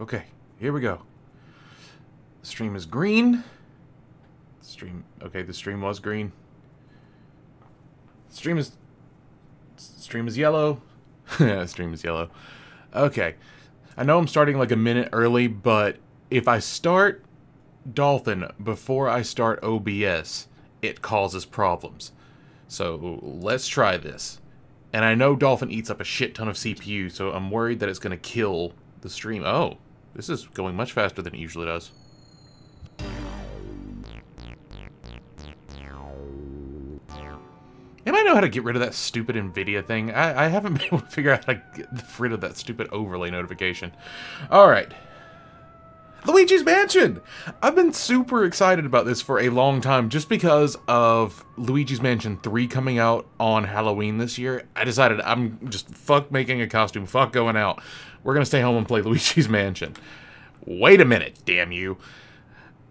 Okay, here we go. The stream is green. Stream. Okay, the stream was green. Stream is. Stream is yellow. stream is yellow. Okay. I know I'm starting like a minute early, but if I start Dolphin before I start OBS, it causes problems. So let's try this. And I know Dolphin eats up a shit ton of CPU, so I'm worried that it's going to kill the stream. Oh, this is going much faster than it usually does. Anybody know how to get rid of that stupid NVIDIA thing? I, I haven't been able to figure out how to get rid of that stupid overlay notification. Alright. Luigi's Mansion! I've been super excited about this for a long time just because of Luigi's Mansion 3 coming out on Halloween this year. I decided I'm just fuck making a costume, fuck going out. We're gonna stay home and play Luigi's Mansion. Wait a minute, damn you.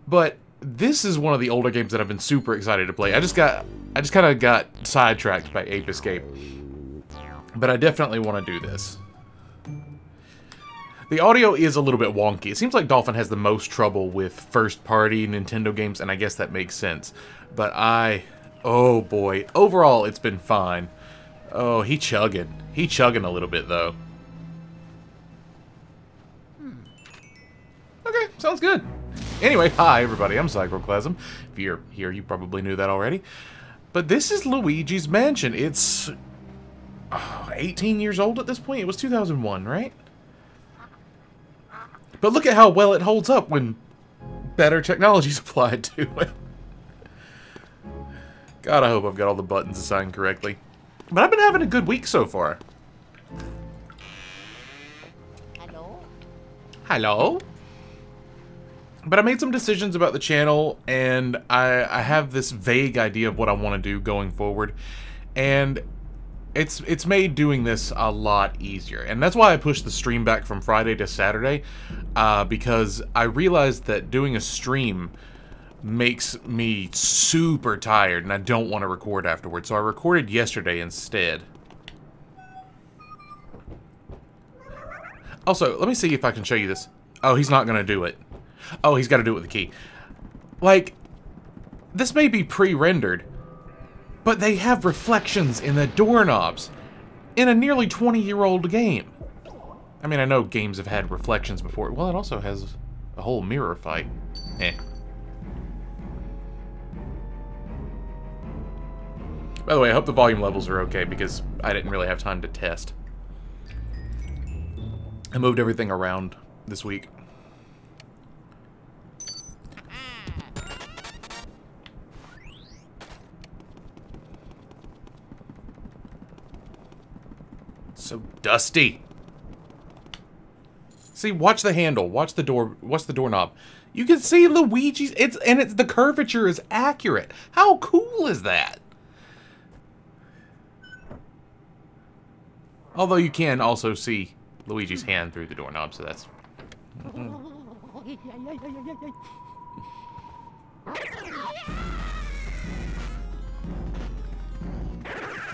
But this is one of the older games that I've been super excited to play. I just got, I just kind of got sidetracked by Ape Escape. But I definitely want to do this. The audio is a little bit wonky. It seems like Dolphin has the most trouble with first-party Nintendo games, and I guess that makes sense. But I... Oh, boy. Overall, it's been fine. Oh, he chugging. He chugging a little bit, though. Hmm. Okay, sounds good. Anyway, hi everybody, I'm Psychroclasm. If you're here, you probably knew that already. But this is Luigi's Mansion. It's oh, 18 years old at this point. It was 2001, right? But look at how well it holds up when better technology is applied to it. God, I hope I've got all the buttons assigned correctly. But I've been having a good week so far. Hello? Hello? But I made some decisions about the channel, and I, I have this vague idea of what I want to do going forward. And it's it's made doing this a lot easier. And that's why I pushed the stream back from Friday to Saturday, uh, because I realized that doing a stream makes me super tired, and I don't want to record afterwards. So I recorded yesterday instead. Also, let me see if I can show you this. Oh, he's not to do it. Oh, he's got to do it with the key. Like, this may be pre-rendered, but they have reflections in the doorknobs in a nearly 20-year-old game. I mean, I know games have had reflections before. Well, it also has a whole mirror fight. Eh. By the way, I hope the volume levels are okay because I didn't really have time to test. I moved everything around this week. So dusty. See, watch the handle. Watch the door. Watch the doorknob. You can see Luigi's. It's and it's the curvature is accurate. How cool is that? Although you can also see Luigi's hand through the doorknob, so that's. Mm-hmm.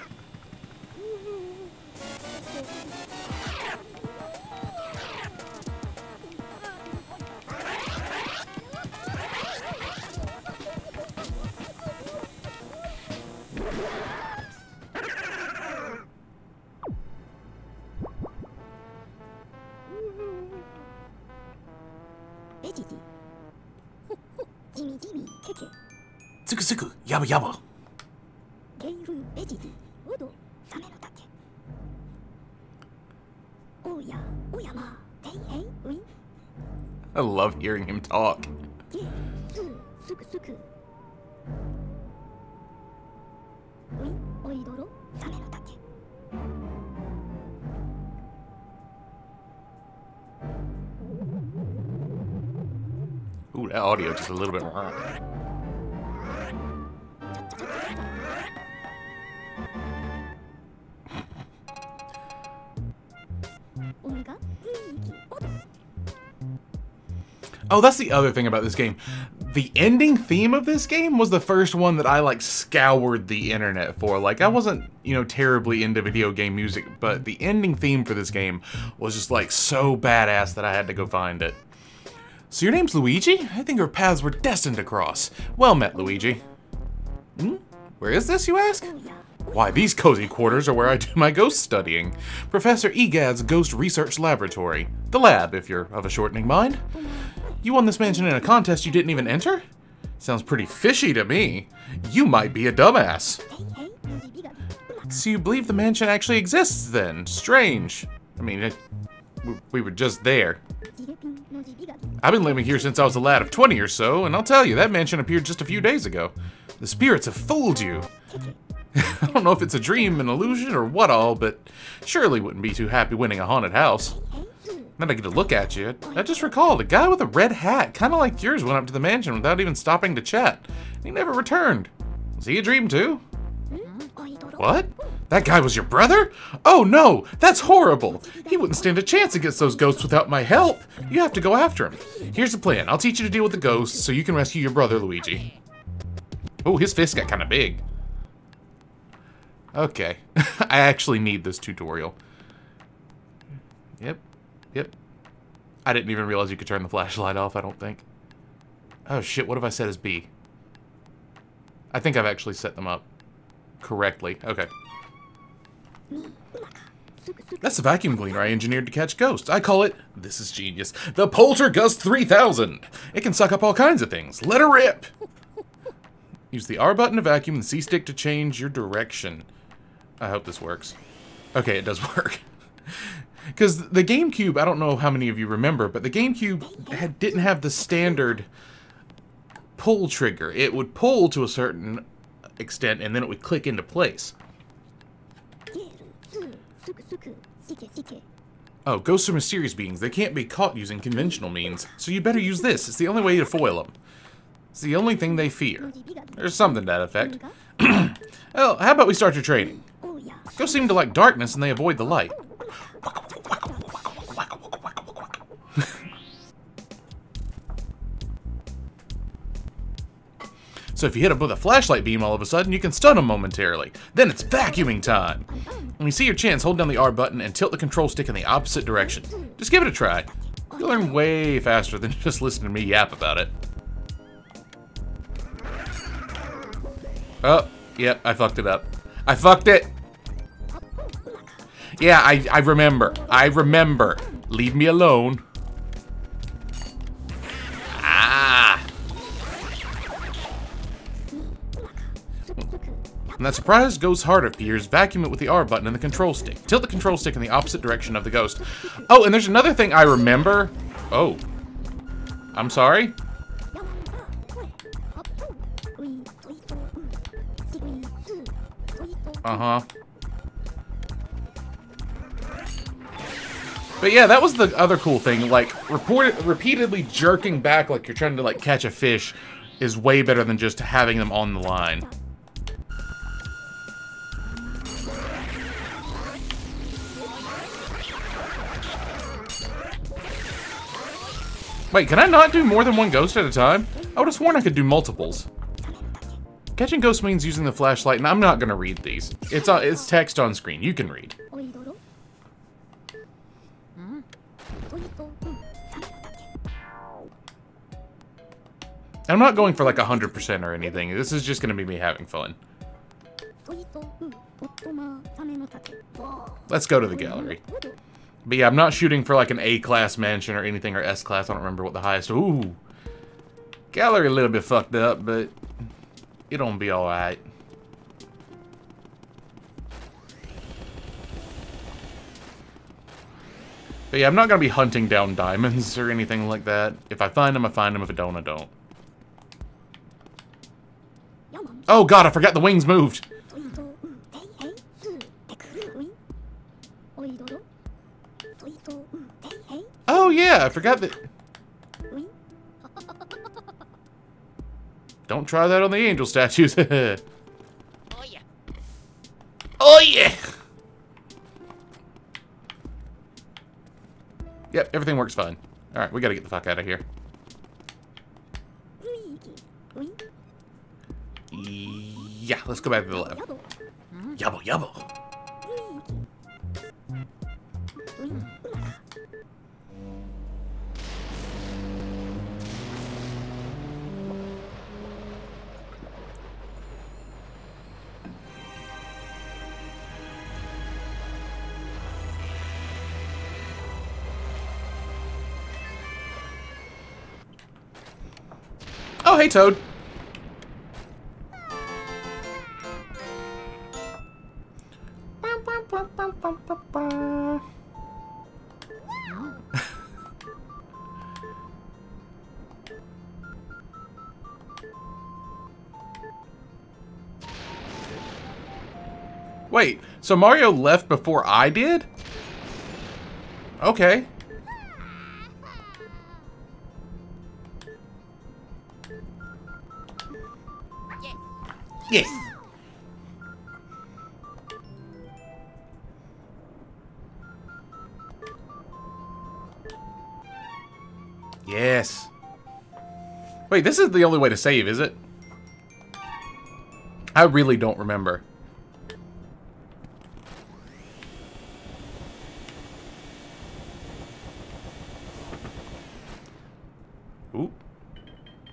这个这个，要不要不？I love hearing him talk. Ooh, that audio just a little bit wrong. Oh, that's the other thing about this game. the ending theme of this game was the first one that I like scoured the internet for. Like I wasn't, you know, terribly into video game music, but the ending theme for this game was just like so badass that I had to go find it. So your name's Luigi? I think our paths were destined to cross. Well met, Luigi. Hmm? Where is this, you ask? Why, these cozy quarters are where I do my ghost studying. Professor Egad's Ghost Research Laboratory. The lab, if you're of a shortening mind. You won this mansion in a contest you didn't even enter? Sounds pretty fishy to me. You might be a dumbass. So you believe the mansion actually exists then? Strange. I mean, it, we were just there. I've been living here since I was a lad of 20 or so, and I'll tell you, that mansion appeared just a few days ago. The spirits have fooled you. I don't know if it's a dream, an illusion, or what all, but surely wouldn't be too happy winning a haunted house. Then I get a look at you. I just recalled a guy with a red hat, kind of like yours, went up to the mansion without even stopping to chat. He never returned. Was he a dream too? What? That guy was your brother? Oh no, that's horrible. He wouldn't stand a chance against those ghosts without my help. You have to go after him. Here's the plan. I'll teach you to deal with the ghosts so you can rescue your brother, Luigi. Oh, his fist got kind of big. Okay. I actually need this tutorial. Yep. Yep. I didn't even realize you could turn the flashlight off, I don't think. Oh shit, what have I set as B? I think I've actually set them up correctly. Okay. That's the vacuum cleaner I engineered to catch ghosts. I call it, this is genius, the Poltergust 3000. It can suck up all kinds of things. Let her rip! Use the R button to vacuum and C stick to change your direction. I hope this works. Okay, it does work. Because the GameCube, I don't know how many of you remember, but the GameCube had, didn't have the standard pull trigger. It would pull to a certain extent, and then it would click into place. Oh, ghosts are mysterious beings. They can't be caught using conventional means, so you better use this. It's the only way to foil them. It's the only thing they fear. There's something to that effect. well, how about we start your training? Ghosts seem to like darkness and they avoid the light. So if you hit him with a flashlight beam all of a sudden, you can stun them momentarily. Then it's vacuuming time. When you see your chance, hold down the R button and tilt the control stick in the opposite direction. Just give it a try. You'll learn way faster than just listening to me yap about it. Oh, yep, I fucked it up. I fucked it! Yeah, I, I remember. I remember. Leave me alone. Ah! When that surprise goes hard appears, vacuum it with the R button and the control stick. Tilt the control stick in the opposite direction of the ghost. Oh, and there's another thing I remember. Oh. I'm sorry? Uh-huh. But yeah, that was the other cool thing. Like, report repeatedly jerking back like you're trying to, like, catch a fish is way better than just having them on the line. Wait, can I not do more than one ghost at a time? I would have sworn I could do multiples. Catching ghosts means using the flashlight, and I'm not to read these. It's, uh, it's text on screen. You can read. I'm not going for like 100% or anything. This is just going to be me having fun. Let's go to the gallery. But yeah, I'm not shooting for like an A-class mansion or anything, or S-class. I don't remember what the highest... Ooh. Gallery a little bit fucked up, but it'll be alright. But yeah, I'm not going to be hunting down diamonds or anything like that. If I find them, I find them. If I don't, I don't. Oh god, I forgot the wings moved. Oh yeah, I forgot that. Don't try that on the angel statues. oh yeah. Oh yeah. Yep, everything works fine. Alright, we gotta get the fuck out of here. Yeah, let's go back to the lab. Yabbo, hmm. yabbo. Oh, hey, Toad. So Mario left before I did? Okay. Yes. Yes. Wait, this is the only way to save, is it? I really don't remember.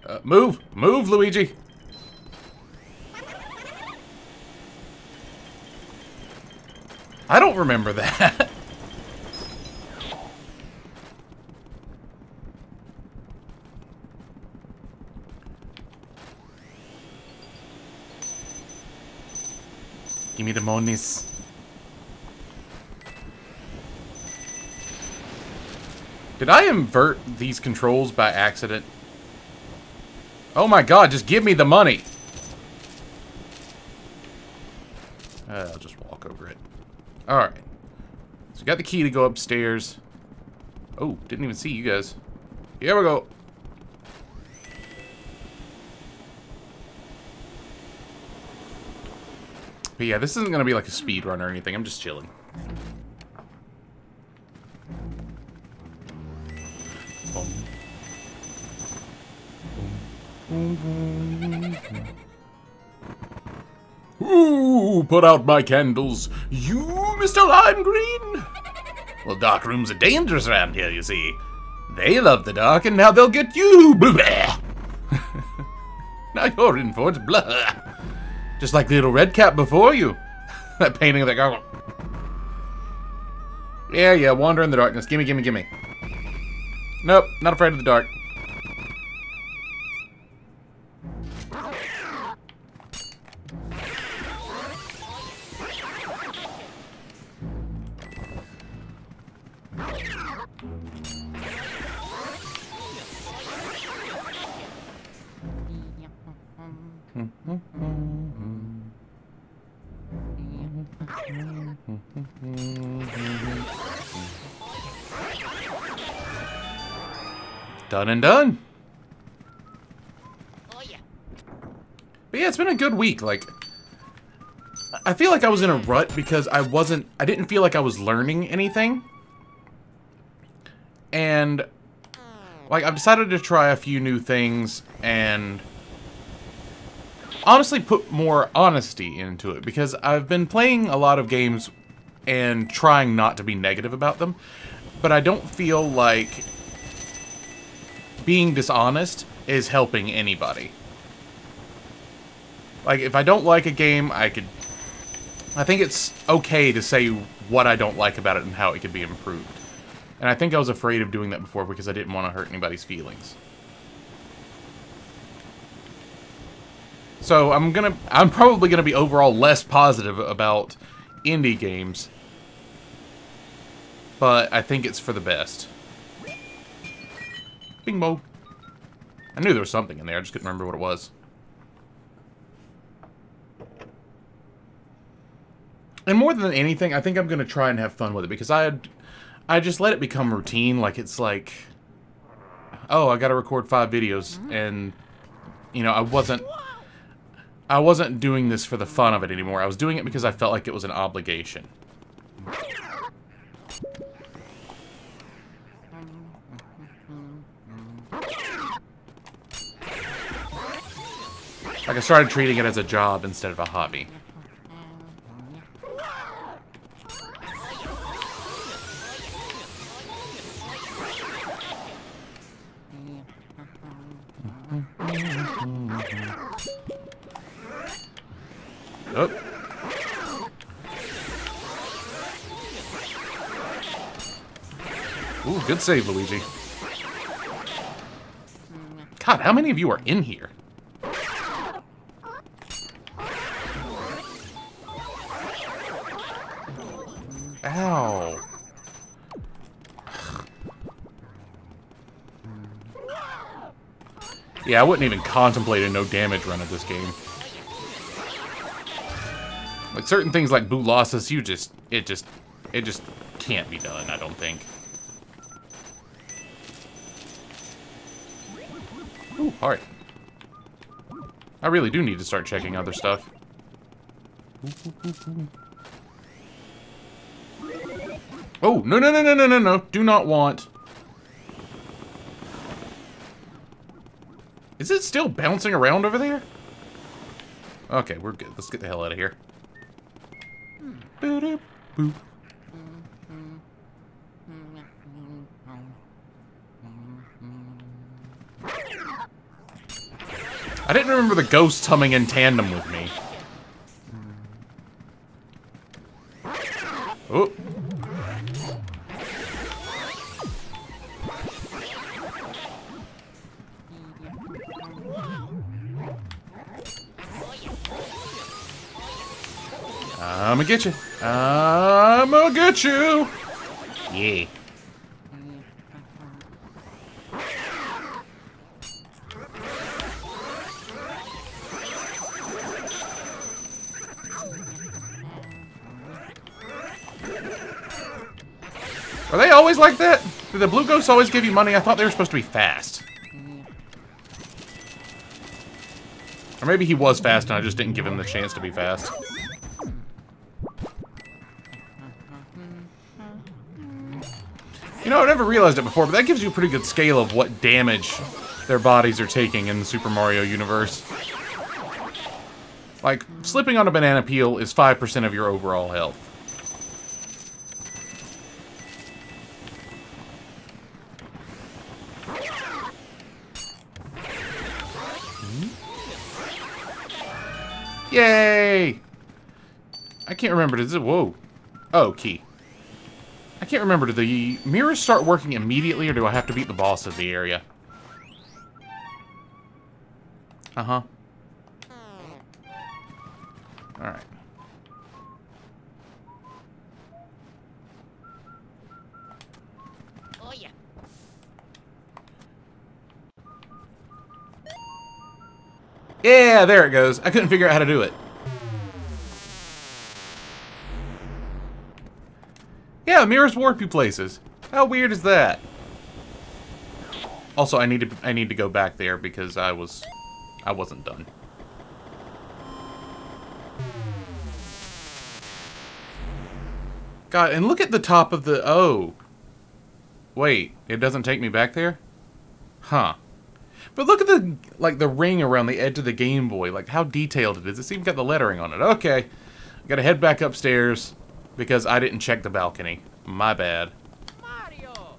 Uh, move! Move, Luigi! I don't remember that. Give me the monies. Did I invert these controls by accident? Oh my god, just give me the money! Uh, I'll just walk over it. Alright. So we got the key to go upstairs. Oh, didn't even see you guys. Here we go. But yeah, this isn't going to be like a speed run or anything. I'm just chilling. Ooh, put out my candles. You, Mr. Lime Green? Well, dark rooms are dangerous around here, you see. They love the dark, and now they'll get you. Now you're in for it. Blah. Just like the little red cap before you. that painting of that guy. Yeah, yeah, wander in the darkness. Gimme, gimme, gimme. Nope, not afraid of the dark. Mm-hmm. Done and done. Oh, but yeah, it's been a good week. Like, I feel like I was in a rut because I wasn't, I didn't feel like I was learning anything. And, like, I've decided to try a few new things and honestly put more honesty into it because I've been playing a lot of games and trying not to be negative about them, but I don't feel like being dishonest is helping anybody. Like, if I don't like a game, I could... I think it's okay to say what I don't like about it and how it could be improved. And I think I was afraid of doing that before because I didn't want to hurt anybody's feelings. So I'm gonna... I'm probably gonna be overall less positive about indie games. But I think it's for the best. Bing Bo. I knew there was something in there, I just couldn't remember what it was. And more than anything, I think I'm to try and have fun with it because I I just let it become routine. Like, it's like, oh, I got to record five videos. And, you know, I wasn't, I wasn't doing this for the fun of it anymore. I was doing it because I felt like it was an obligation. Like I started treating it as a job instead of a hobby. Oh. Ooh, good save, Luigi. God, how many of you are in here? Ow. Yeah, I wouldn't even contemplate a no damage run of this game. Like certain things like Boolossus, you just it just it just can't be done, I don't think. Ooh, alright. I really do need to start checking other stuff. Oh, no, no, no, no, no, no, no. Do not want. Is it still bouncing around over there? Okay, we're good. Let's get the hell out of here. Boop. I didn't remember the ghosts humming in tandem with me. Oh. I'm gonna get you. I'm gonna get you. Yeah. Are they always like that? Do the blue ghosts always give you money? I thought they were supposed to be fast. Or maybe he was fast and I just didn't give him the chance to be fast. You know, I never realized it before, but that gives you a pretty good scale of what damage their bodies are taking in the Super Mario universe. Like, slipping on a banana peel is 5% of your overall health. Hmm? Yay! I can't remember. Does it? Whoa. Oh, key. I can't remember. Do the mirrors start working immediately, or do I have to beat the boss of the area? Uh-huh. Alright. Oh yeah. Yeah, there it goes. I couldn't figure out how to do it. Yeah, mirrors warp you places. How weird is that? Also, I need to I need to go back there because I was I wasn't done. God, and look at the top of the oh. Wait, it doesn't take me back there? Huh. But look at the like the ring around the edge of the Game Boy, like how detailed it is. It's even got the lettering on it. Okay. Gotta head back upstairs because I didn't check the balcony. My bad. Mario.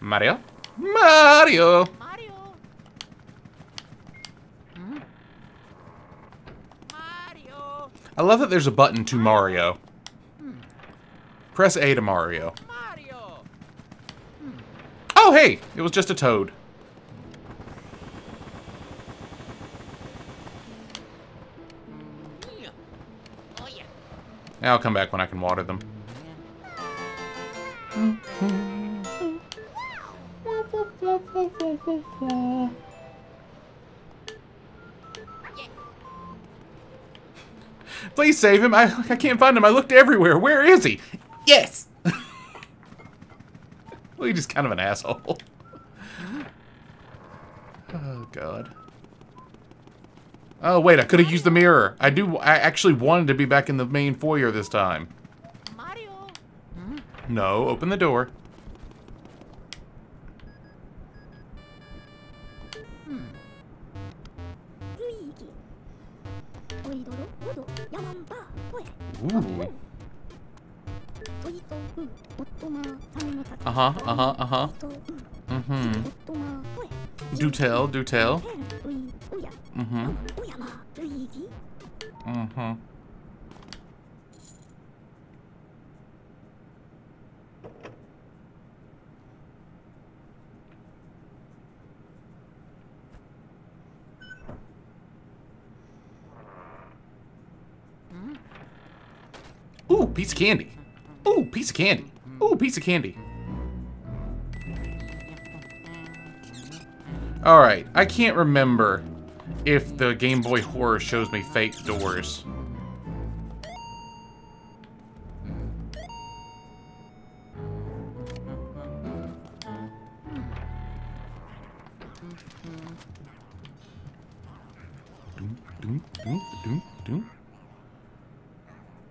Mario? Mario! Mario. Mario. I love that there's a button to Mario. Press A to Mario. Mario. Oh, hey! It was just a toad. I'll come back when I can water them. Please save him. I, I can't find him. I looked everywhere. Where is he? Yes! well, he's just kind of an asshole. oh, God. Oh, wait, I could have used the mirror. I do. I actually wanted to be back in the main foyer this time. Mario. No, open the door. Hmm. Uh-huh, uh-huh, uh-huh. Mm-hmm. Do tell, do tell. Mm-hmm. Mm-hmm. Ooh, piece of candy. Ooh, piece of candy. Ooh, piece of candy. Alright, I can't remember if the Game Boy Horror shows me fake doors.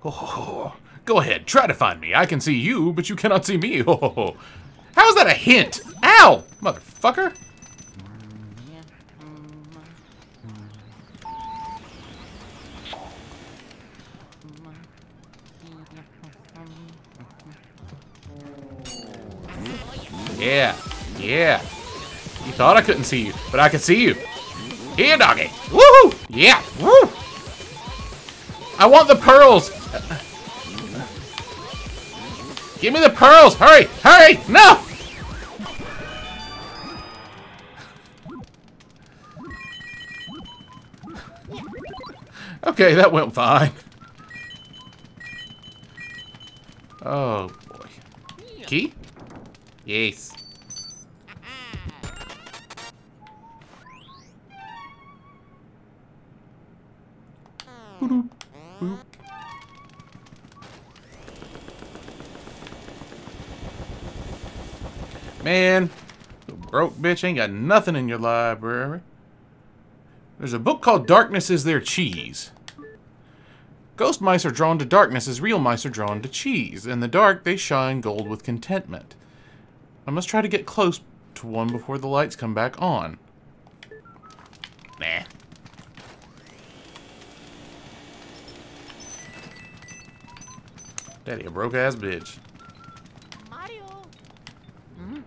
Oh, go ahead, try to find me. I can see you, but you cannot see me. How is that a hint? Ow, motherfucker. Yeah, yeah. You thought I couldn't see you, but I can see you. Here, doggy. Woohoo! Yeah, woo! I want the pearls. Give me the pearls. Hurry, hurry, no! Okay, that went fine. Oh, boy. Key? Yes. Boop, boop. Man, broke bitch ain't got nothing in your library. There's a book called Darkness is Their Cheese. Ghost mice are drawn to darkness as real mice are drawn to cheese. In the dark, they shine gold with contentment. I must try to get close to one before the lights come back on. Nah. Daddy, a broke ass bitch. Mario. Mm.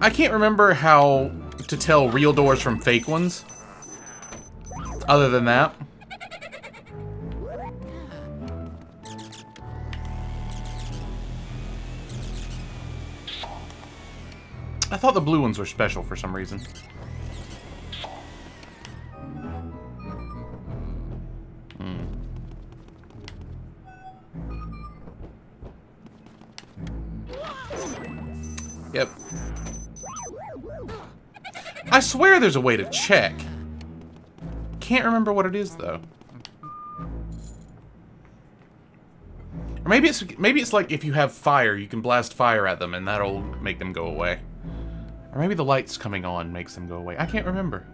I can't remember how to tell real doors from fake ones. Other than that. I thought the blue ones were special for some reason. I swear there's a way to check. Can't remember what it is though. Or maybe it's maybe it's like if you have fire, you can blast fire at them and that'll make them go away. Or maybe the lights coming on makes them go away. I can't remember.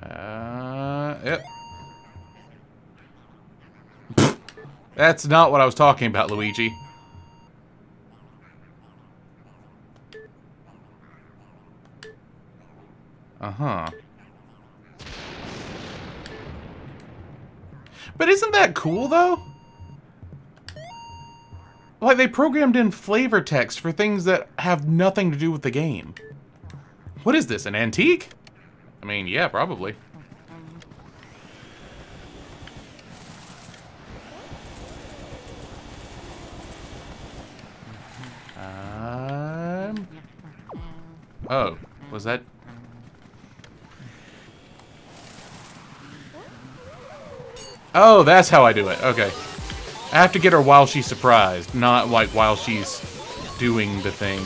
Uh, yep. That's not what I was talking about, Luigi. Uh-huh. But isn't that cool, though? Like, they programmed in flavor text for things that have nothing to do with the game. What is this, an antique? I mean, yeah, probably. Um... Oh, was that... Oh, that's how I do it. Okay. I have to get her while she's surprised, not like while she's doing the thing.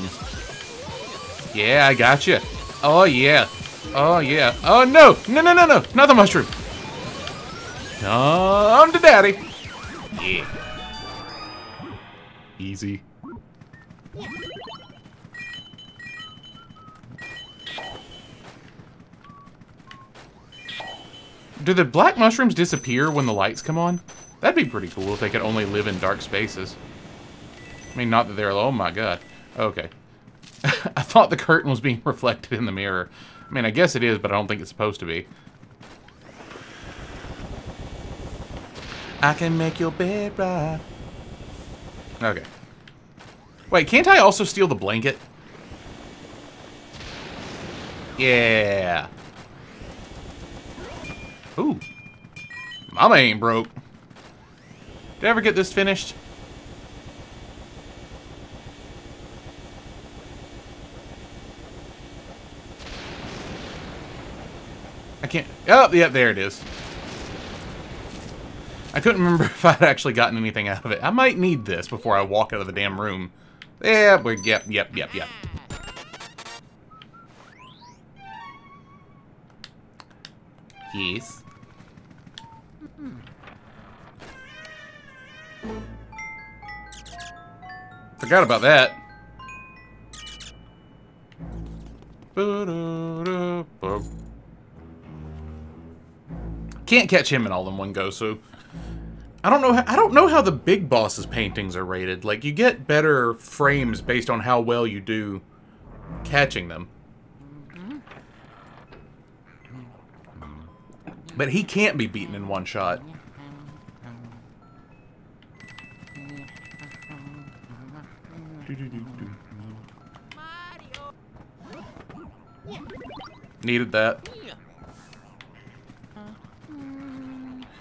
Yeah, I got you. Oh, yeah. Oh, yeah. Oh, no. No, no, no, no. Not the mushroom. Come to daddy. Yeah. Easy. Do the black mushrooms disappear when the lights come on? That'd be pretty cool if they could only live in dark spaces. I mean, not that they're... Oh, my God. Okay. I thought the curtain was being reflected in the mirror. I mean, I guess it is, but I don't think it's supposed to be. I can make your bed right. Okay. Wait, can't I also steal the blanket? Yeah. Ooh. Mama ain't broke. Did I ever get this finished? I can't... Oh, yeah, there it is. I couldn't remember if I'd actually gotten anything out of it. I might need this before I walk out of the damn room. Yeah, we're... Yep, yep, yep, yep. Yes. Forgot about that. Can't catch him in all in one go, so I don't know. How, I don't know how the big boss's paintings are rated. Like you get better frames based on how well you do catching them. But he can't be beaten in one shot. Needed that.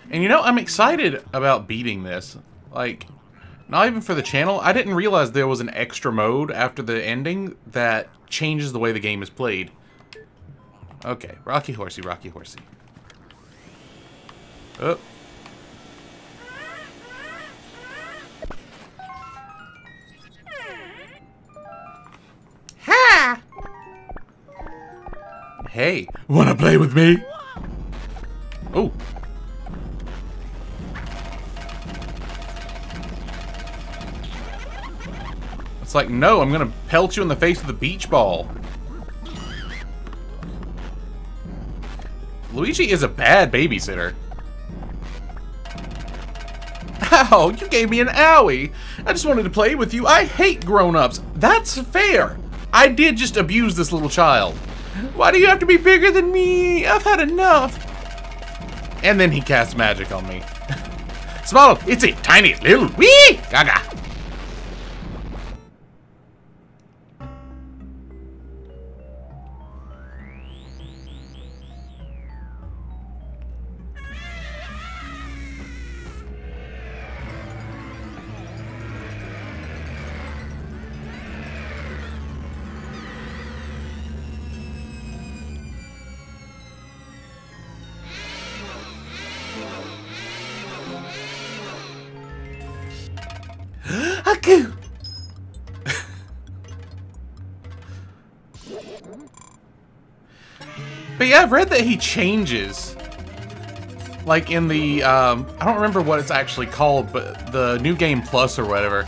And you know, I'm excited about beating this. Like, not even for the channel. I didn't realize there was an extra mode after the ending that changes the way the game is played. Okay, Rocky Horsey, Rocky Horsey. Oh. Ha! Hey, wanna play with me? Oh. It's like, no, I'm gonna pelt you in the face with a beach ball. Luigi is a bad babysitter. Ow, you gave me an owie. I just wanted to play with you. I hate grown-ups. That's fair. I did just abuse this little child. Why do you have to be bigger than me? I've had enough. And then he casts magic on me. Small, it's a tiny little wee gaga. I've read that he changes. Like in the, um, I don't remember what it's actually called, but the New Game Plus or whatever.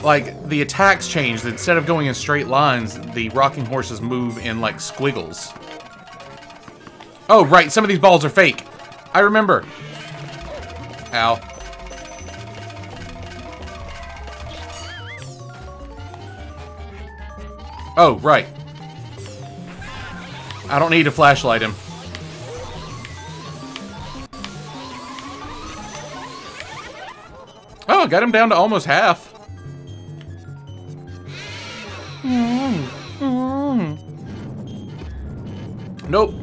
Like, the attacks changed. Instead of going in straight lines, the rocking horses move in, like, squiggles. Oh, right, some of these balls are fake. I remember. Ow. Oh, right. I don't need to flashlight him. Oh, got him down to almost half. Nope.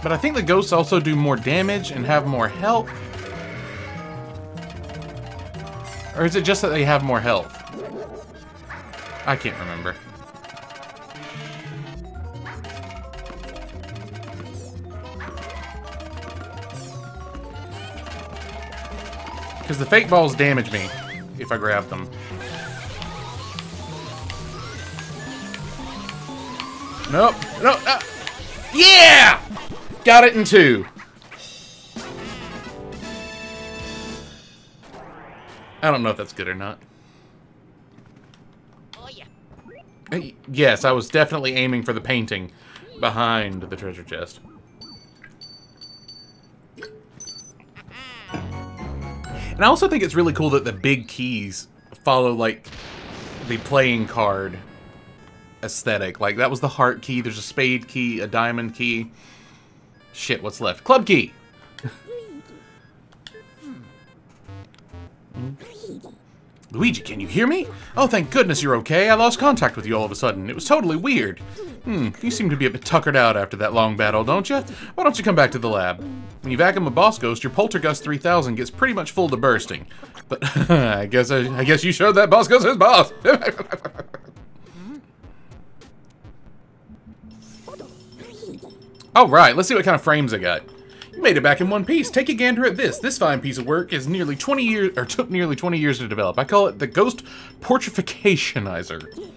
But I think the ghosts also do more damage and have more health. Or is it just that they have more health? I can't remember. Because the fake balls damage me if I grab them. Nope. No. Uh, yeah! Got it in two. I don't know if that's good or not. Oh, yeah. Yes, I was definitely aiming for the painting behind the treasure chest. And I also think it's really cool that the big keys follow, like, the playing card aesthetic. Like, that was the heart key, there's a spade key, a diamond key. Shit, what's left? Club key! Luigi, can you hear me? Oh, thank goodness you're okay. I lost contact with you all of a sudden. It was totally weird. Hmm, you seem to be a bit tuckered out after that long battle, don't you? Why don't you come back to the lab? When you vacuum a boss ghost, your Poltergust 3000 gets pretty much full to bursting. But I guess I, I guess you showed that boss ghost his boss. All right, let's see what kind of frames I got. Made it back in one piece. Take a gander at this. This fine piece of work is nearly 20 years, or took nearly 20 years to develop. I call it the Ghost Portrificationizer.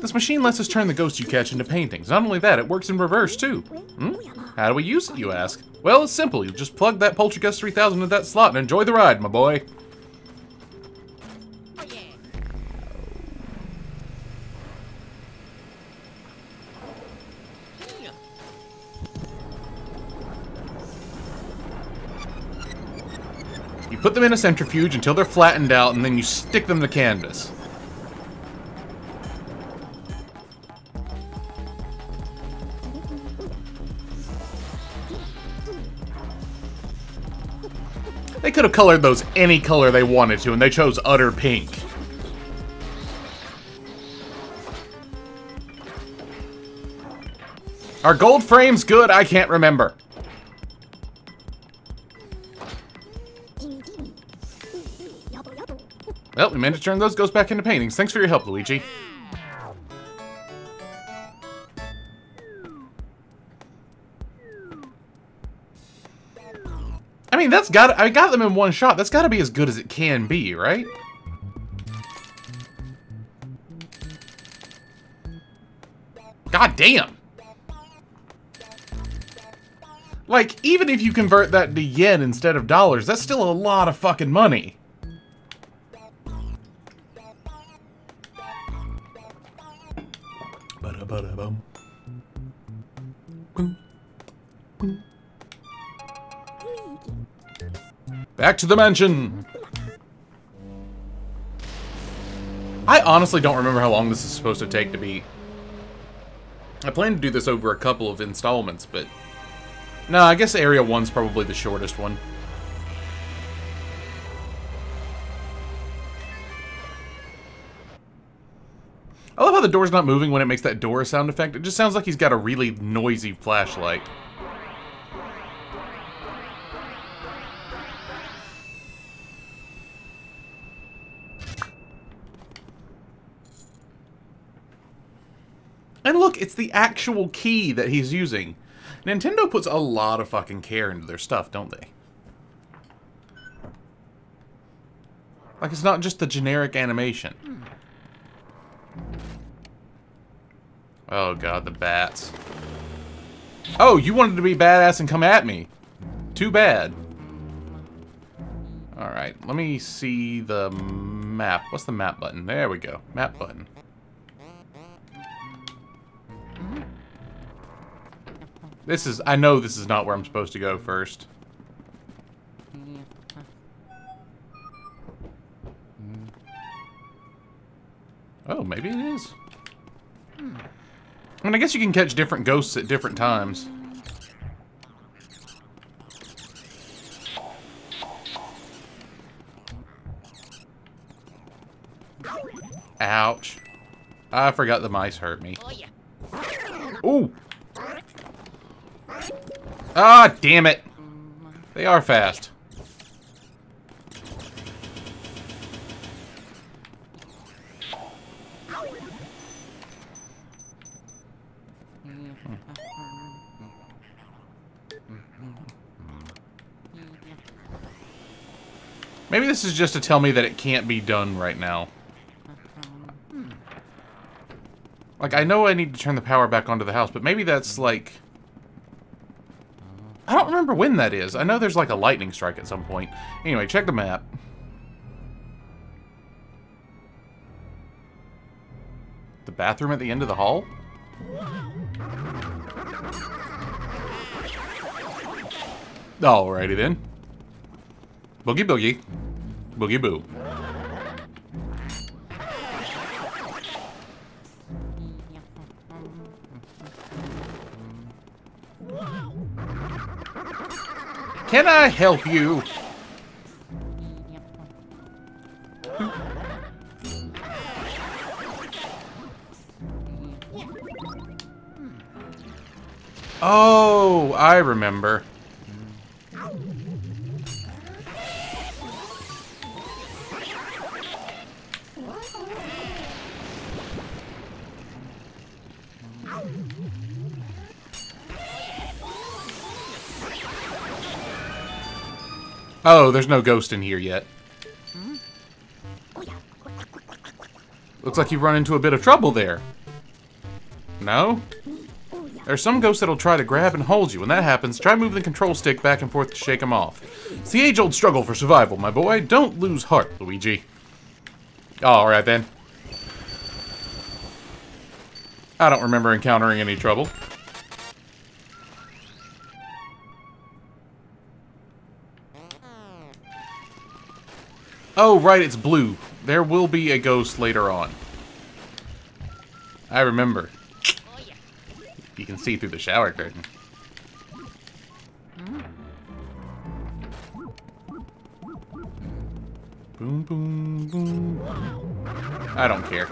This machine lets us turn the ghosts you catch into paintings. Not only that, it works in reverse, too. Hmm? How do we use it, you ask? Well, it's simple. You just plug that Poltergust 3000 into that slot and enjoy the ride, my boy. Put them in a centrifuge until they're flattened out, and then you stick them to canvas. They could have colored those any color they wanted to, and they chose utter pink. Are gold frames good? I can't remember. Well, we managed to turn those ghosts back into paintings. Thanks for your help, Luigi. I mean, that's got I got them in one shot. That's got to be as good as it can be, right? God damn. Like, even if you convert that to yen instead of dollars, that's still a lot of fucking money. Boom. Back to the mansion! I honestly don't remember how long this is supposed to take to beat. I plan to do this over a couple of installments, but... No, I guess Area 1's probably the shortest one. I love how the door's not moving when it makes that door sound effect. It just sounds like he's got a really noisy flashlight. And look, it's the actual key that he's using. Nintendo puts a lot of fucking care into their stuff, don't they? Like, it's not just the generic animation. Hmm. Oh god, the bats. Oh, you wanted to be badass and come at me. Too bad. Alright, let me see the map. What's the map button? There we go. Map button. This is, I know this is not where I'm supposed to go first. Oh, maybe it is. I mean, I guess you can catch different ghosts at different times. Ouch. I forgot the mice hurt me. Ooh! Ah, damn it. They are fast. Maybe this is just to tell me that it can't be done right now. Like, I know I need to turn the power back onto the house, but maybe that's, like... I don't remember when that is. I know there's, like, a lightning strike at some point. Anyway, check the map. Bathroom at the end of the hall? Alrighty then. Boogie boogie. Boogie boo. Can I help you? Oh, I remember. Oh, there's no ghost in here yet. Looks like you've run into a bit of trouble there. No? There's some ghosts that'll try to grab and hold you. When that happens, try moving the control stick back and forth to shake them off. It's the age-old struggle for survival, my boy. Don't lose heart, Luigi. Alright then. I don't remember encountering any trouble. Oh, right, it's blue. There will be a ghost later on. I remember. You can see through the shower curtain. Boom, boom, boom. I don't care.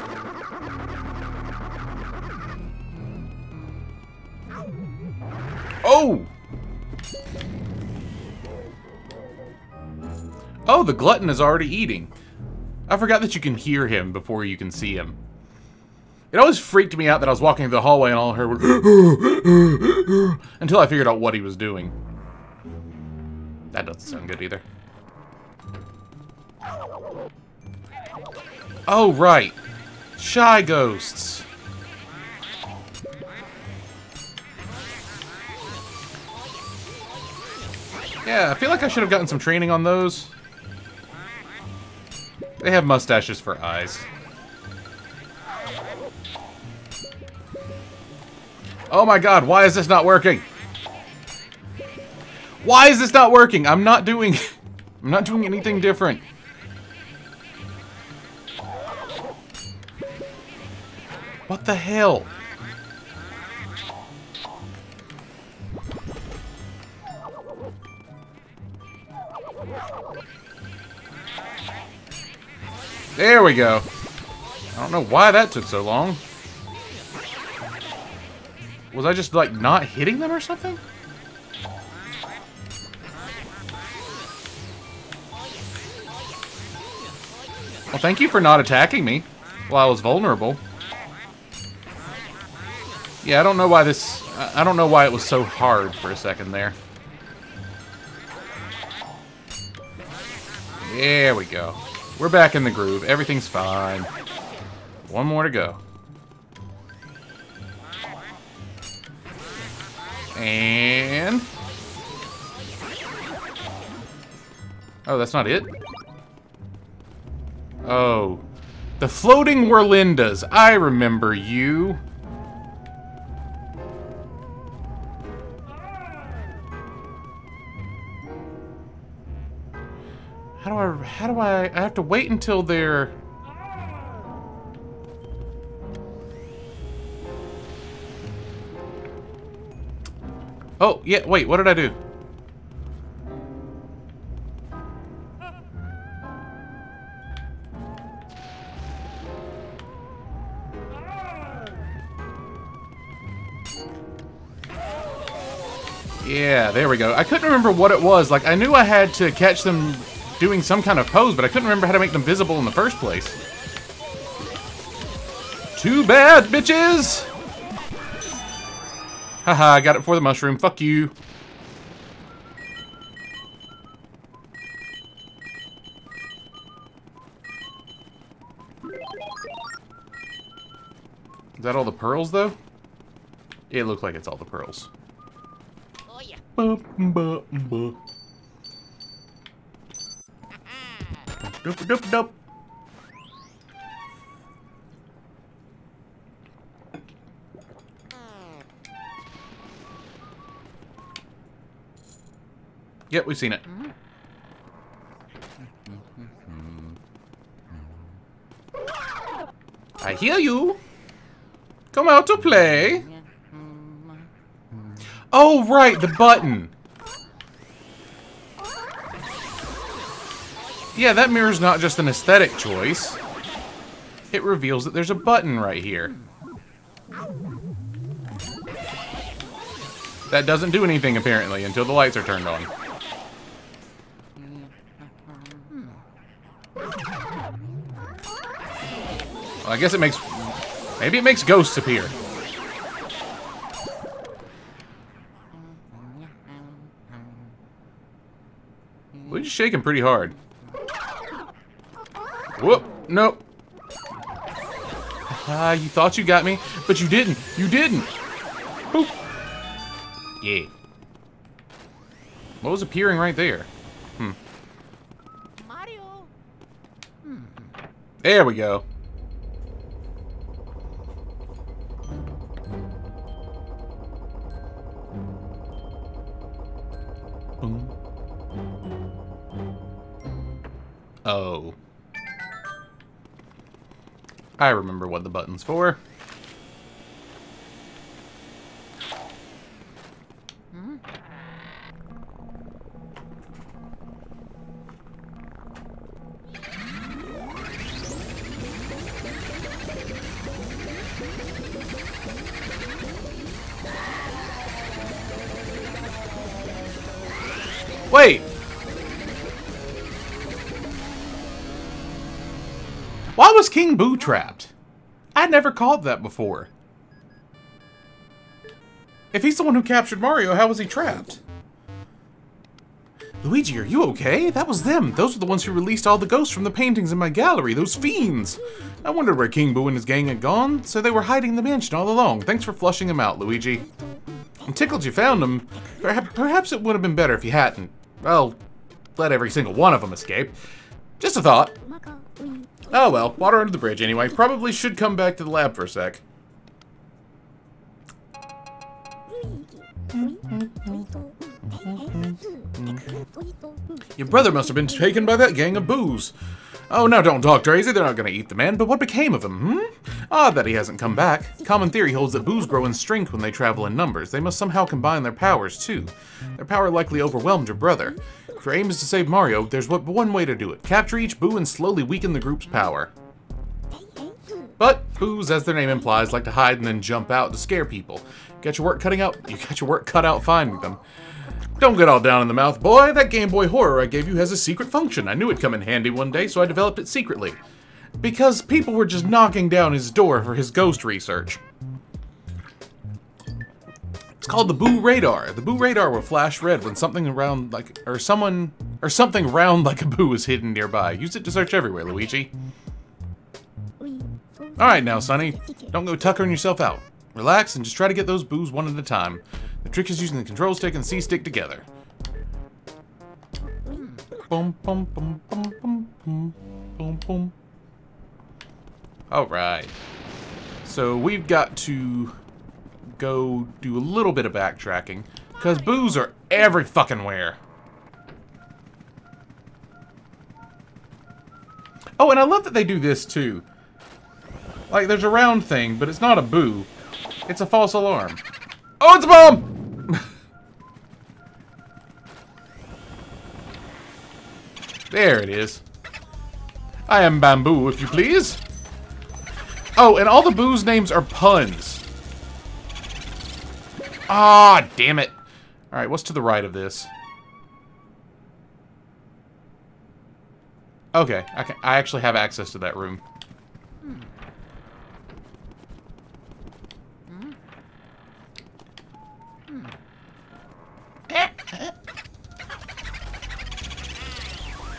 Oh! Oh, the glutton is already eating. I forgot that you can hear him before you can see him. It always freaked me out that I was walking through the hallway and all I heard was until I figured out what he was doing. That doesn't sound good either. Oh, right. Shy ghosts. Yeah, I feel like I should have gotten some training on those. They have mustaches for eyes. Oh my god, why is this not working? Why is this not working? I'm not doing... I'm not doing anything different. What the hell? There we go. I don't know why that took so long. Was I just, like, not hitting them or something? Well, thank you for not attacking me while I was vulnerable. Yeah, I don't know why this... I don't know why it was so hard for a second there. There we go. We're back in the groove. Everything's fine. One more to go. And... Oh, that's not it? Oh. The floating Whirlindas. I remember you. How do I... How do I... I have to wait until they're... Oh, yeah, wait, what did I do? Yeah, there we go. I couldn't remember what it was. Like, I knew I had to catch them doing some kind of pose, but I couldn't remember how to make them visible in the first place. Too bad, bitches! Haha, I got it for the mushroom. Fuck you. Is that all the pearls, though? It looks like it's all the pearls. Oh yeah. Ba, ba, ba. Yep, we've seen it. I hear you. Come out to play. Oh, right, the button. Yeah, that mirror's not just an aesthetic choice. It reveals that there's a button right here. That doesn't do anything, apparently, until the lights are turned on. Well, I guess it makes... Maybe it makes ghosts appear. We're just shaking pretty hard. Whoop! Nope. Ah, you thought you got me, but you didn't. You didn't. Boop. Yeah. What was appearing right there? Hmm. Mario. There we go. Oh. I remember what the button's for. Was King Boo trapped? I'd never called that before. If he's the one who captured Mario, how was he trapped? Luigi, are you okay? That was them. Those were the ones who released all the ghosts from the paintings in my gallery. Those fiends. I wondered where King Boo and his gang had gone, so they were hiding in the mansion all along. Thanks for flushing them out, Luigi. I'm tickled you found them. Perhaps it would have been better if you hadn't. Well, let every single one of them escape. Just a thought. Oh well, water under the bridge anyway. Probably should come back to the lab for a sec. Your brother must have been taken by that gang of boos. Oh, now don't talk, Drazy. They're not gonna eat the man, but what became of him, hmm? Odd that he hasn't come back. Common theory holds that boos grow in strength when they travel in numbers. They must somehow combine their powers, too. Their power likely overwhelmed your brother. If your aim is to save Mario, there's but one way to do it. Capture each boo and slowly weaken the group's power. But boos, as their name implies, like to hide and then jump out to scare people. Got your work cutting out? You got your work cut out finding them. Don't get all down in the mouth, boy. That Game Boy Horror I gave you has a secret function. I knew it'd come in handy one day, so I developed it secretly. Because people were just knocking down his door for his ghost research. It's called the Boo Radar. The Boo Radar will flash red when something around like, or someone, or something round like a boo is hidden nearby. Use it to search everywhere, Luigi. Alright now, Sonny. Don't go tuckering yourself out. Relax and just try to get those boos one at a time. The trick is using the control stick and C stick together. Boom, boom, boom, boom, boom, boom, boom, boom. All right. So we've got to go do a little bit of backtracking because boos are every fucking where. Oh, and I love that they do this too. Like, there's a round thing, but it's not a boo. It's a false alarm. Oh, it's a bomb! there it is. I am Bamboo, if you please. Oh, and all the boos' names are puns. Ah, damn it. Alright, what's to the right of this? Okay, I, can, I actually have access to that room.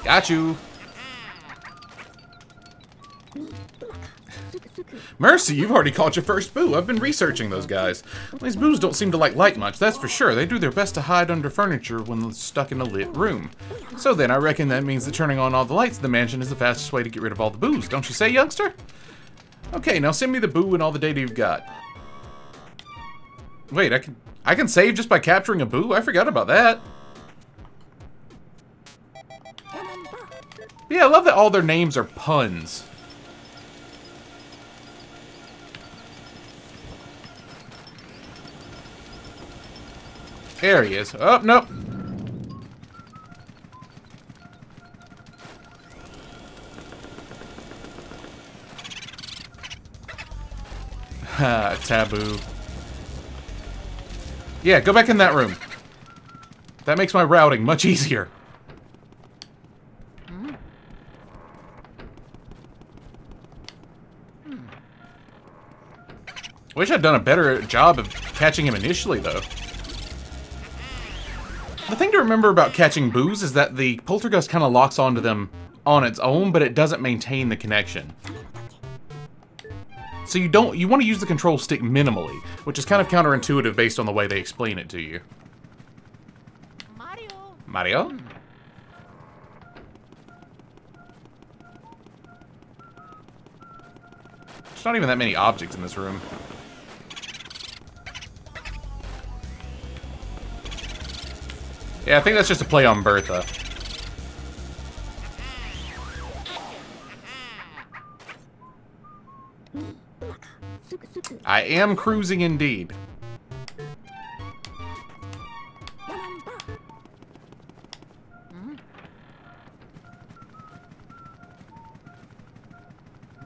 Got you. Mercy, you've already caught your first boo. I've been researching those guys. These boos don't seem to like light much, that's for sure. They do their best to hide under furniture when stuck in a lit room. So then, I reckon that means that turning on all the lights in the mansion is the fastest way to get rid of all the boos, don't you say, youngster? Okay, now send me the boo and all the data you've got. Wait, I can I can save just by capturing a boo? I forgot about that. Yeah, I love that all their names are puns. There he is. Oh, nope. Ha, taboo. Yeah, go back in that room. That makes my routing much easier. Wish I'd done a better job of catching him initially, though. The thing to remember about catching boos is that the poltergust kind of locks onto them on its own, but it doesn't maintain the connection. So you don't you want to use the control stick minimally, which is kind of counterintuitive based on the way they explain it to you. Mario. Mario? There's not even that many objects in this room. Yeah, I think that's just a play on Bertha. I am cruising indeed.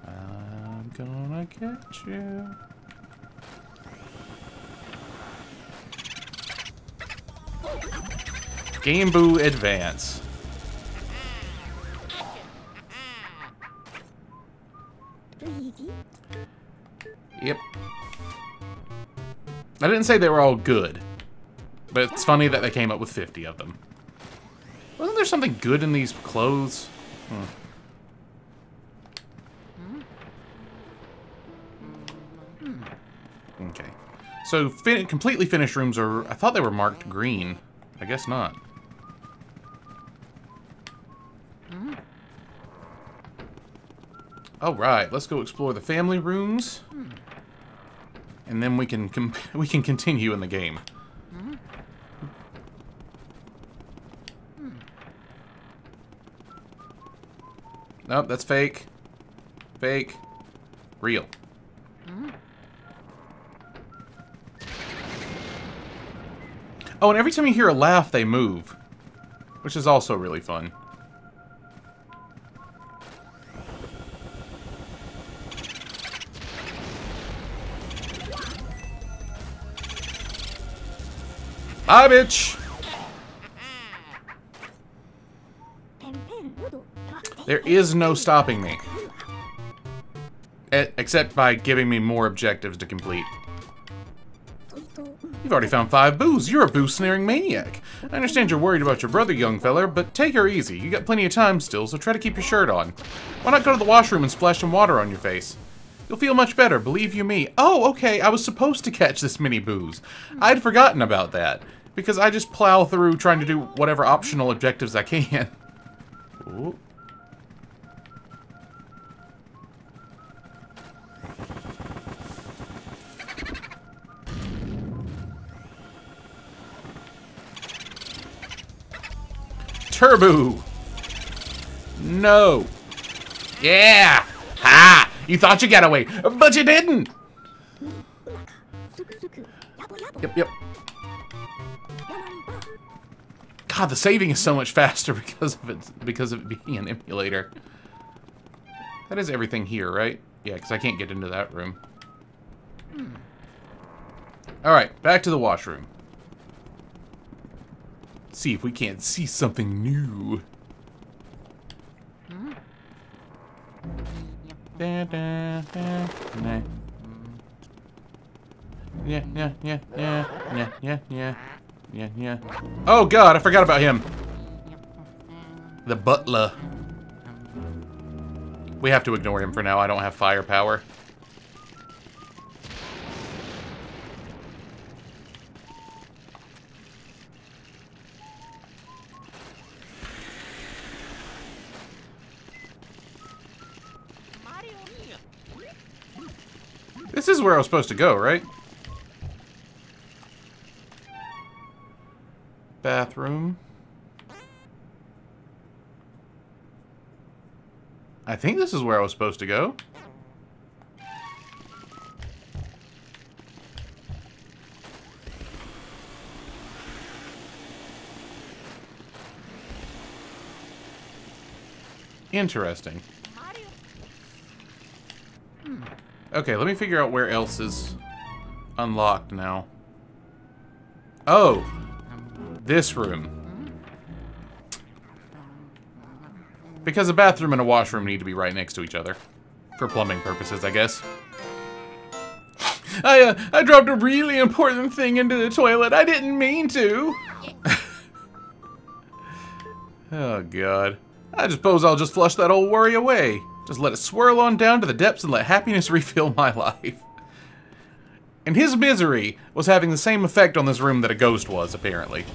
I'm gonna get you. Game Boo Advance. Yep. I didn't say they were all good, but it's funny that they came up with 50 of them. Wasn't there something good in these clothes? Hmm. Okay. So, fin completely finished rooms are... I thought they were marked green. I guess not. All right, let's go explore the family rooms, and then we can we can continue in the game. Hmm. Nope, that's fake. Fake. Real. Oh, and every time you hear a laugh, they move. Which is also really fun. Bye, bitch! There is no stopping me. Except by giving me more objectives to complete. You've already found five boos. You're a boo snaring maniac. I understand you're worried about your brother, young feller, but take her easy. You got plenty of time still, so try to keep your shirt on. Why not go to the washroom and splash some water on your face? You'll feel much better, believe you me. Oh, okay, I was supposed to catch this mini boos. I'd forgotten about that, because I just plow through trying to do whatever optional objectives I can. Ooh. Turbo! No! Yeah! Ha! You thought you got away, but you didn't! Yep, yep. God, the saving is so much faster because of it because of it being an emulator. That is everything here, right? Yeah, because I can't get into that room. Hmm. Alright, back to the washroom. See if we can't see something new. Hmm. Da, da, da, nah. Yeah, yeah, yeah, yeah, yeah, yeah, yeah, yeah, yeah. Oh god, I forgot about him. The butler. We have to ignore him for now. I don't have firepower. This is where I was supposed to go, right? Bathroom. I think this is where I was supposed to go. Interesting. Hmm. Okay, let me figure out where else is unlocked now. Oh! This room. Because a bathroom and a washroom need to be right next to each other. For plumbing purposes, I guess. I, uh, I dropped a really important thing into the toilet. I didn't mean to. oh, God. I suppose I'll just flush that old worry away. Just let it swirl on down to the depths and let happiness refill my life. And his misery was having the same effect on this room that a ghost was, apparently.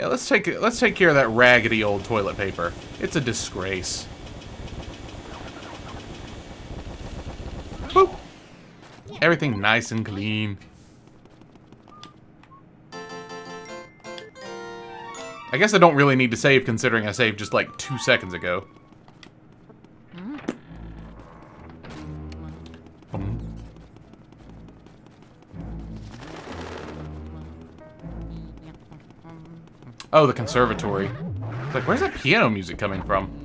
Yeah, let's take let's take care of that raggedy old toilet paper. It's a disgrace. Boop. Everything nice and clean. I guess I don't really need to save considering I saved just like two seconds ago. Oh, the conservatory. Like, where's that piano music coming from?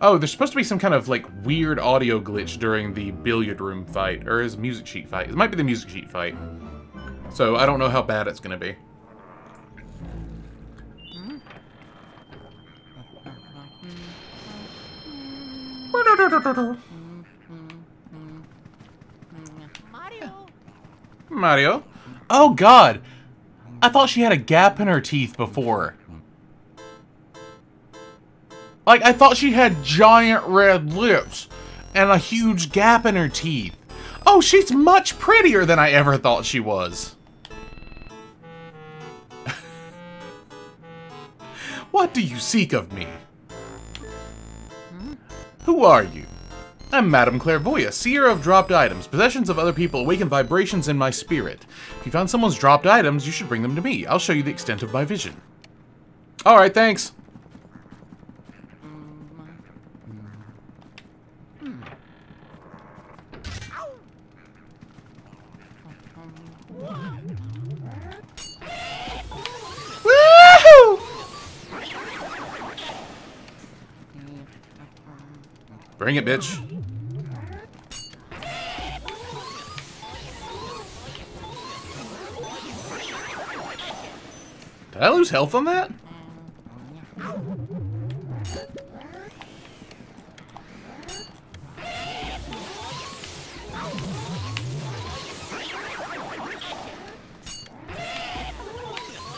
Oh, there's supposed to be some kind of, like, weird audio glitch during the billiard room fight, or is music sheet fight. It might be the music sheet fight. So, I don't know how bad it's gonna be. Mario. Mario? Oh, God! I thought she had a gap in her teeth before. Like, I thought she had giant red lips and a huge gap in her teeth. Oh, she's much prettier than I ever thought she was. what do you seek of me? Who are you? I'm Madame Clairvoya, seer of dropped items. Possessions of other people awaken vibrations in my spirit. If you found someone's dropped items, you should bring them to me. I'll show you the extent of my vision. Alright, thanks. Bring it, bitch. Did I lose health on that?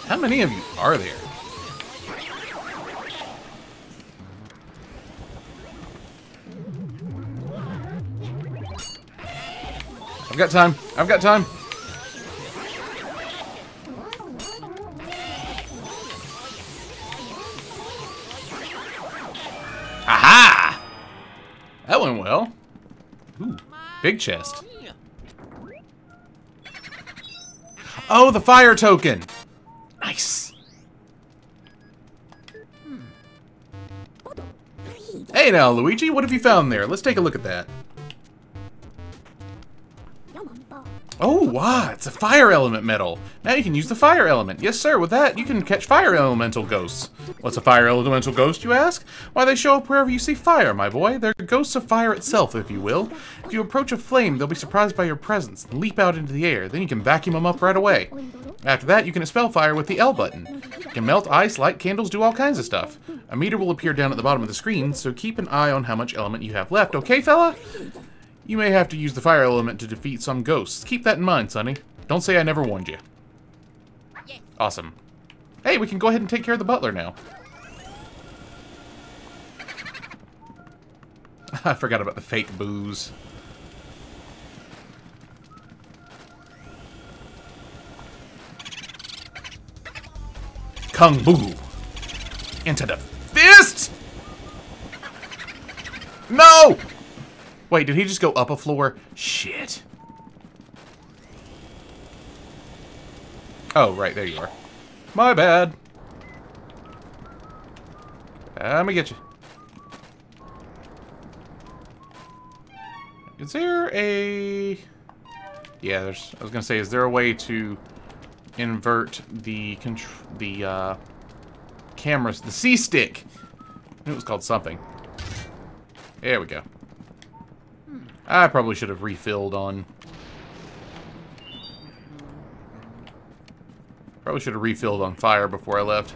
How many of you are there? Got time. I've got time. Aha! That went well. Ooh, big chest. Oh, the fire token. Nice. Hey now, Luigi, what have you found there? Let's take a look at that. Oh, wow, it's a fire element medal. Now you can use the fire element. Yes, sir, with that, you can catch fire elemental ghosts. What's a fire elemental ghost, you ask? Why, they show up wherever you see fire, my boy. They're ghosts of fire itself, if you will. If you approach a flame, they'll be surprised by your presence and leap out into the air. Then you can vacuum them up right away. After that, you can expel fire with the L button. You can melt ice, light candles, do all kinds of stuff. A meter will appear down at the bottom of the screen, so keep an eye on how much element you have left, okay, fella? You may have to use the fire element to defeat some ghosts. Keep that in mind, Sonny. Don't say I never warned you. Awesome. Hey, we can go ahead and take care of the butler now. I forgot about the fake boos. Kung Boo. Into the fist! No! Wait, did he just go up a floor? Shit. Oh, right, there you are. My bad. Uh, let me get you. Is there a... Yeah, there's... I was gonna say, is there a way to invert the the uh, cameras, the C-stick? I knew it was called something. There we go. I probably should have refilled on... Probably should have refilled on fire before I left.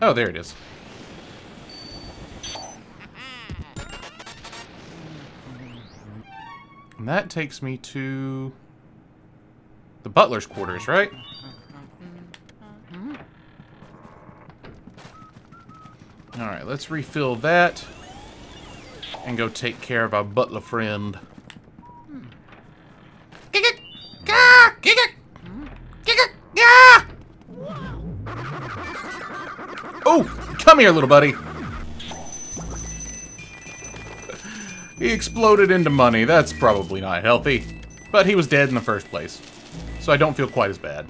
Oh, there it is. And that takes me to the butler's quarters, right? Alright, let's refill that and go take care of our butler friend. Oh, come here, little buddy. He exploded into money. That's probably not healthy. But he was dead in the first place. So I don't feel quite as bad.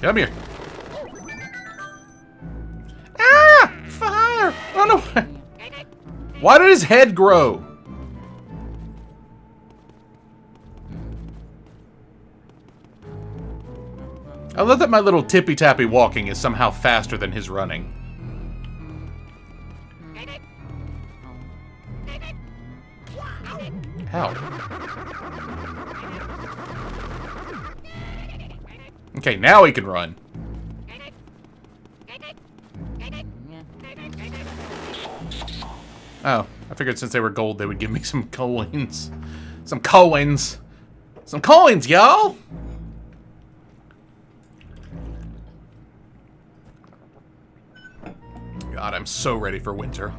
Come here. Ah! Fire! Oh no! Why did his head grow? I love that my little tippy-tappy walking is somehow faster than his running. How? Okay, now he can run. Oh, I figured since they were gold, they would give me some coins. Some coins. Some coins, y'all! God, I'm so ready for winter.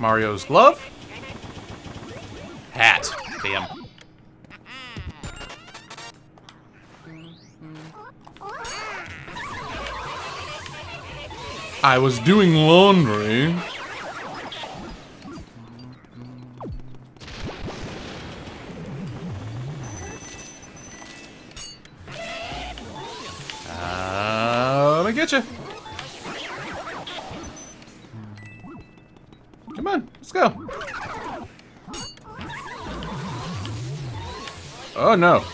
Mario's glove. Hat. Damn. I was doing laundry. Uh, let me get you. Let's go. Oh no.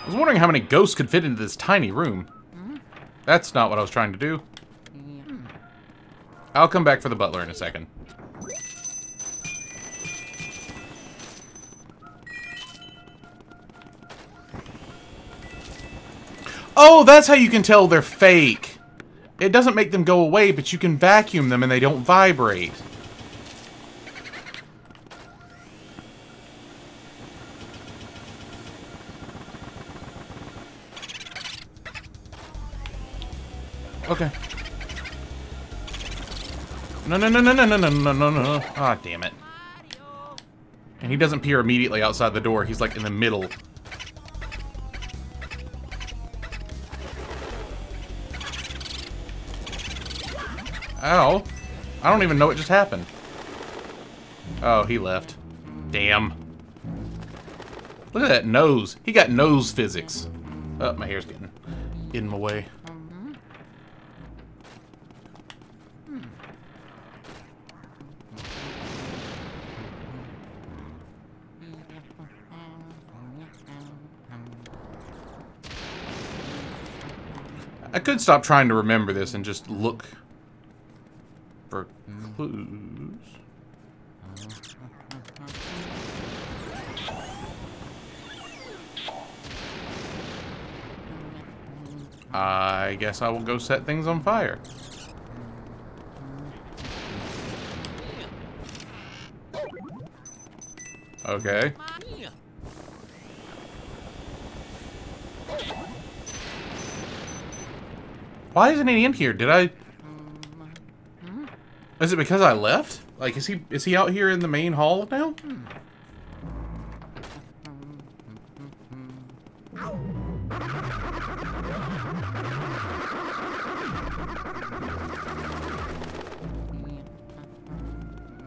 I was wondering how many ghosts could fit into this tiny room. That's not what I was trying to do. I'll come back for the butler in a second. Oh, that's how you can tell they're fake. It doesn't make them go away, but you can vacuum them and they don't vibrate. Okay. No, no, no, no, no, no, no, no, no, no. Ah, damn it. And he doesn't appear immediately outside the door. He's like in the middle. Ow. I don't even know what just happened. Oh, he left. Damn. Look at that nose. He got nose physics. Oh, my hair's getting in my way. I could stop trying to remember this and just look for clues. I guess I will go set things on fire. Okay. Why isn't he in here? Did I... Is it because I left? Like, is he is he out here in the main hall now?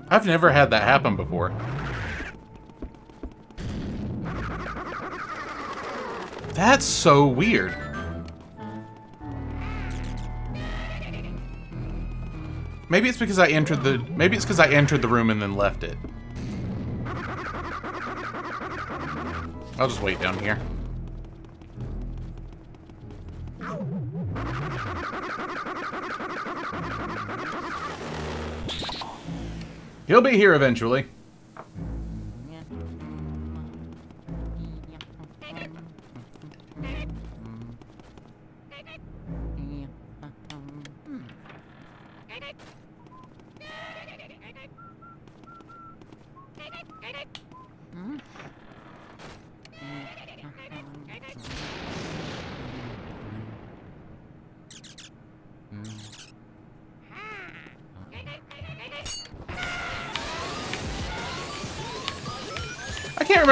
I've never had that happen before. That's so weird. Maybe it's because I entered the maybe it's because I entered the room and then left it. I'll just wait down here. He'll be here eventually.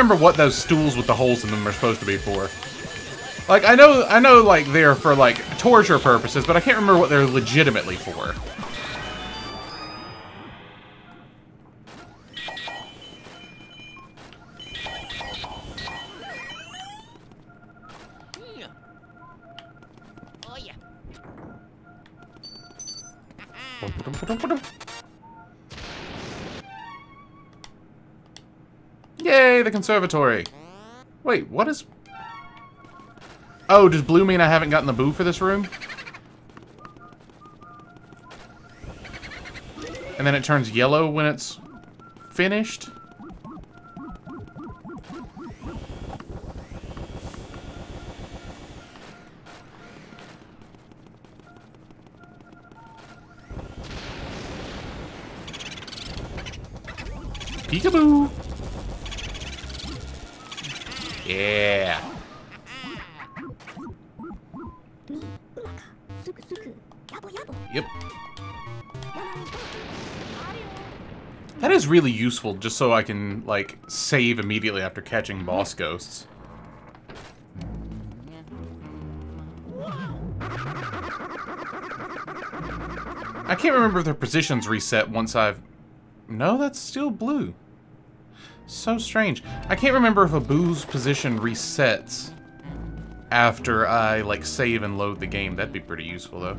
Remember what those stools with the holes in them are supposed to be for. Like, I know, I know, like, they're for, like, torture purposes, but I can't remember what they're legitimately for. Conservatory. Wait, what is... Oh, does blue mean I haven't gotten the boo for this room? And then it turns yellow when it's finished? Peekaboo! Really useful, just so I can, like, save immediately after catching boss ghosts. I can't remember if their positions reset once I've... No, that's still blue. So strange. I can't remember if a boo's position resets after I, like, save and load the game. That'd be pretty useful, though.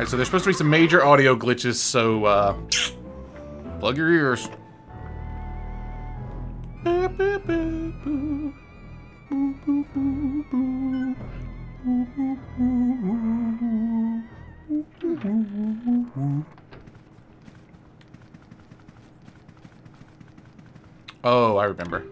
Alright, so there's supposed to be some major audio glitches, so, uh... Plug your ears. Oh, I remember.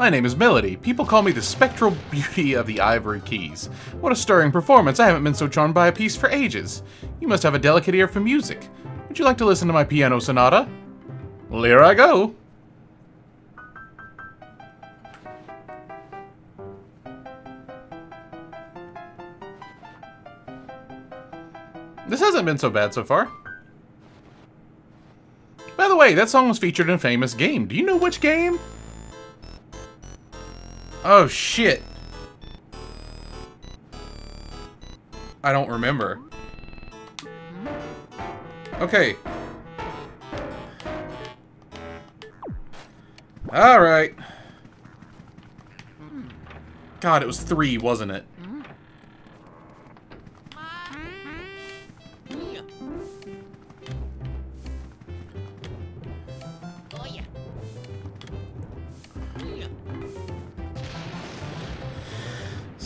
My name is Melody. People call me the spectral beauty of the Ivory Keys. What a stirring performance. I haven't been so charmed by a piece for ages. You must have a delicate ear for music. Would you like to listen to my piano sonata? Well, here I go. This hasn't been so bad so far. By the way, that song was featured in a famous game. Do you know which game? Oh, shit. I don't remember. Okay. Alright. God, it was three, wasn't it?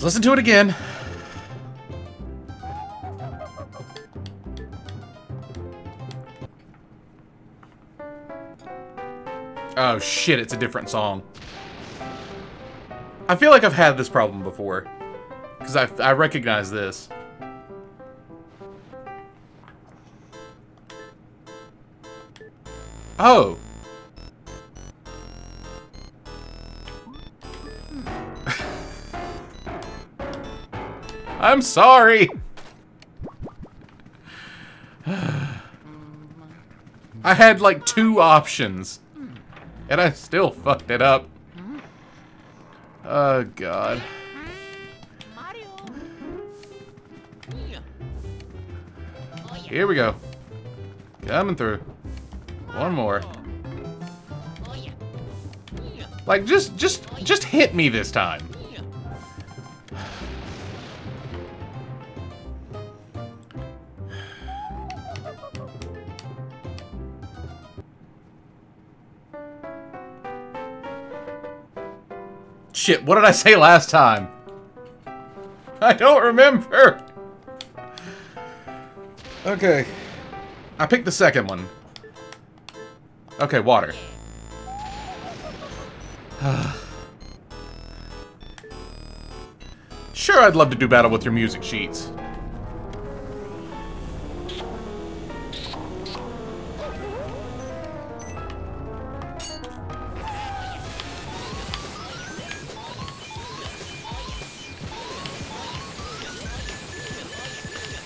Listen to it again. Oh shit, it's a different song. I feel like I've had this problem before. Because I, I recognize this. Oh. I'm sorry. I had like two options. And I still fucked it up. Oh, God. Here we go. Coming through. One more. Like, just, just, just hit me this time. Shit, what did I say last time? I don't remember. Okay. I picked the second one. Okay, water. sure, I'd love to do battle with your music sheets.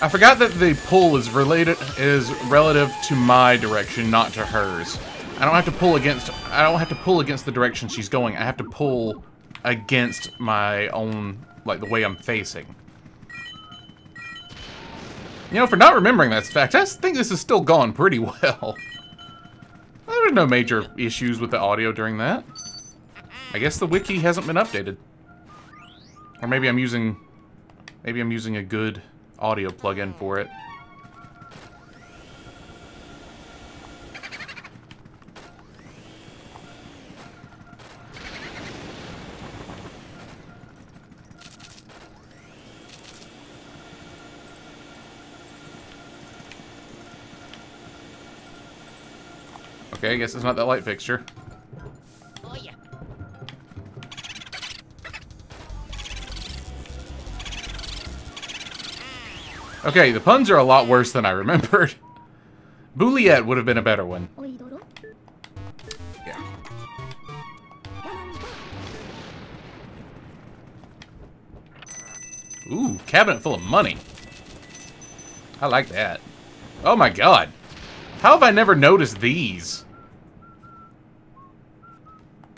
I forgot that the pull is related is relative to my direction, not to hers. I don't have to pull against I don't have to pull against the direction she's going. I have to pull against my own like the way I'm facing. You know, for not remembering that fact, I think this is still going pretty well. There There's no major issues with the audio during that. I guess the wiki hasn't been updated. Or maybe I'm using maybe I'm using a good audio plugin for it. Okay, I guess it's not that light fixture. Okay, the puns are a lot worse than I remembered. Bouliette would have been a better one. Yeah. Ooh, cabinet full of money. I like that. Oh my god. How have I never noticed these?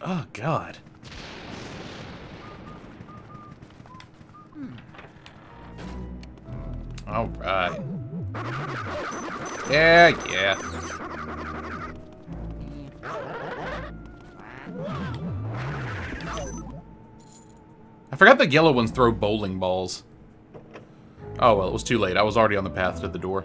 Oh god. Alright. Yeah, yeah. I forgot the yellow ones throw bowling balls. Oh, well, it was too late. I was already on the path to the door.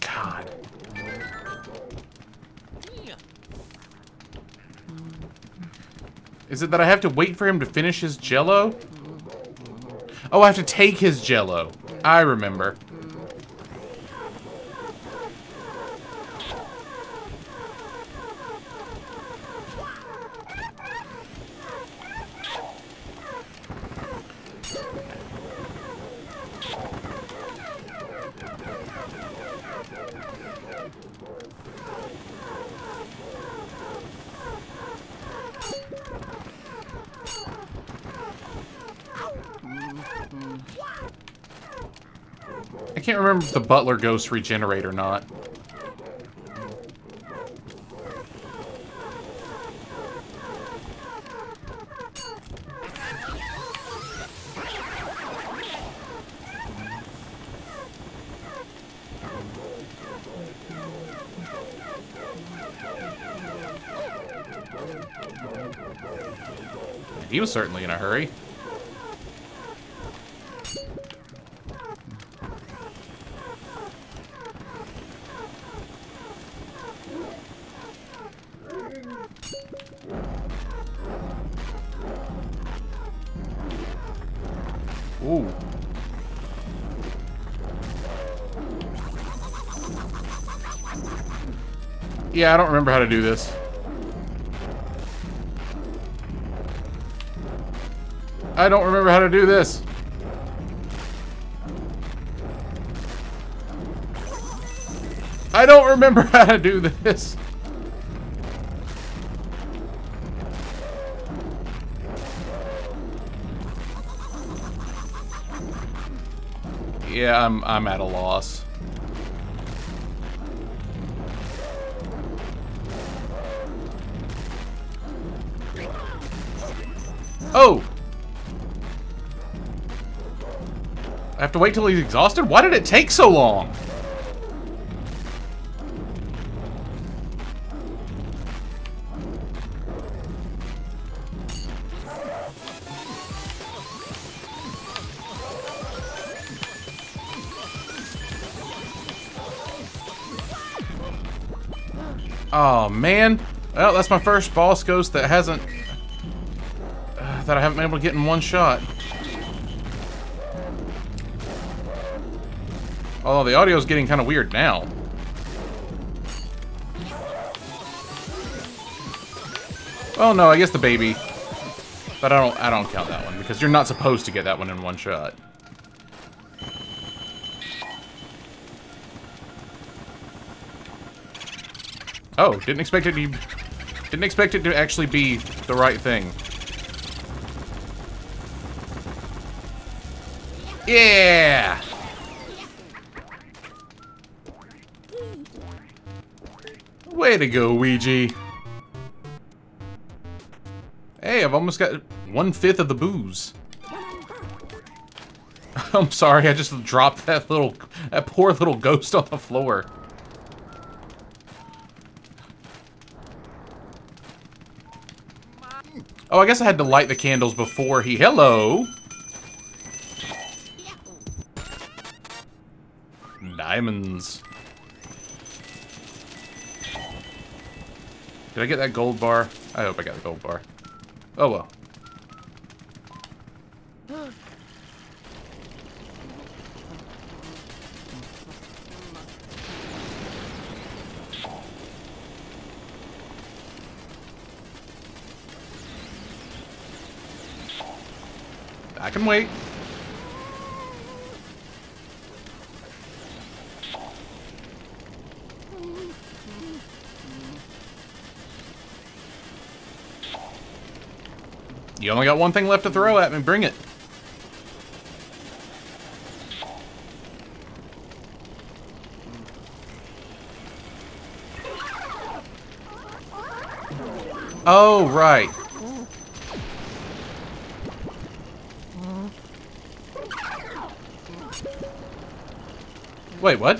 God. Is it that I have to wait for him to finish his jello? Oh, I have to take his jello. I remember. The butler ghosts regenerate or not. He was certainly in a hurry. Yeah, I don't remember how to do this. I don't remember how to do this. I don't remember how to do this. Yeah, I'm I'm at a loss. To wait till he's exhausted? Why did it take so long? Oh, man. Well, that's my first boss ghost that hasn't... Uh, that I haven't been able to get in one shot. Although the audio's getting kind of weird now. Oh no, I guess the baby. But I don't I don't count that one because you're not supposed to get that one in one shot. Oh, didn't expect it to be, didn't expect it to actually be the right thing. Yeah! Way to go, Ouija. Hey, I've almost got one-fifth of the boos. I'm sorry, I just dropped that little, that poor little ghost on the floor. Oh, I guess I had to light the candles before he... Hello! Diamonds. Did I get that gold bar? I hope I got the gold bar. Oh well. I can wait. You only got one thing left to throw at me. Bring it. Oh, right. Wait, what?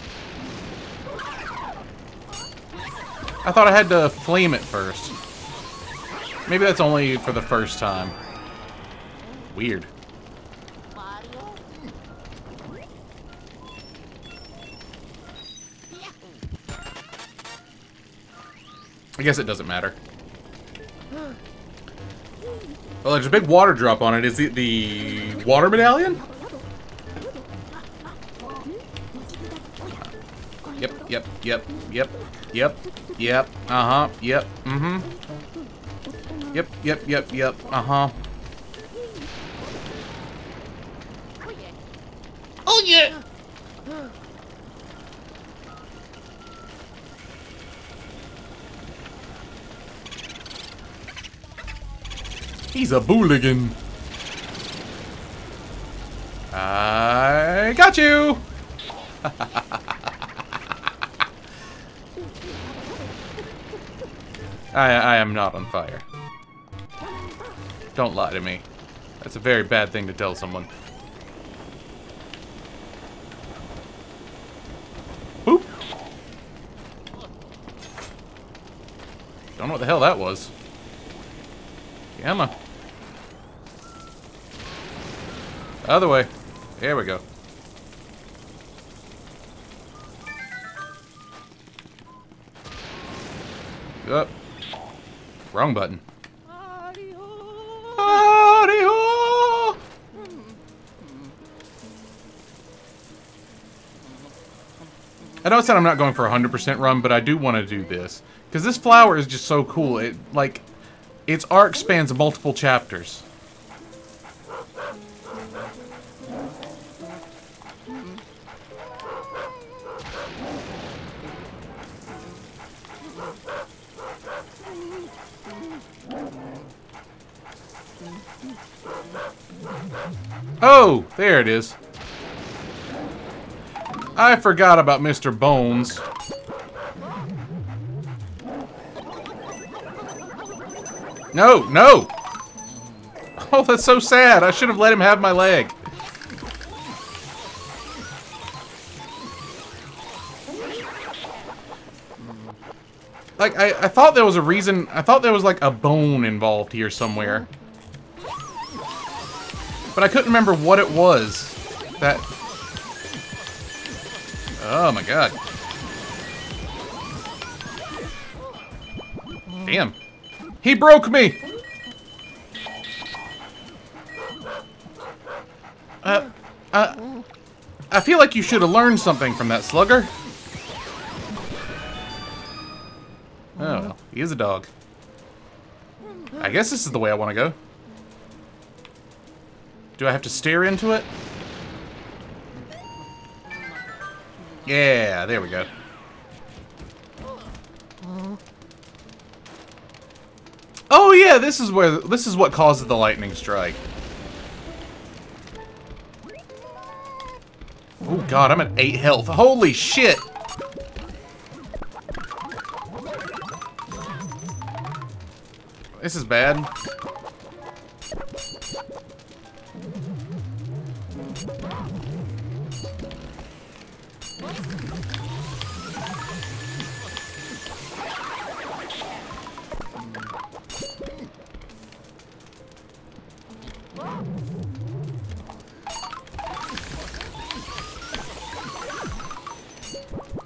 I thought I had to flame it first. Maybe that's only for the first time. Weird. I guess it doesn't matter. Well, there's a big water drop on it. Is it the water medallion? Yep, yep, yep, yep, yep, yep, uh-huh, yep, mm-hmm. Yep, yep, yep, yep, uh-huh. He's a booligan. I got you! I, I am not on fire. Don't lie to me. That's a very bad thing to tell someone. Boop! Don't know what the hell that was. Gamma. Other way. There we go. Up. Wrong button. I know I said I'm not going for a 100% run, but I do want to do this. Because this flower is just so cool. It, like, its arc spans multiple chapters. There it is. I forgot about Mr. Bones. No, no! Oh, that's so sad. I should have let him have my leg. Like, I, I thought there was a reason... I thought there was, like, a bone involved here somewhere. But I couldn't remember what it was. That... Oh, my God. Damn. He broke me! Uh, uh, I feel like you should have learned something from that slugger. Oh, he is a dog. I guess this is the way I want to go. Do I have to stare into it? Yeah, there we go. Oh yeah, this is where this is what causes the lightning strike. Oh god, I'm at 8 health. Holy shit! This is bad.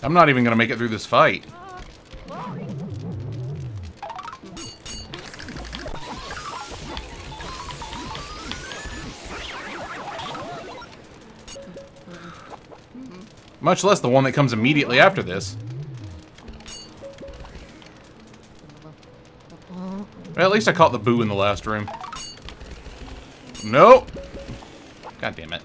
I'm not even gonna make it through this fight. Much less the one that comes immediately after this. At least I caught the boo in the last room. Nope. God damn it.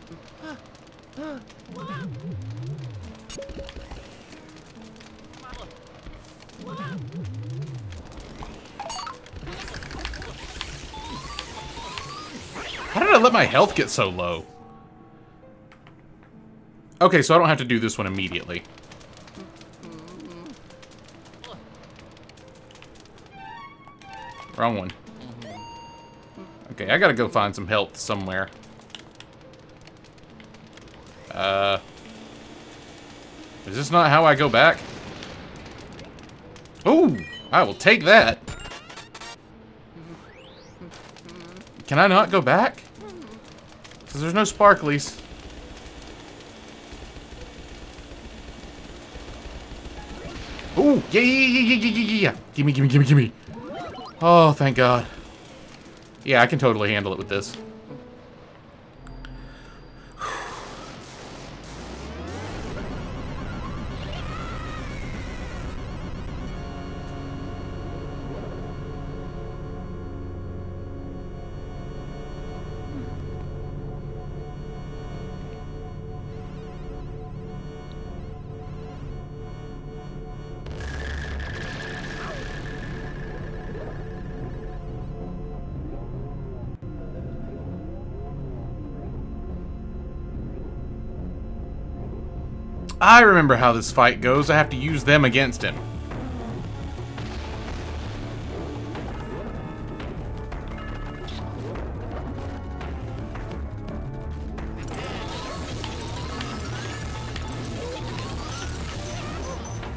How did I let my health get so low? Okay, so I don't have to do this one immediately. Wrong one. Okay, I gotta go find some health somewhere. Uh... Is this not how I go back? Ooh! I will take that! Can I not go back? Because there's no sparklies. Yeah, yeah, yeah, yeah, yeah, yeah. Gimme, gimme, gimme, gimme. Oh, thank God. Yeah, I can totally handle it with this. I remember how this fight goes. I have to use them against him.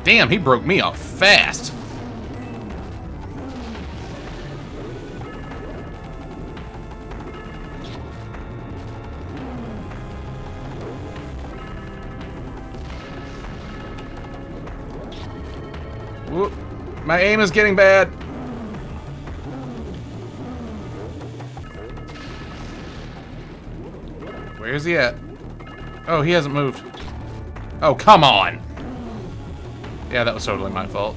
Damn, he broke me off fast. My aim is getting bad. Where is he at? Oh, he hasn't moved. Oh, come on. Yeah, that was totally my fault.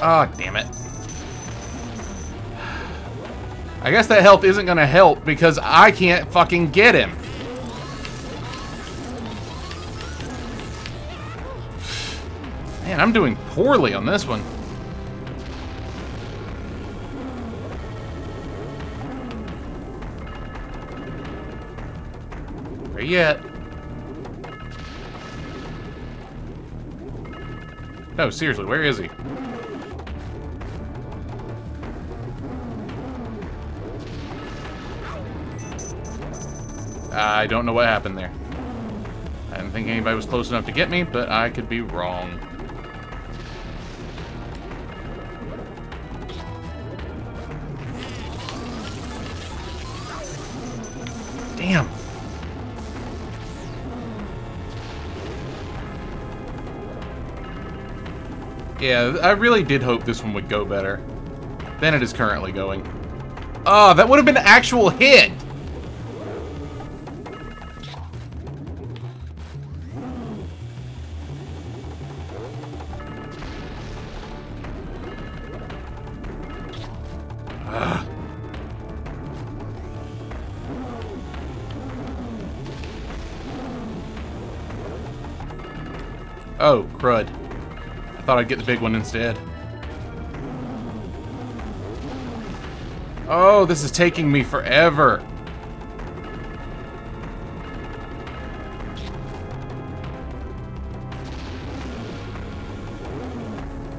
Ah, oh, damn it. I guess that health isn't gonna help because I can't fucking get him. I'm doing poorly on this one. Where you at? No, seriously, where is he? I don't know what happened there. I didn't think anybody was close enough to get me, but I could be wrong. Yeah, I really did hope this one would go better than it is currently going. Oh, that would have been an actual hit! Ah. Oh, crud. Thought I'd get the big one instead. Oh, this is taking me forever.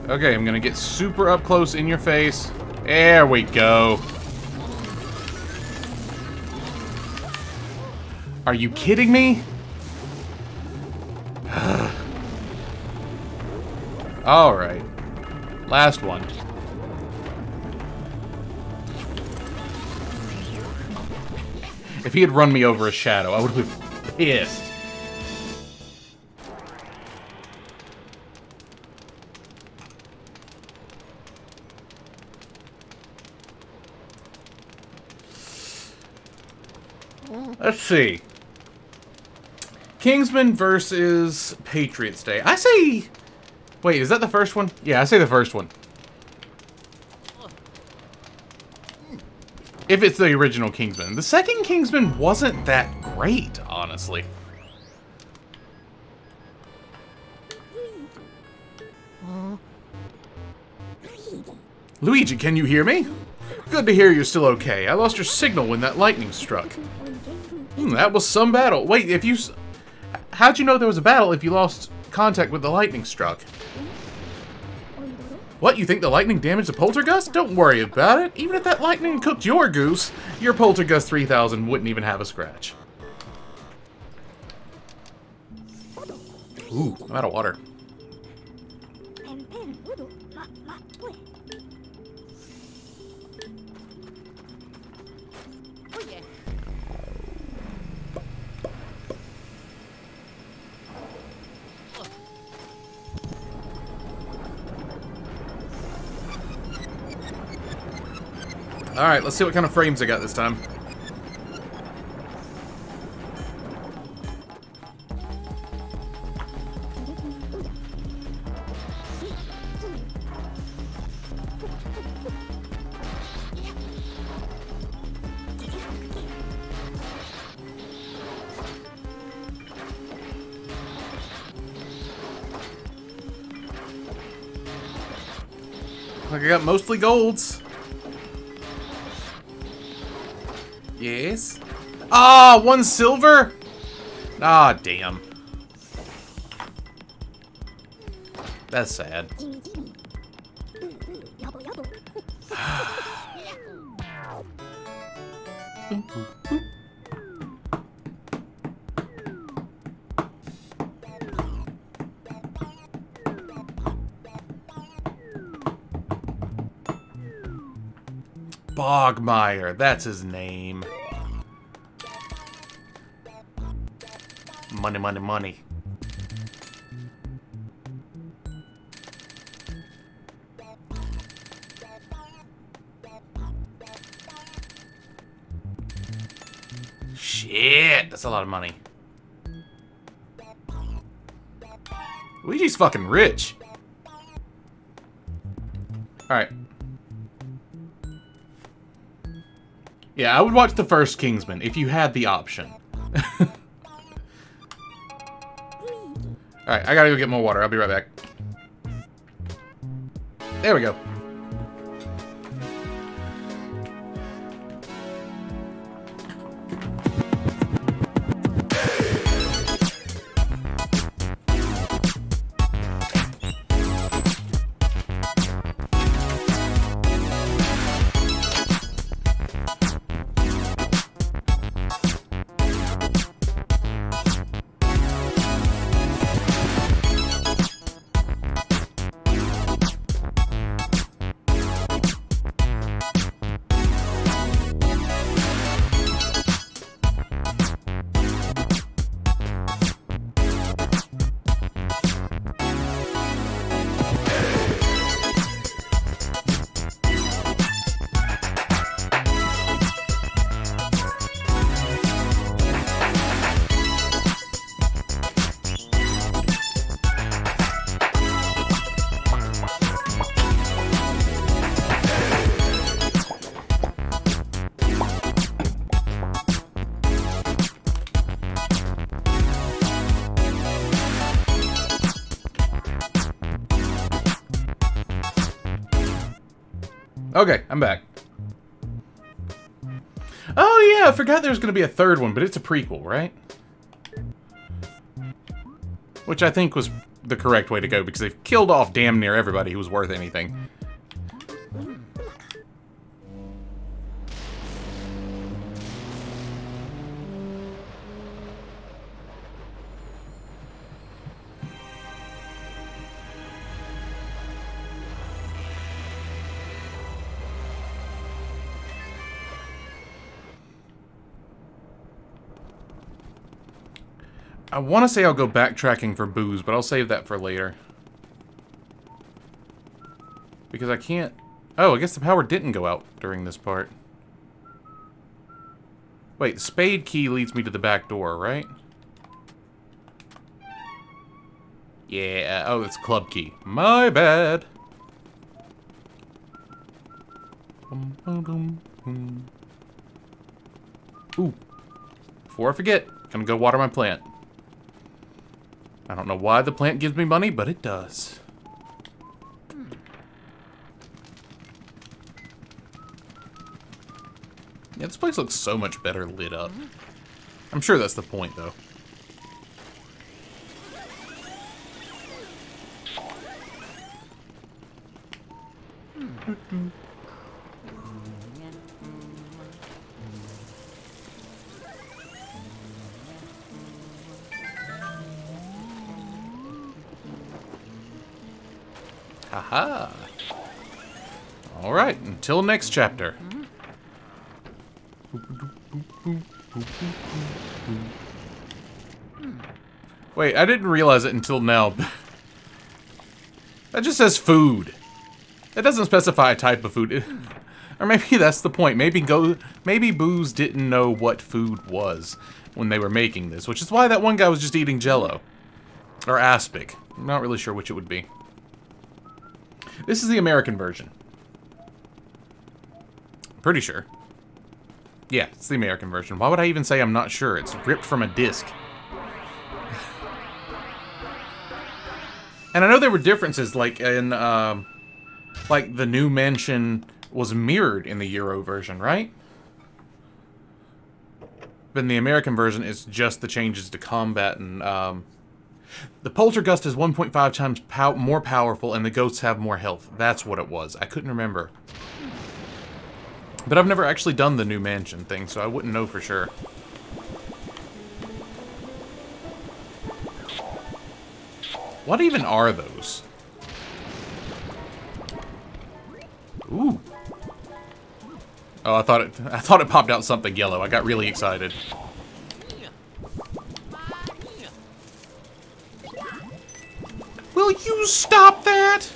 Okay, I'm gonna get super up close in your face. There we go. Are you kidding me? Alright. Last one. If he had run me over a shadow, I would have pissed. Let's see. Kingsman versus Patriots Day. I say Wait, is that the first one? Yeah, I say the first one. If it's the original Kingsman. The second Kingsman wasn't that great, honestly. Luigi, can you hear me? Good to hear you're still okay. I lost your signal when that lightning struck. Hmm, that was some battle. Wait, if you... How'd you know there was a battle if you lost contact with the lightning struck? What, you think the lightning damaged the Poltergust? Don't worry about it. Even if that lightning cooked your goose, your Poltergust 3000 wouldn't even have a scratch. Ooh, I'm out of water. Alright, let's see what kind of frames I got this time. Like I got mostly golds. Ah, oh, one silver? Ah, oh, damn. That's sad. Bogmire, that's his name. Money, money, money. Shit, that's a lot of money. Luigi's fucking rich. Alright. Yeah, I would watch the first Kingsman if you had the option. Alright, I gotta go get more water. I'll be right back. There we go. Okay, I'm back. Oh yeah, I forgot there was going to be a third one, but it's a prequel, right? Which I think was the correct way to go, because they've killed off damn near everybody who was worth anything. I want to say I'll go backtracking for boos, but I'll save that for later. Because I can't... Oh, I guess the power didn't go out during this part. Wait, the spade key leads me to the back door, right? Yeah, oh, it's club key. My bad. Ooh. Before I forget, gonna go water my plant. I don't know why the plant gives me money, but it does. Yeah, this place looks so much better lit up. I'm sure that's the point, though. Hmm. Haha. Alright, until next chapter. Wait, I didn't realize it until now. that just says food. It doesn't specify a type of food. or maybe that's the point. Maybe go maybe Boos didn't know what food was when they were making this, which is why that one guy was just eating jello. Or aspic. I'm not really sure which it would be. This is the American version. Pretty sure. Yeah, it's the American version. Why would I even say I'm not sure? It's ripped from a disc. and I know there were differences, like in, um, like the new mansion was mirrored in the Euro version, right? But in the American version, it's just the changes to combat and um, the Poltergust is 1.5 times pow more powerful, and the ghosts have more health. That's what it was. I couldn't remember. But I've never actually done the new mansion thing, so I wouldn't know for sure. What even are those? Ooh. Oh, I thought it I thought it popped out something yellow. I got really excited. Will you stop that?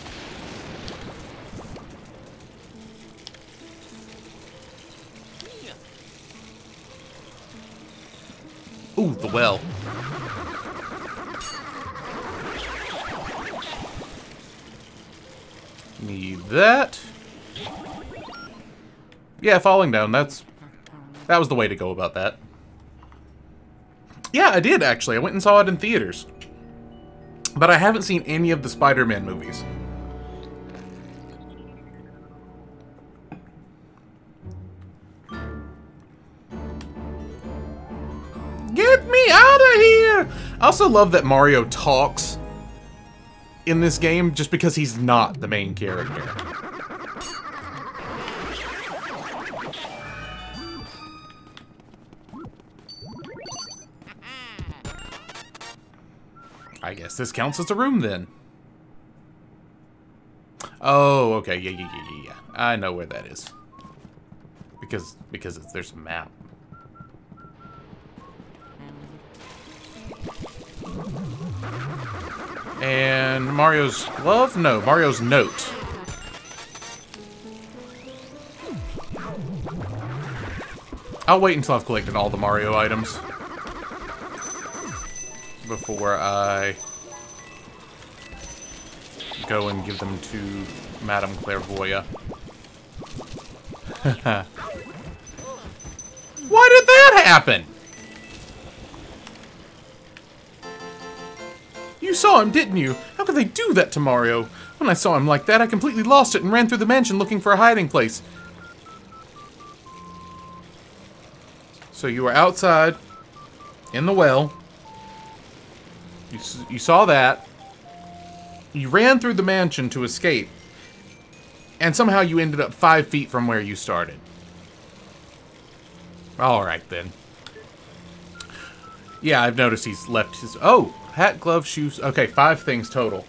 Ooh, the well. Need that. Yeah, falling down, that's... That was the way to go about that. Yeah, I did, actually. I went and saw it in theaters. But I haven't seen any of the Spider-Man movies. Get me out of here! I also love that Mario talks in this game just because he's not the main character. I guess this counts as a room then. Oh, okay. Yeah, yeah, yeah, yeah. I know where that is. Because because there's a map. And Mario's glove? No, Mario's note. I'll wait until I've collected all the Mario items. Before I go and give them to Madame Clairvoya. Why did that happen? You saw him, didn't you? How could they do that to Mario? When I saw him like that, I completely lost it and ran through the mansion looking for a hiding place. So you were outside, in the well. You, you saw that. You ran through the mansion to escape. And somehow you ended up five feet from where you started. Alright then. Yeah, I've noticed he's left his... Oh! Hat, glove, shoes. Okay, five things total.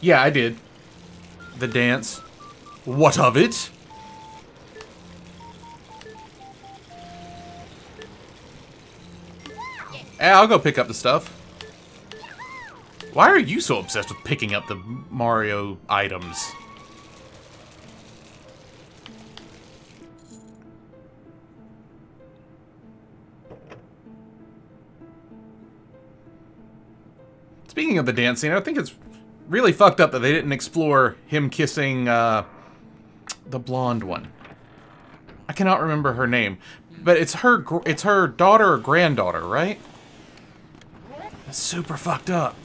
Yeah, I did. The dance. What of it? Yeah, I'll go pick up the stuff. Why are you so obsessed with picking up the Mario items? Speaking of the dance scene, I think it's really fucked up that they didn't explore him kissing uh, the blonde one. I cannot remember her name, but it's her it's her daughter or granddaughter, right? Super fucked up.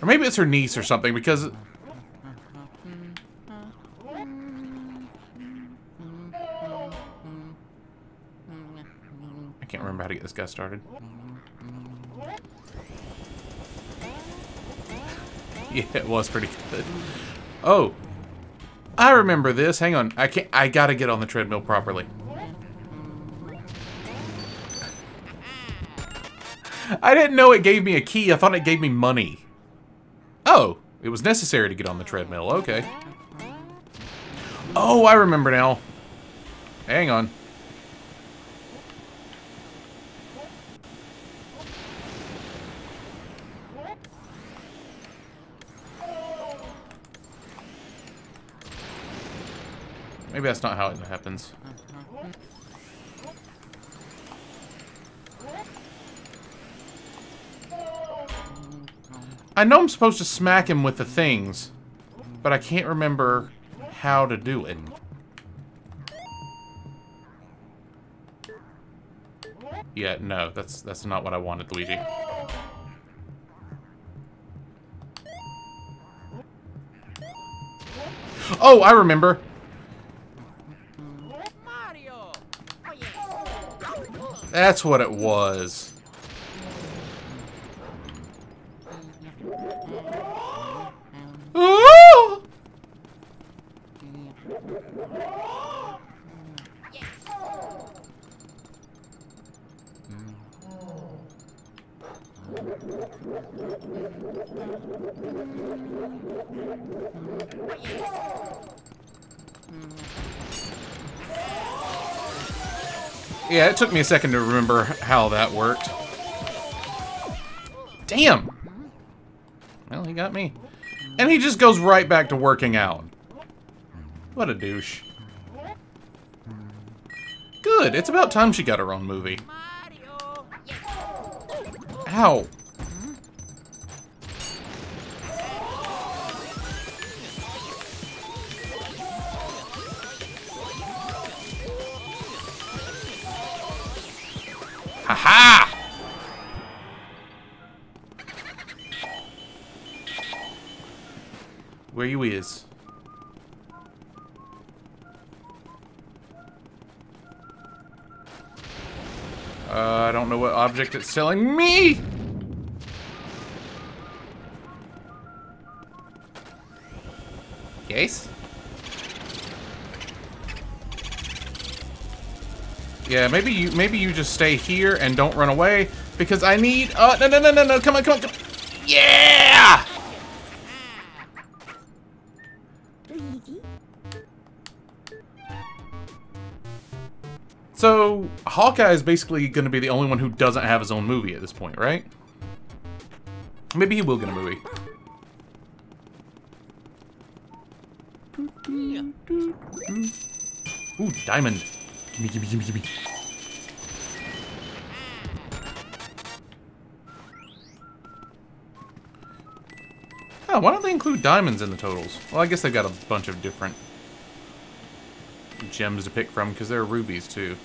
Or maybe it's her niece or something because I can't remember how to get this guy started. yeah, it was pretty good. Oh. I remember this. Hang on. I can't I gotta get on the treadmill properly. I didn't know it gave me a key. I thought it gave me money. Oh, it was necessary to get on the treadmill. Okay. Oh, I remember now. Hang on. Maybe that's not how it happens. I know I'm supposed to smack him with the things, but I can't remember how to do it. Yeah, no, that's that's not what I wanted, Luigi. Oh, I remember. That's what it was. Yeah, it took me a second to remember how that worked. Damn! Well, he got me. And he just goes right back to working out. What a douche. Good, it's about time she got her own movie. Ow. Ha-ha! Where you is? Uh, I don't know what object it's selling me! Yes? Yeah, maybe you maybe you just stay here and don't run away because I need uh no no no no no come on come on come Yeah! So Hawkeye is basically going to be the only one who doesn't have his own movie at this point, right? Maybe he will get a movie. Ooh, diamond. Gimme, gimme, gimme, gimme. Oh, why don't they include diamonds in the totals? Well, I guess they've got a bunch of different gems to pick from, because there are rubies, too.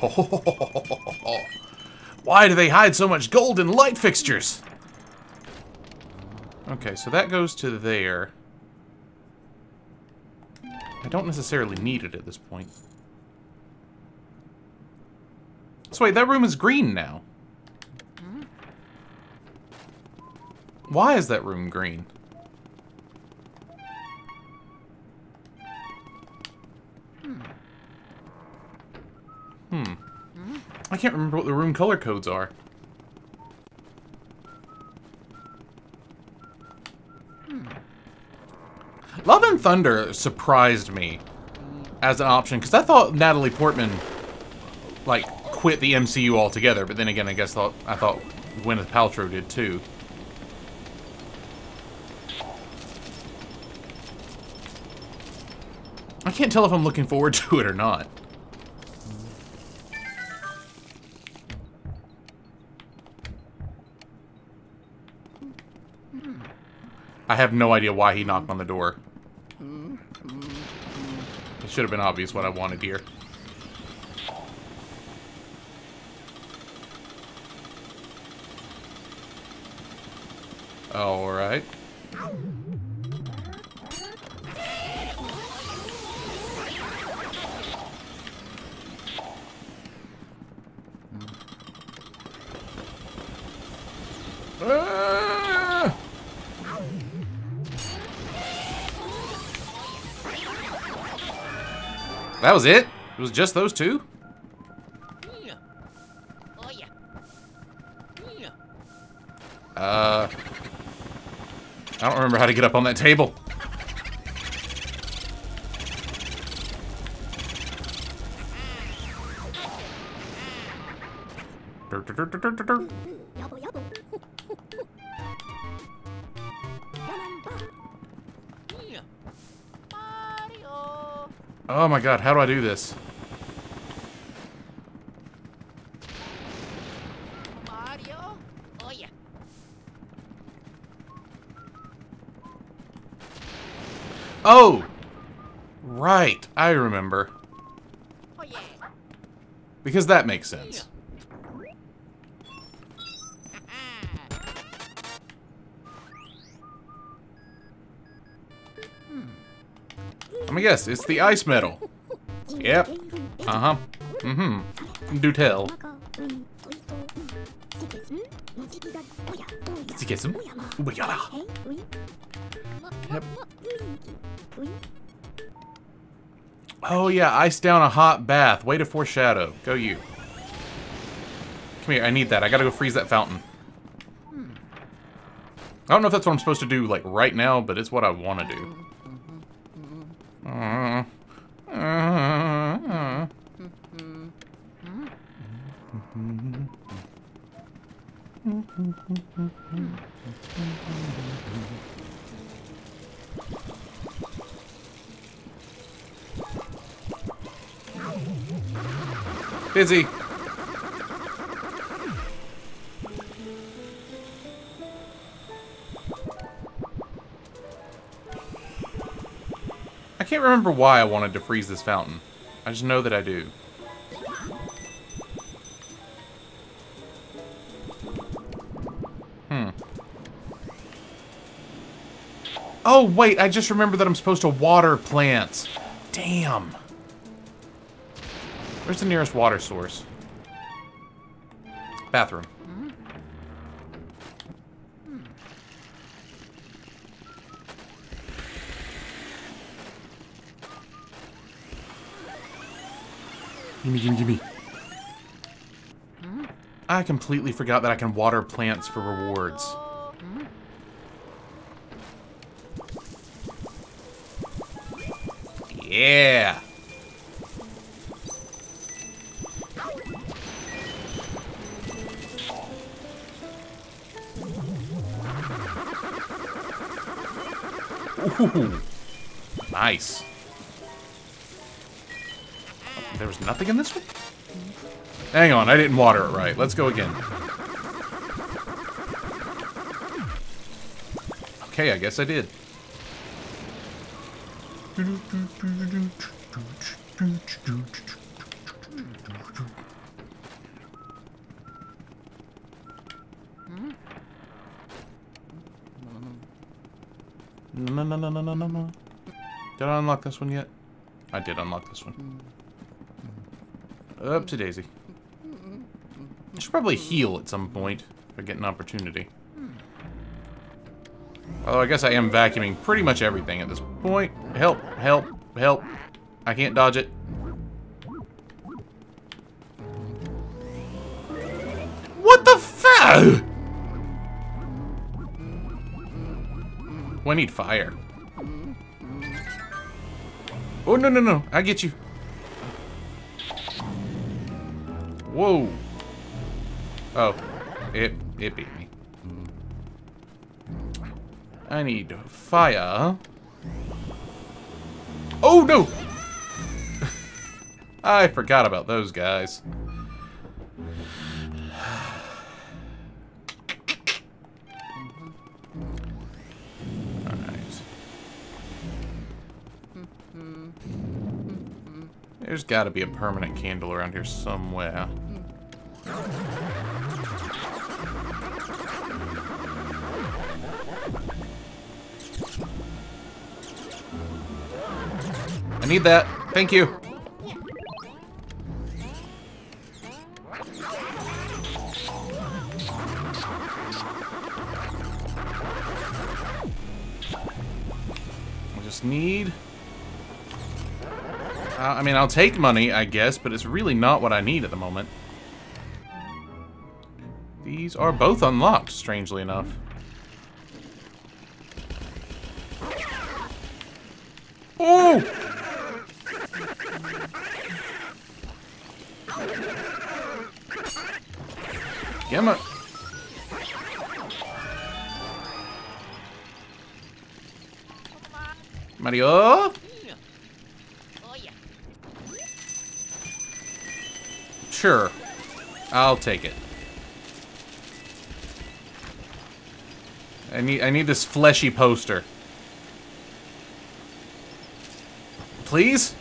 Why do they hide so much gold in light fixtures? Okay, so that goes to there. I don't necessarily need it at this point. So wait, that room is green now. Why is that room green? Hmm. I can't remember what the room color codes are. Love and Thunder surprised me as an option because I thought Natalie Portman like quit the MCU altogether, but then again, I guess thought I thought Gwyneth Paltrow did too. I can't tell if I'm looking forward to it or not. I have no idea why he knocked on the door. It should have been obvious what I wanted here. Alright. Ah! That was it? It was just those two? Uh... I don't remember how to get up on that table. Dur, dur, dur, Oh my god, how do I do this? Mario. Oh yeah. Oh! Right, I remember. Oh yeah. Because that makes sense. I'm gonna guess, it's the ice medal. Yep. Uh-huh. Mm-hmm. Do tell. Yep. Oh yeah, ice down a hot bath. Way to foreshadow. Go you. Come here, I need that. I gotta go freeze that fountain. I don't know if that's what I'm supposed to do, like, right now, but it's what I want to do. Busy. I can't remember why I wanted to freeze this fountain. I just know that I do. Hmm. Oh, wait, I just remember that I'm supposed to water plants. Damn. Where's the nearest water source? Bathroom. Gimme, gimme, gimme. I completely forgot that I can water plants for rewards. Yeah! Ooh, nice. There was nothing in this one? Hang on, I didn't water it right. Let's go again. Okay, I guess I did. No, no, no, no, no, no. Did I unlock this one yet? I did unlock this one. Up to Daisy. I should probably heal at some point if I get an opportunity. Although I guess I am vacuuming pretty much everything at this point. Help, help, help. I can't dodge it. What the fuck? I need fire. Oh, no, no, no. I get you. Whoa. Oh. It, it beat me. I need fire. Oh, no! I forgot about those guys. There's got to be a permanent candle around here somewhere. I need that. Thank you. I'll take money, I guess, but it's really not what I need at the moment. These are both unlocked, strangely enough. Oh! Gamma. Mario? Sure. I'll take it. I need I need this fleshy poster. Please?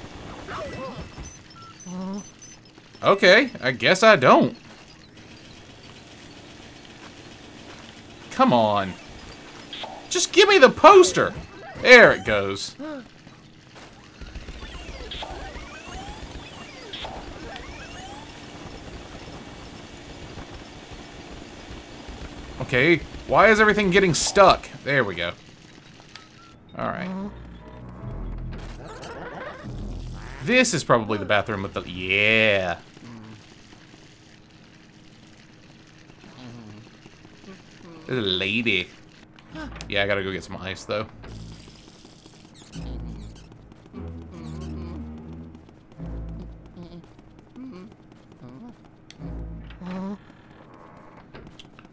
Okay, I guess I don't. Come on. Just give me the poster. There it goes. Okay, why is everything getting stuck? There we go. Alright. This is probably the bathroom with the... Yeah. There's a lady. Yeah, I gotta go get some ice, though.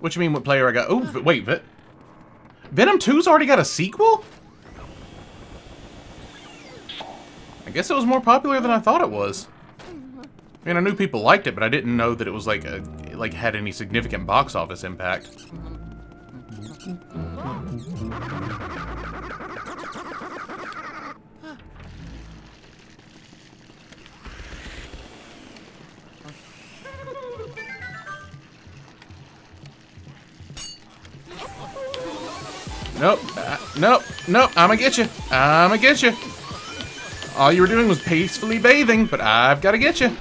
What you mean, what player I got? Oh, wait, Venom 2's already got a sequel? I guess it was more popular than I thought it was. I mean, I knew people liked it, but I didn't know that it was like a like had any significant box office impact. Nope. Nope. I'ma get you. I'ma get you. All you were doing was peacefully bathing, but I've got to get you.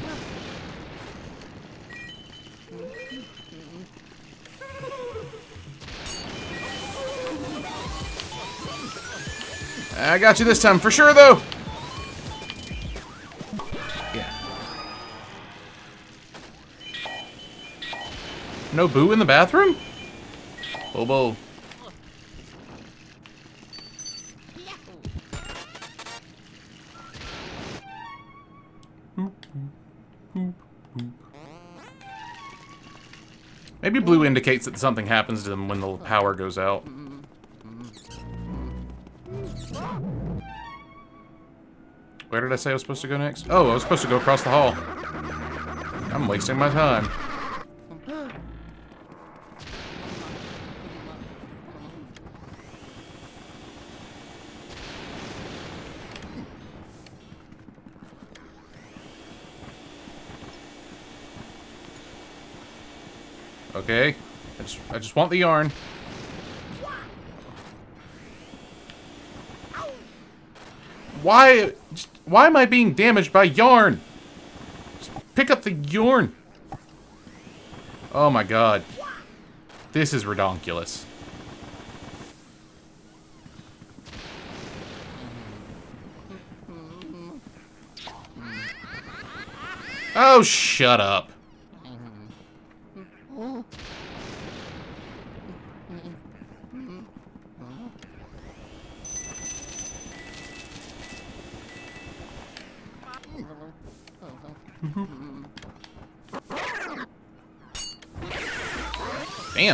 I got you this time for sure, though. Yeah. No boo in the bathroom? Bobo. Maybe blue indicates that something happens to them when the power goes out. Where did I say I was supposed to go next? Oh, I was supposed to go across the hall. I'm wasting my time. Okay. I just want the yarn. Why why am I being damaged by yarn? Just pick up the yarn. Oh my god. This is redonkulous. Oh, shut up.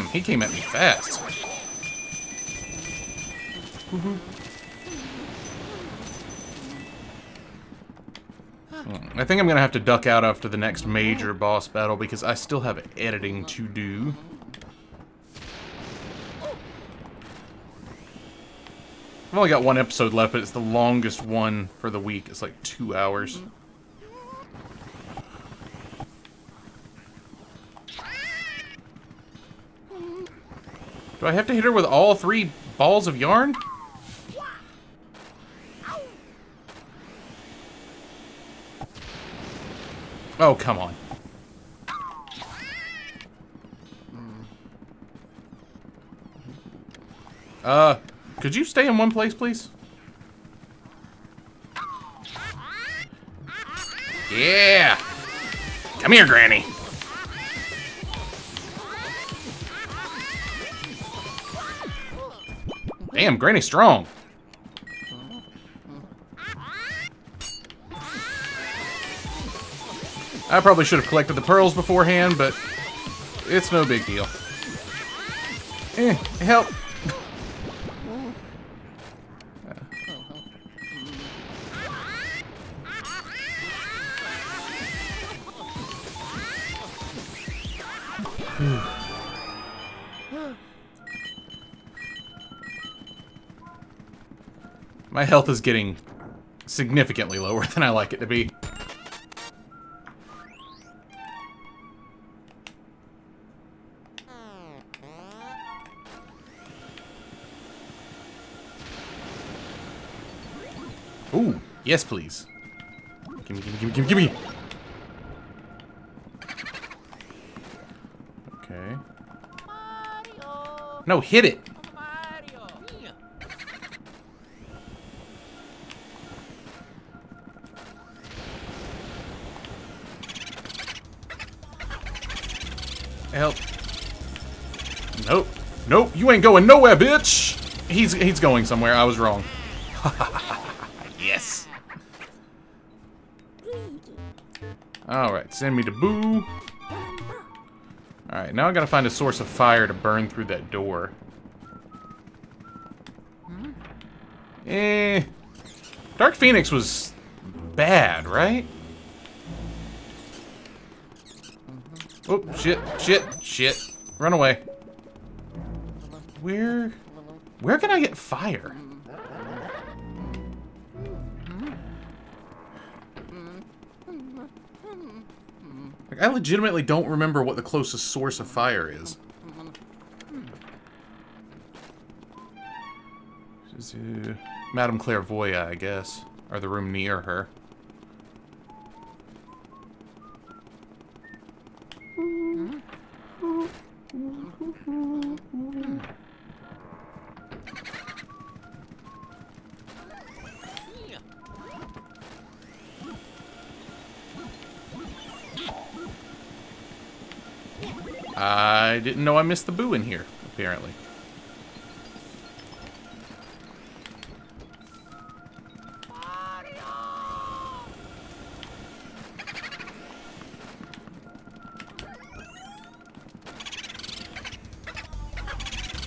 Damn, he came at me fast. Hmm, I think I'm gonna have to duck out after the next major boss battle because I still have editing to do. I've only got one episode left, but it's the longest one for the week. It's like two hours. Do I have to hit her with all three balls of yarn? Oh, come on. Uh, could you stay in one place, please? Yeah! Come here, Granny. Damn, Granny's strong. I probably should have collected the pearls beforehand, but it's no big deal. Eh, help. My health is getting significantly lower than I like it to be. Ooh, yes please. Gimme, gimme, gimme, gimme, gimme! Okay. No, hit it! Ain't going nowhere, bitch! He's he's going somewhere. I was wrong. yes. Alright, send me to Boo. Alright, now I gotta find a source of fire to burn through that door. Eh. Dark Phoenix was bad, right? Oh, shit, shit, shit. Run away. Fire? Like, I legitimately don't remember what the closest source of fire is. Uh, Madame Clairvoya, I guess. Or the room near her. Missed the boo in here, apparently.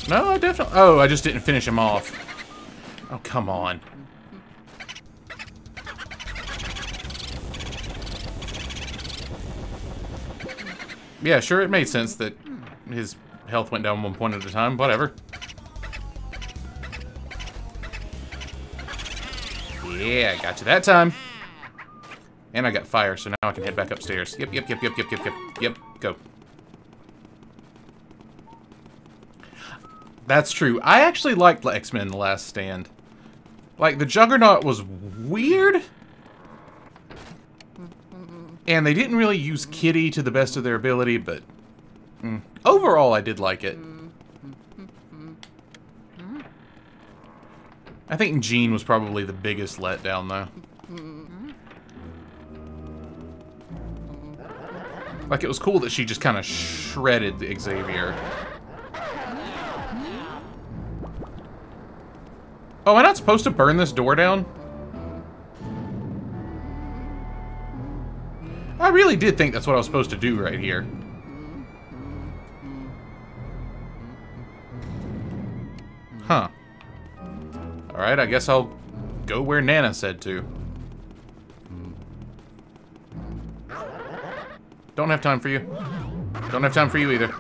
No, I definitely... Oh, I just didn't finish him off. Oh, come on. Yeah, sure, it made sense that his health went down one point at a time. Whatever. Yeah, I got you that time. And I got fire, so now I can head back upstairs. Yep, yep, yep, yep, yep, yep, yep, yep, go. That's true. I actually liked X-Men The Last Stand. Like, the Juggernaut was weird. And they didn't really use Kitty to the best of their ability, but... mm, overall, I did like it. I think Jean was probably the biggest letdown, though. Like, it was cool that she just kind of shredded Xavier. Oh, am I not supposed to burn this door down? I really did think that's what I was supposed to do right here. Huh. Alright, I guess I'll go where Nana said to. Don't have time for you. Don't have time for you either.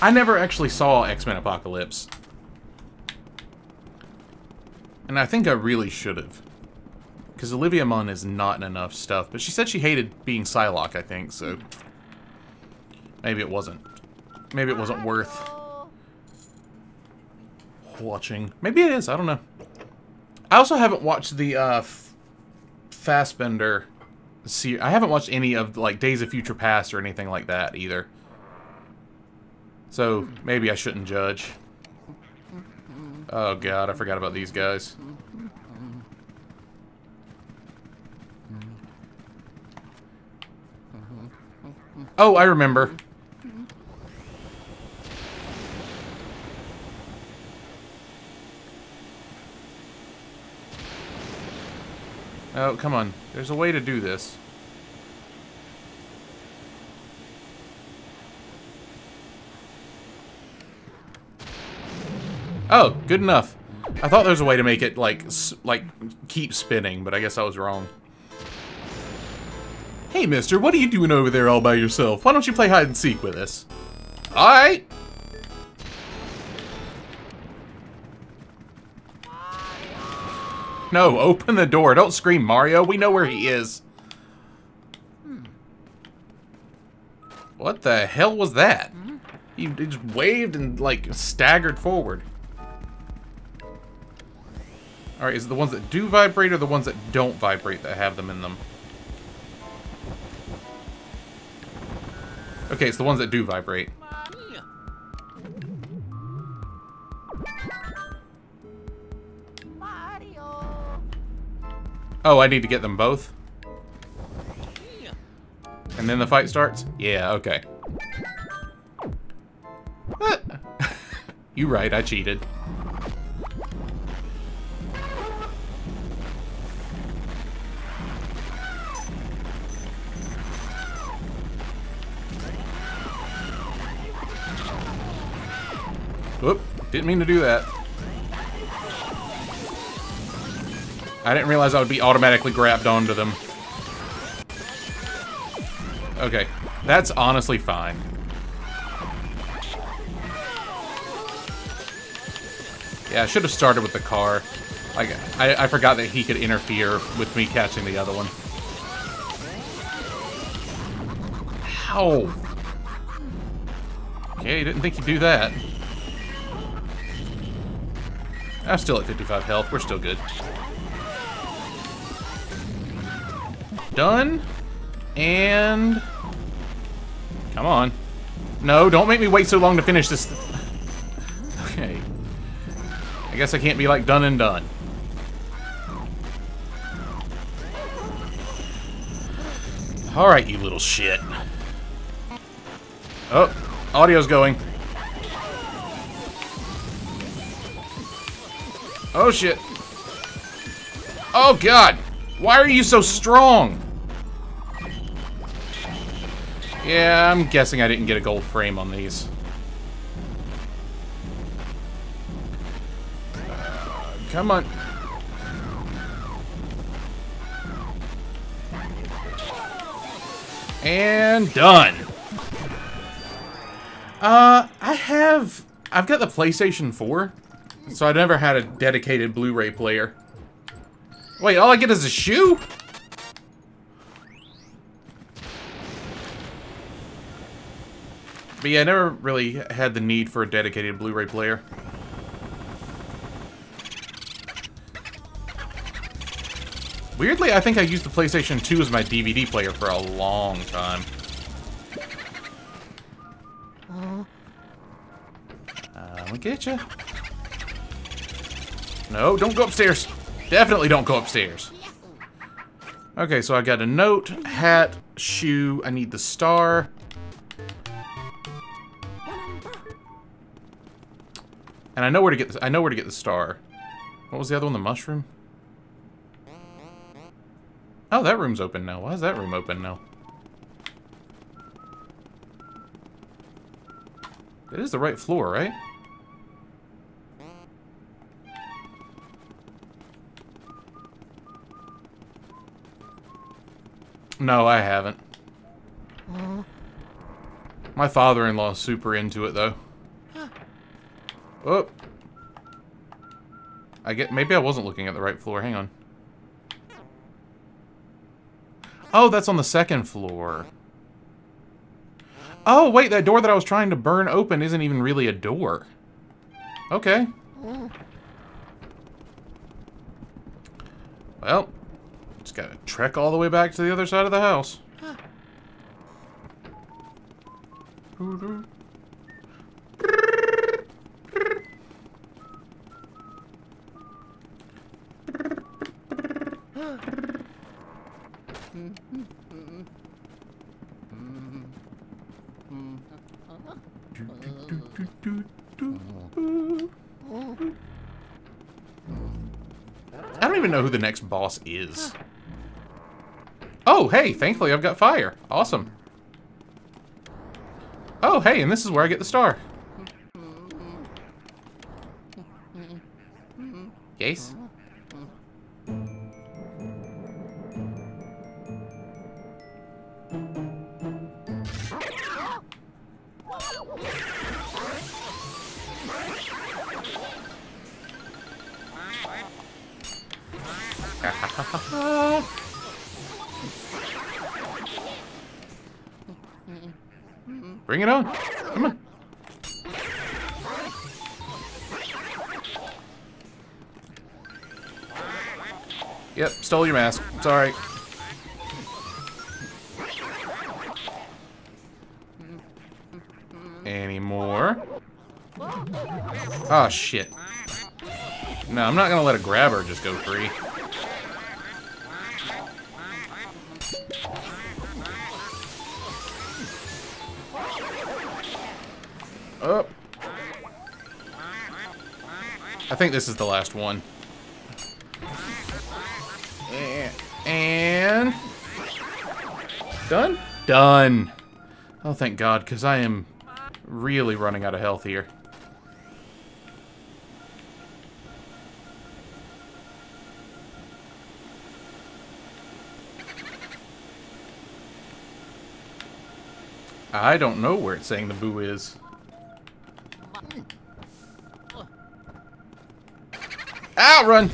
I never actually saw X-Men Apocalypse. And I think I really should have. Because Olivia Munn is not in enough stuff. But she said she hated being Psylocke, I think, so... Maybe it wasn't. Maybe it wasn't worth watching. Maybe it is, I don't know. I also haven't watched the, uh, Fassbender... See, I haven't watched any of, like, Days of Future Past or anything like that, either. So, maybe I shouldn't judge. Oh god, I forgot about these guys. Oh, I remember. Oh, come on. There's a way to do this. Oh, good enough. I thought there was a way to make it, like, like keep spinning, but I guess I was wrong. Hey, mister, what are you doing over there all by yourself? Why don't you play hide and seek with us? Alright! No, open the door. Don't scream, Mario. We know where he is. What the hell was that? He just waved and, like, staggered forward. Alright, is it the ones that do vibrate or the ones that don't vibrate that have them in them? Okay, it's the ones that do vibrate. Oh, I need to get them both? And then the fight starts? Yeah, okay. you right, I cheated. Whoop. Didn't mean to do that. I didn't realize I would be automatically grabbed onto them. Okay, that's honestly fine. Yeah, I should have started with the car. Like, I, I forgot that he could interfere with me catching the other one. Ow! Okay, didn't think you'd do that. I'm still at 55 health. We're still good. Done. And... Come on. No, don't make me wait so long to finish this. okay. I guess I can't be like done and done. Alright, you little shit. Oh, audio's going. Oh shit. Oh god! Why are you so strong? Yeah, I'm guessing I didn't get a gold frame on these. Uh, come on. And done. Uh, I have... I've got the PlayStation 4, so I never had a dedicated Blu-ray player. Wait, all I get is a shoe? But yeah, I never really had the need for a dedicated Blu-ray player. Weirdly, I think I used the PlayStation 2 as my DVD player for a long time. Uh, I'm gonna get you. No, don't go upstairs. Definitely don't go upstairs. Okay, so I got a note, hat, shoe. I need the star. And I know where to get this. I know where to get the star. What was the other one? The mushroom? Oh, that room's open now. Why is that room open now? It is the right floor, right? No, I haven't. My father-in-law's super into it, though. Oh. I get maybe I wasn't looking at the right floor. Hang on. Oh, that's on the second floor. Oh, wait, that door that I was trying to burn open isn't even really a door. Okay. Well, just gotta trek all the way back to the other side of the house. I don't even know who the next boss is. Oh, hey, thankfully I've got fire. Awesome. Oh, hey, and this is where I get the star. Yes? Bring it on. Come on. Yep, stole your mask. Alright. Any more? Oh, shit. No, I'm not gonna let a grabber just go free. Oh, I think this is the last one. And... Done? Done. Oh, thank God, because I am really running out of health here. I don't know where it's saying the boo is. Ow, run!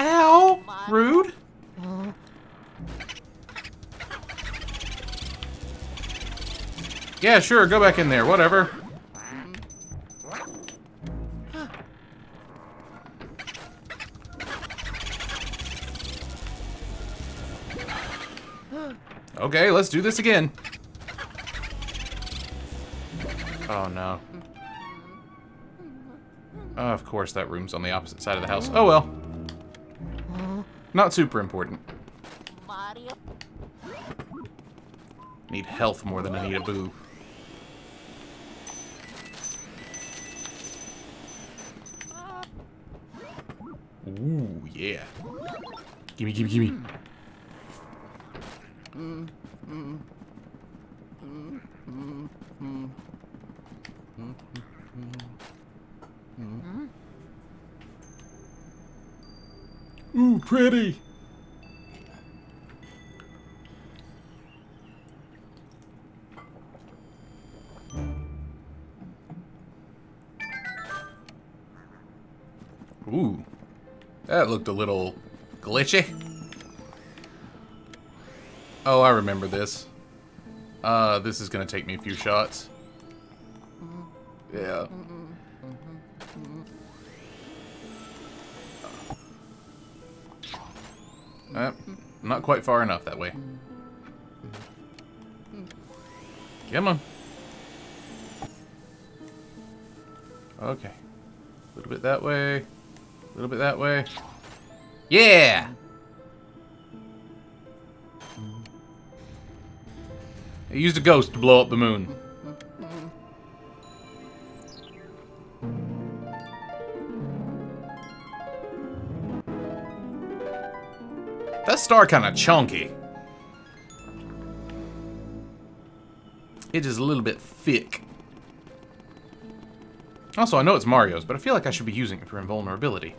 Ow! Rude. Yeah, sure, go back in there, whatever. Do this again. Oh no. Oh, of course, that room's on the opposite side of the house. Oh well. Not super important. Need health more than I need a boo. Ooh, yeah. Gimme, gimme, gimme. That looked a little glitchy. Oh, I remember this. Uh, this is gonna take me a few shots. Yeah. Uh, not quite far enough that way. Come on. Okay. A little bit that way. Yeah! I used a ghost to blow up the moon. That star kind of chunky. It is a little bit thick. Also, I know it's Mario's, but I feel like I should be using it for invulnerability.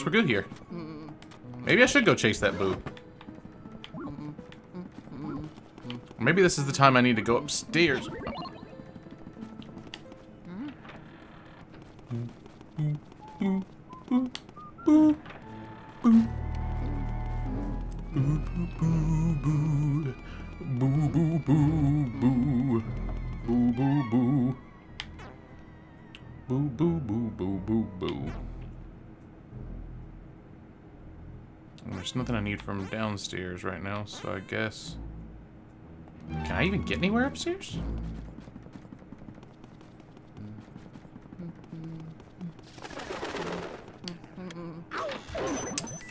Guess we're good here. Maybe I should go chase that boo. Maybe this is the time I need to go upstairs. Downstairs right now, so I guess... Can I even get anywhere upstairs?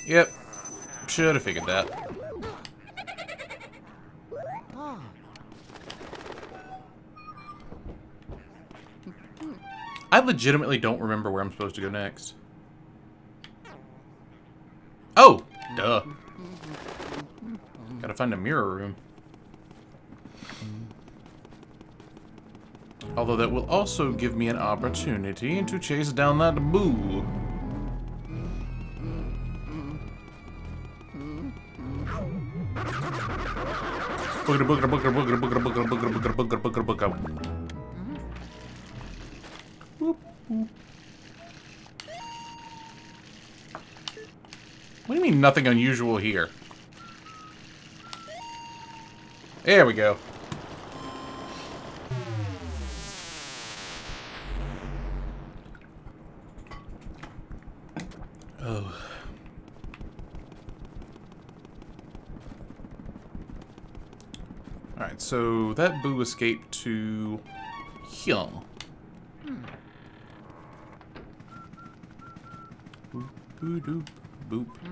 Yep. Should have figured that. I legitimately don't remember where I'm supposed to go next. Find a mirror room. Although that will also give me an opportunity to chase down that boo. What do you mean nothing unusual here? There we go. Oh. Alright, so that boo escaped to here. Hmm. Boop, boo, doop, boop.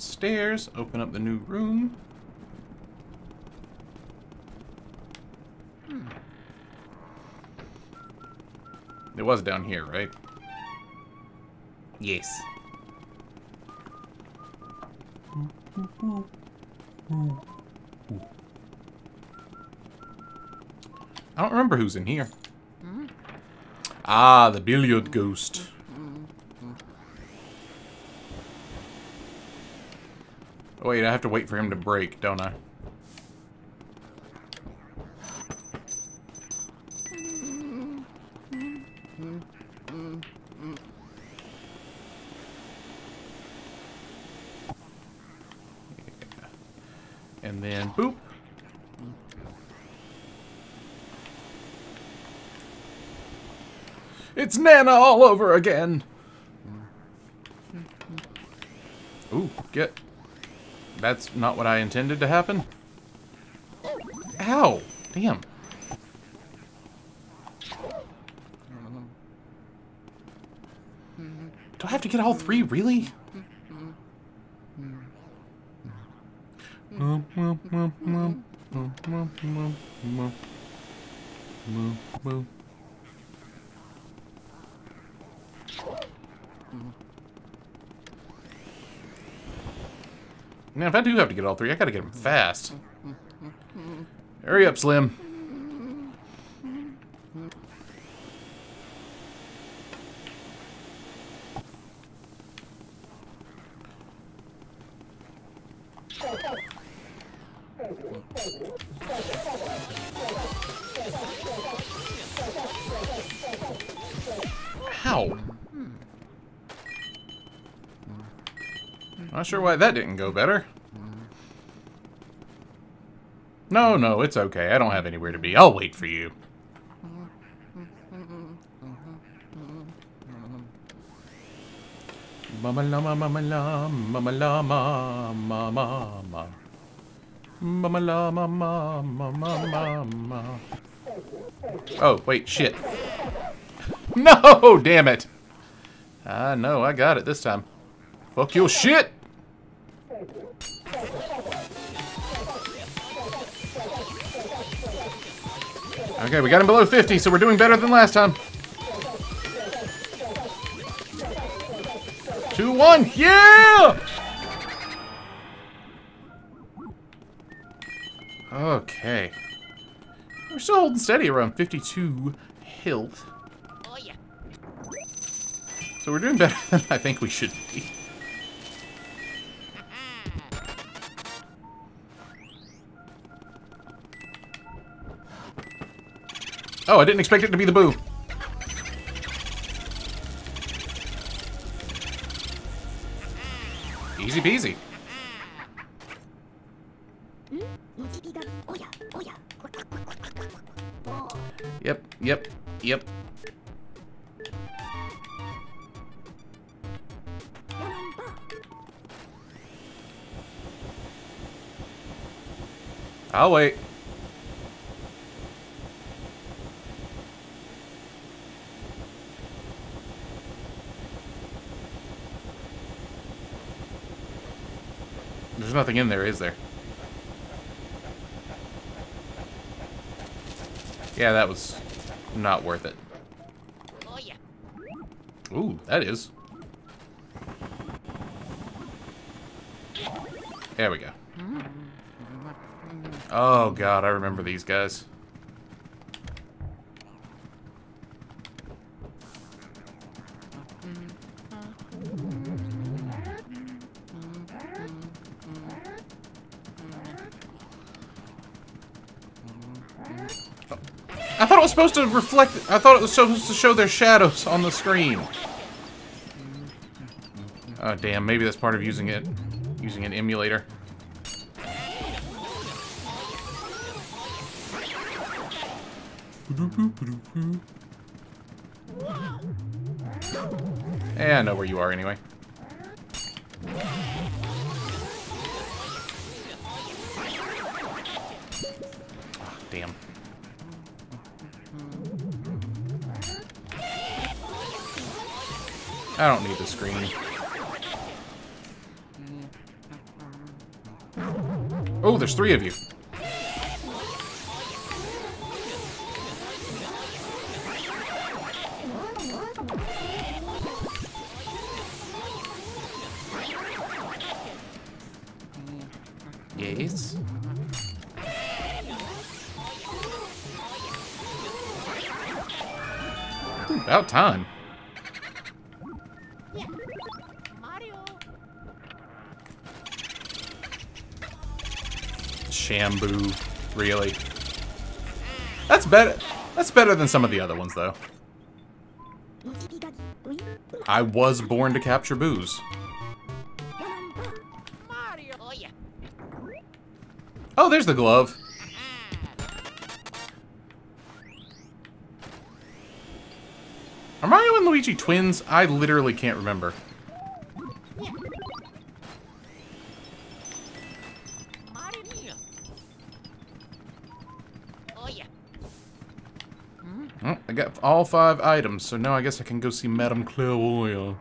Downstairs, open up the new room. It was down here, right? Yes. I don't remember who's in here. Ah, the billiard ghost. Oh, wait, I have to wait for him to break, don't I? And then boop. It's Nana all over again. Ooh, get. That's not what I intended to happen. Ow! Damn. Do I have to get all three, really? Man, if I do have to get all three, I gotta get him fast. Hurry up, Slim. How? Hmm. Not sure why that didn't go better. No, no, it's okay. I don't have anywhere to be. I'll wait for you. Mama lama mama la mama lama mama ma Mama lama mama mama mama Oh, wait, shit. No, damn it. Ah, no, I got it this time. Fuck your shit! Okay, we got him below 50, so we're doing better than last time. 2-1, yeah! Okay. We're still holding steady around 52 health. Oh. So we're doing better than I think we should be. Oh, I didn't expect it to be the boo. Easy peasy. Yep, yep, yep. I'll wait. There's nothing in there, is there? Yeah, that was not worth it. Oh. Ooh, that is. There we go. Oh god, I remember these guys. Supposed to reflect. I thought it was supposed to show their shadows on the screen. Oh damn! Maybe that's part of using it, using an emulator. Eh, I know where you are anyway. I don't need the screen. Oh, there's three of you. Yes. About time. better than some of the other ones, though. I was born to capture boos. Oh, there's the glove. Are Mario and Luigi twins? I literally can't remember. Five items, so now I guess I can go see Madame Claire Clairvoyant.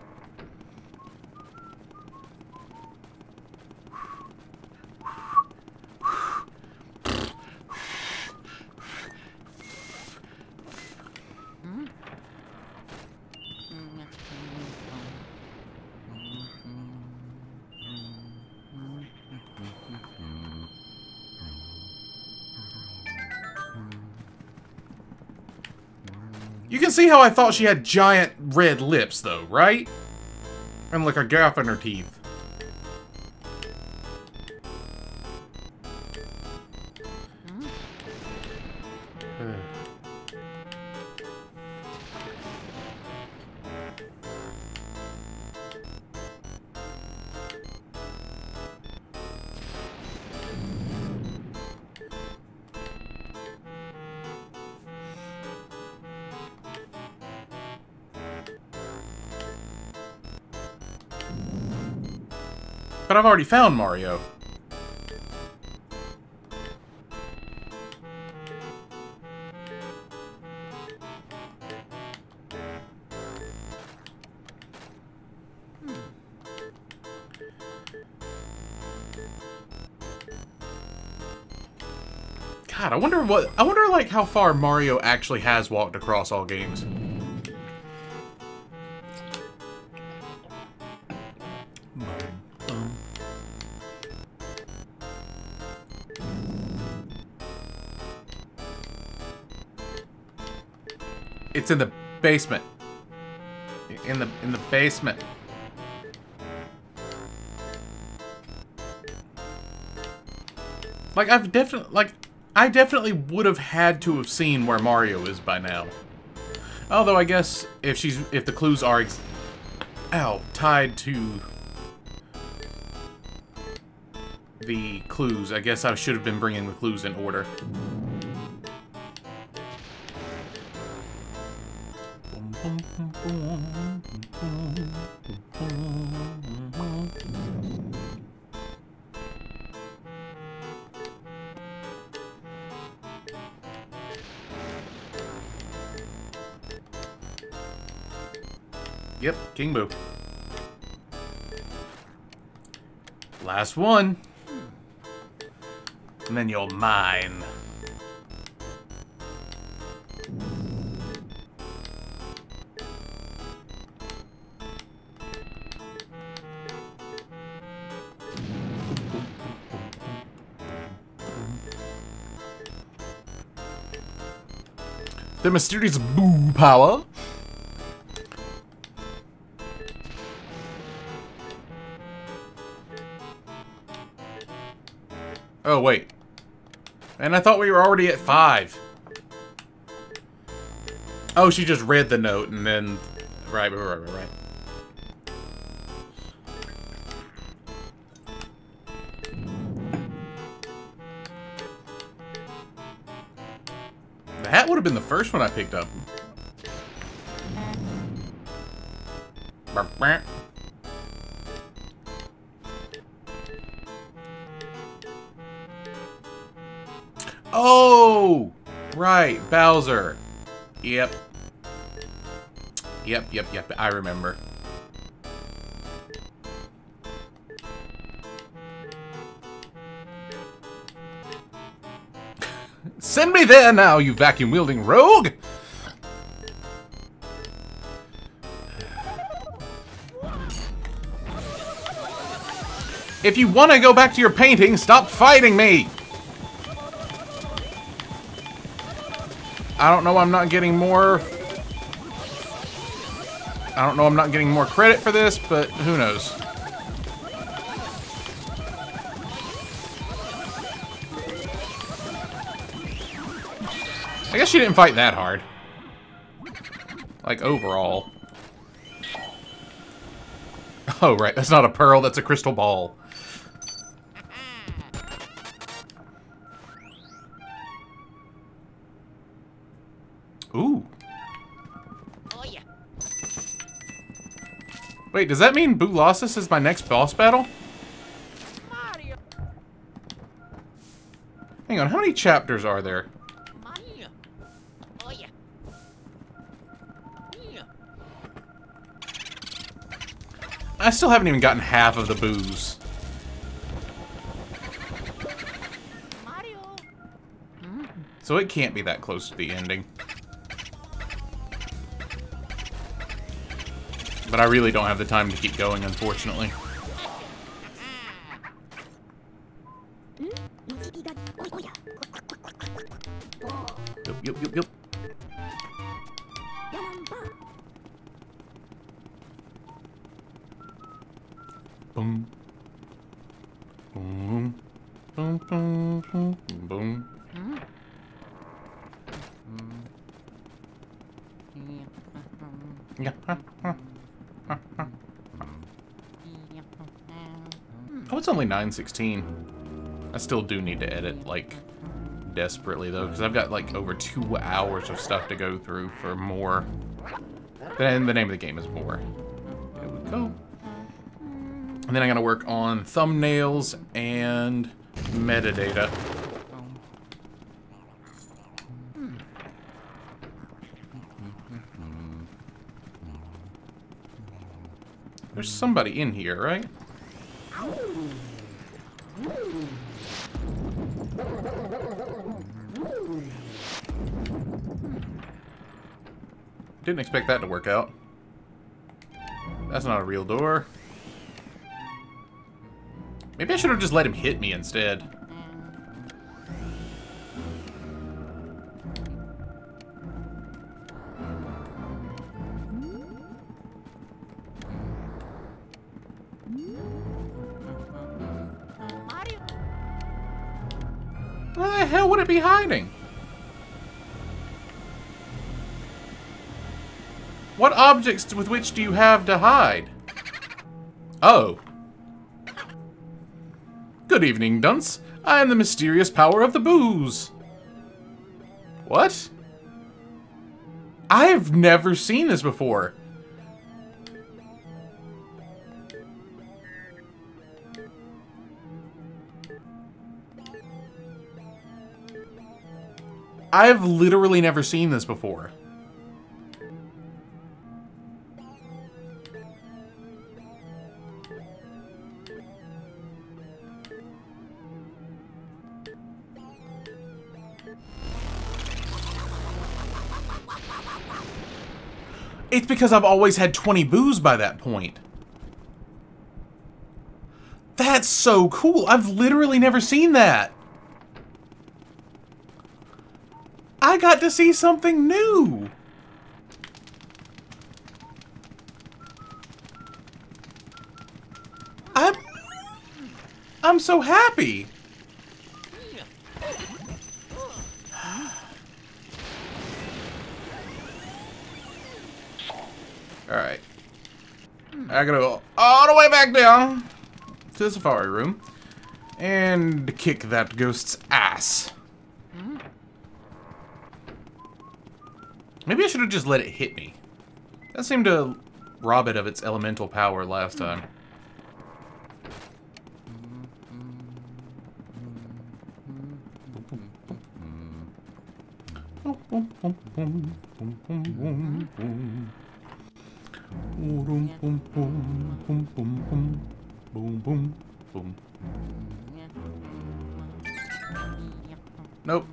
How I thought she had giant red lips, though, right? And like a gap in her teeth. I've already found Mario. God, I wonder what I wonder like how far Mario actually has walked across all games. Basement. In the in the basement. Like I've definitely like I definitely would have had to have seen where Mario is by now. Although I guess if she's if the clues are ex ow, tied to the clues, I guess I should have been bringing the clues in order. King Boo. Last one. And then you're mine. The mysterious boo power. Oh, wait. And I thought we were already at five. Oh, she just read the note and then... Right, right, right, right. The hat would have been the first one I picked up. Oh! Right, Bowser. Yep. Yep, yep, yep, I remember. Send me there now, you vacuum-wielding rogue! If you want to go back to your painting, stop fighting me! I don't know I'm not getting more... I don't know I'm not getting more credit for this, but who knows. I guess she didn't fight that hard. Like, overall. Oh, right. That's not a pearl. That's a crystal ball. Wait, does that mean Boolossus is my next boss battle? Mario. Hang on, how many chapters are there? Oh yeah. Yeah. I still haven't even gotten half of the boos. Mario. So it can't be that close to the ending. But I really don't have the time to keep going, unfortunately. 916. I still do need to edit, like, desperately, though, because I've got, like, over two hours of stuff to go through for more. Then the name of the game is more. There we go. And then I gotta work on thumbnails and metadata. There's somebody in here, right? Didn't expect that to work out. That's not a real door. Maybe I should have just let him hit me instead. Objects with which do you have to hide? Oh. Good evening, Dunce. I am the mysterious power of the boos. What? I've never seen this before. I've literally never seen this before. It's because I've always had 20 boos by that point. That's so cool. I've literally never seen that. I got to see something new. I'm I'm so happy. All right. I gotta go all the way back down to the safari room and kick that ghost's ass. Maybe I should have just let it hit me. That seemed to rob it of its elemental power last time. Boom, boom, boom. Nope.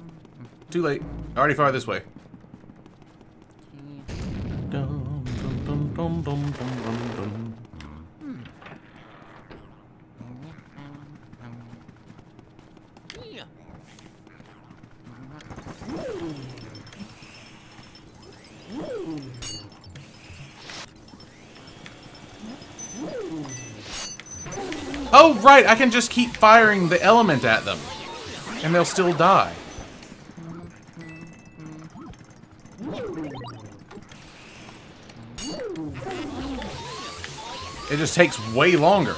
Too late. Already far this way. Right, I can just keep firing the element at them. And they'll still die. It just takes way longer.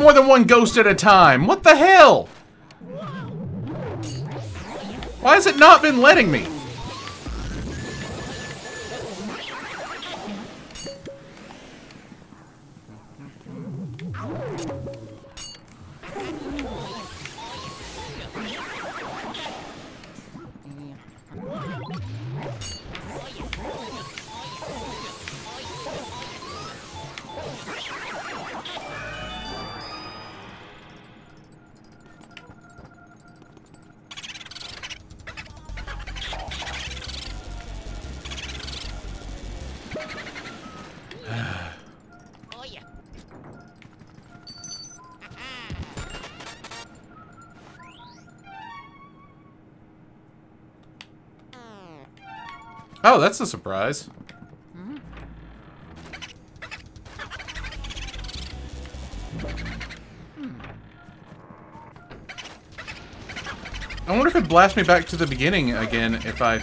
More than one ghost at a time. What the hell? Why has it not been letting me? Oh, that's a surprise. I wonder if it blasts me back to the beginning again if I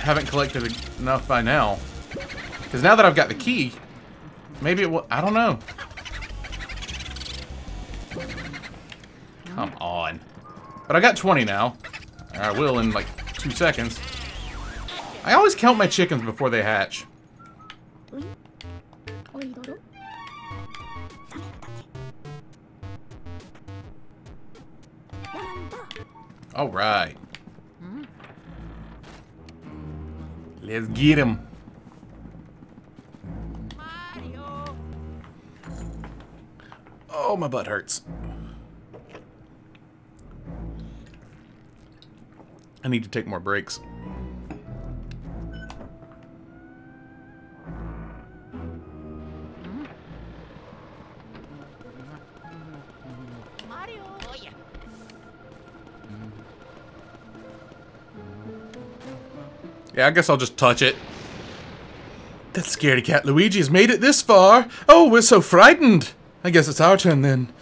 haven't collected enough by now. Because now that I've got the key, maybe it will... I don't know. Come on. But I got 20 now. I will in like two seconds. I always count my chickens before they hatch. All right. Let's get him. Mario. Oh, my butt hurts. I need to take more breaks. Yeah, I guess I'll just touch it. That scaredy cat Luigi has made it this far. Oh, we're so frightened. I guess it's our turn then.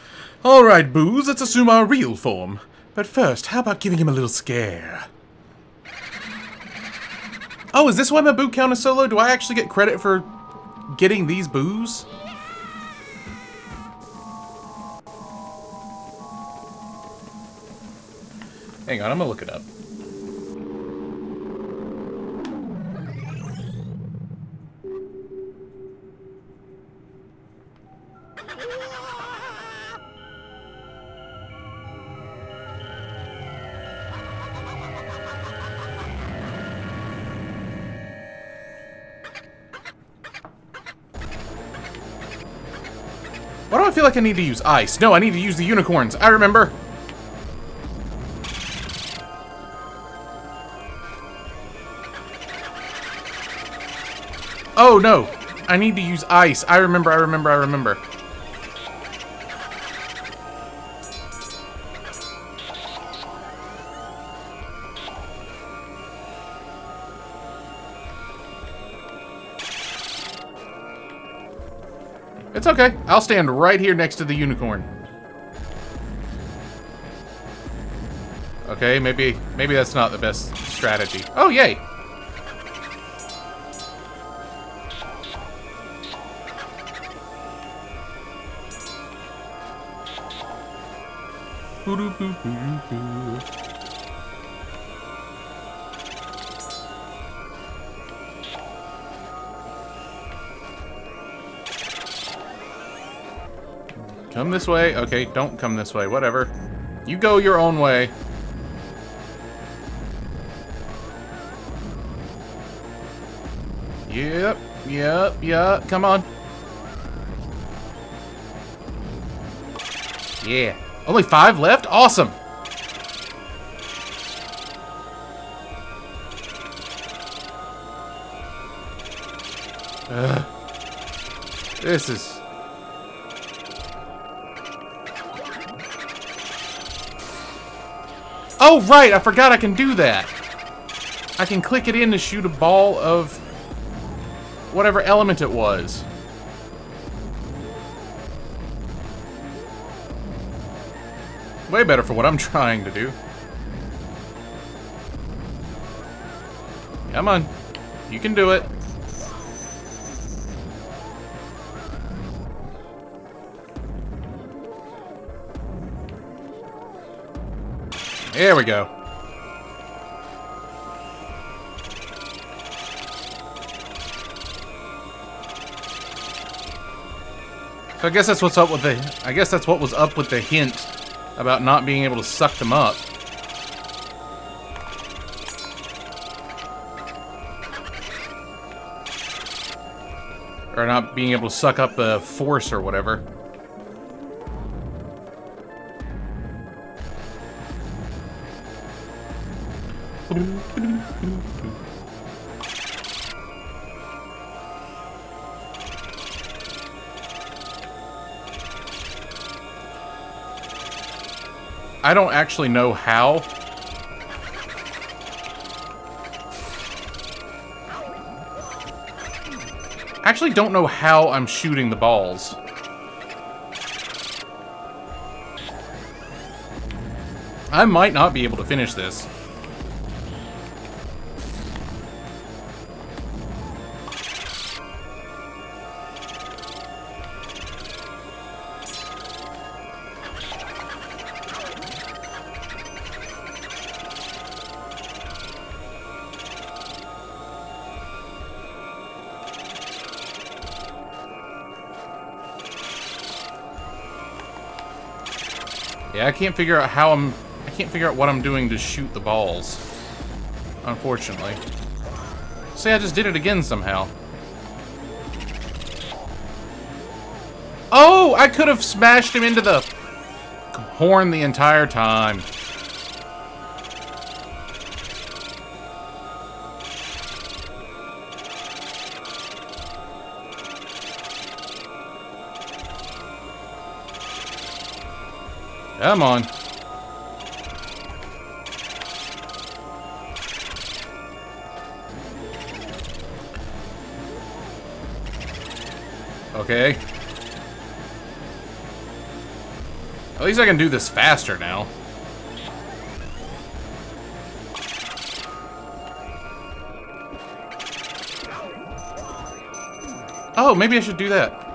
All right, Boos, let's assume our real form. But first, how about giving him a little scare? Oh, is this why my boo count is so low? Do I actually get credit for getting these boos? Hang on, I'm gonna look it up. Like I need to use ice? No, I need to use the unicorns. I remember. Oh, no. I need to use ice. I remember, I remember, I remember. Okay, I'll stand right here next to the unicorn. Okay, maybe maybe that's not the best strategy. Oh, yay! Come this way. Okay, don't come this way. Whatever. You go your own way. Yep, yep, yep. Come on. Yeah. Only five left? Awesome. Ugh. This is... Oh, right! I forgot I can do that! I can click it in to shoot a ball of whatever element it was. Way better for what I'm trying to do. Come on. You can do it. There we go. So I guess that's what's up with the... I guess that's what was up with the hint about not being able to suck them up. Or not being able to suck up the force or whatever. I don't actually know how. Actually don't know how I'm shooting the balls. I might not be able to finish this. I can't figure out how I'm... I can't figure out what I'm doing to shoot the balls. Unfortunately. See, I just did it again somehow. Oh! I could have smashed him into the horn the entire time. Come on. Okay. At least I can do this faster now. Oh, maybe I should do that.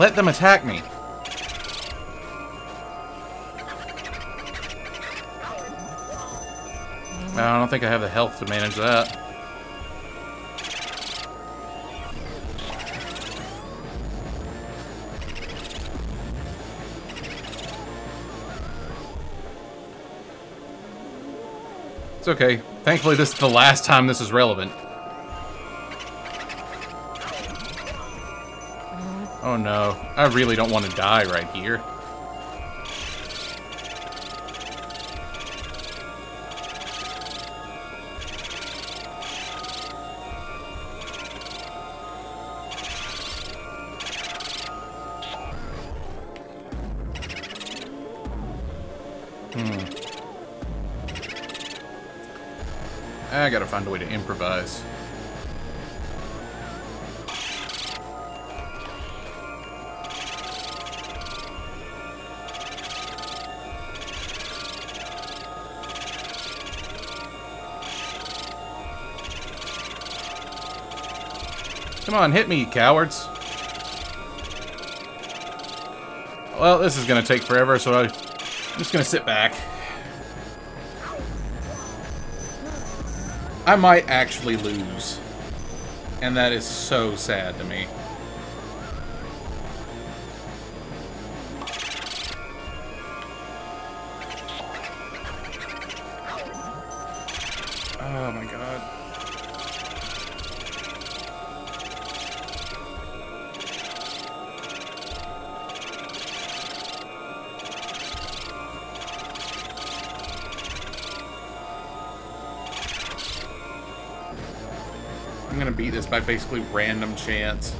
Let them attack me. I don't think I have the health to manage that. It's okay. Thankfully, this is the last time this is relevant. I really don't want to die right here. Hmm. I gotta find a way to improvise. Come on, hit me, cowards. well, this is going to take forever, so I'm just going to sit back. I might actually lose. And that is so sad to me. By basically random chance.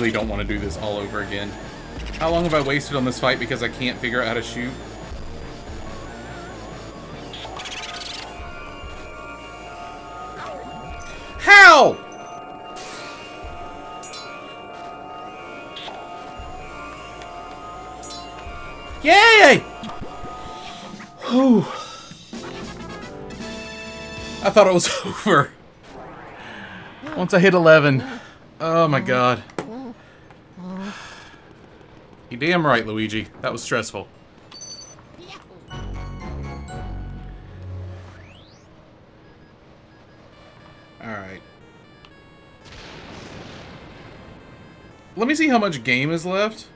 Really don't want to do this all over again. How long have I wasted on this fight because I can't figure out how to shoot? How? Yay! Whew. I thought it was over. Once I hit 11. Oh my god. Damn right, Luigi. That was stressful. Alright. Let me see how much game is left.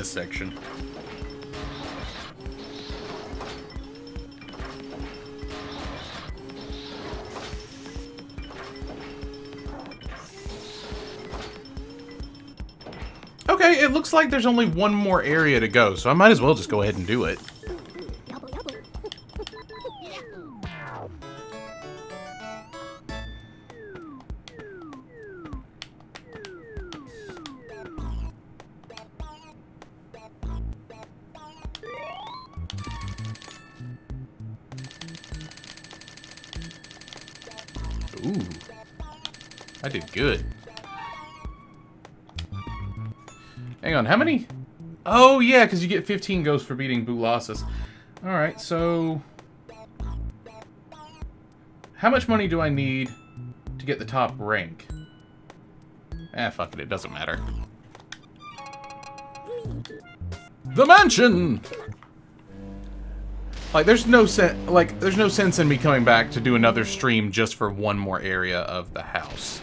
This section. Okay, it looks like there's only one more area to go, so I might as well just go ahead and do it. Ooh. I did good. Hang on, how many? Oh, yeah, because you get 15 ghosts for beating Boolossus. Alright, so... How much money do I need to get the top rank? Ah, fuck it, it doesn't matter. The mansion! Like, there's no sense, like, there's no sense in me coming back to do another stream just for one more area of the house.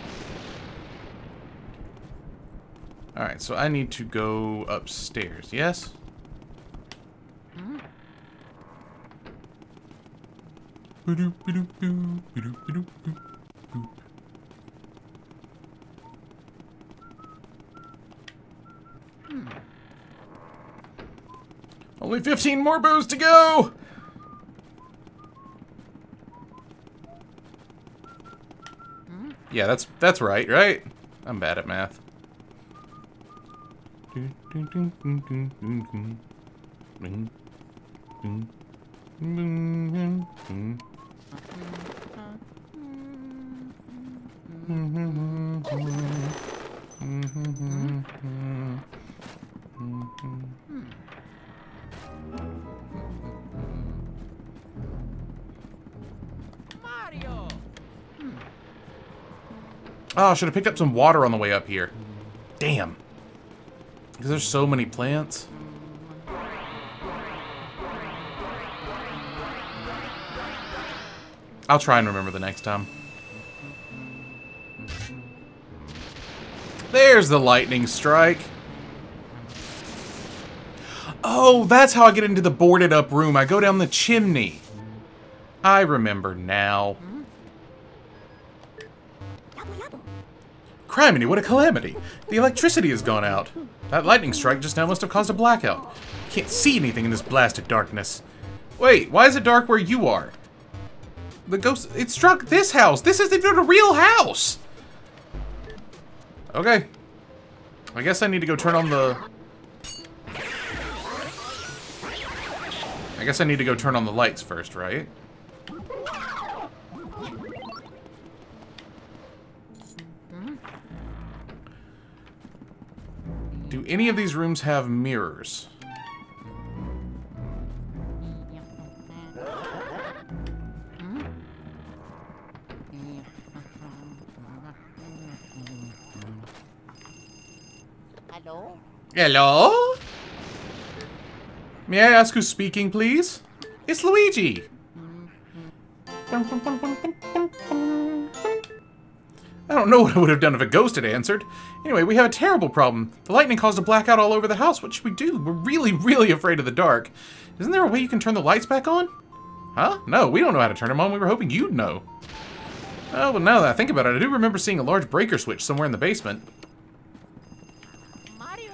Alright, so I need to go upstairs, yes? Hmm. Only 15 more boos to go! Yeah, that's that's right, right? I'm bad at math. Hmm. Oh, I should have picked up some water on the way up here. Damn. Because there's so many plants. I'll try and remember the next time. There's the lightning strike. Oh, that's how I get into the boarded up room. I go down the chimney. I remember now. Criminy, what a calamity! The electricity has gone out. That lightning strike just now must have caused a blackout. Can't see anything in this blasted darkness. Wait, why is it dark where you are? The ghost... It struck this house! This isn't even a real house! Okay. I guess I need to go turn on the... I guess I need to go turn on the lights first, right? Do any of these rooms have mirrors? Hello. Hello? May I ask who's speaking, please? It's Luigi. Mm-hmm. I don't know what I would have done if a ghost had answered. Anyway, we have a terrible problem. The lightning caused a blackout all over the house. What should we do? We're really, really afraid of the dark. Isn't there a way you can turn the lights back on? Huh? No, we don't know how to turn them on. We were hoping you'd know. Oh, well, now that I think about it, I do remember seeing a large breaker switch somewhere in the basement. Mario.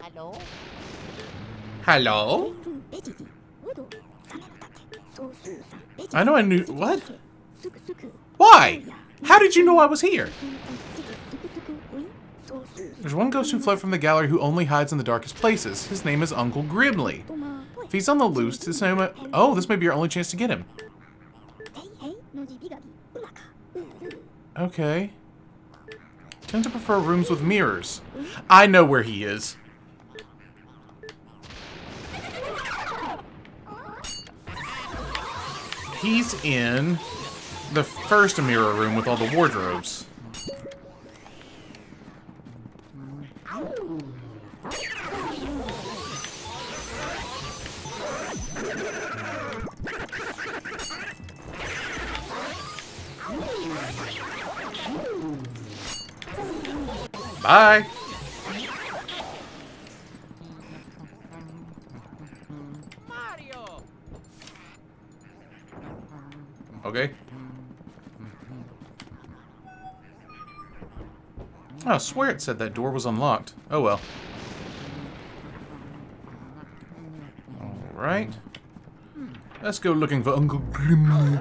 Hello? Hello? I know I knew- what? Why? How did you know I was here? There's one ghost who fled from the gallery who only hides in the darkest places. His name is Uncle Grimmly. If he's on the loose, this may oh, this may be your only chance to get him. Okay. Tend to prefer rooms with mirrors. I know where he is. He's in the first mirror room with all the wardrobes. Bye. Okay. Oh, I swear it said that door was unlocked. Oh well. Alright. Let's go looking for Uncle Grimmly.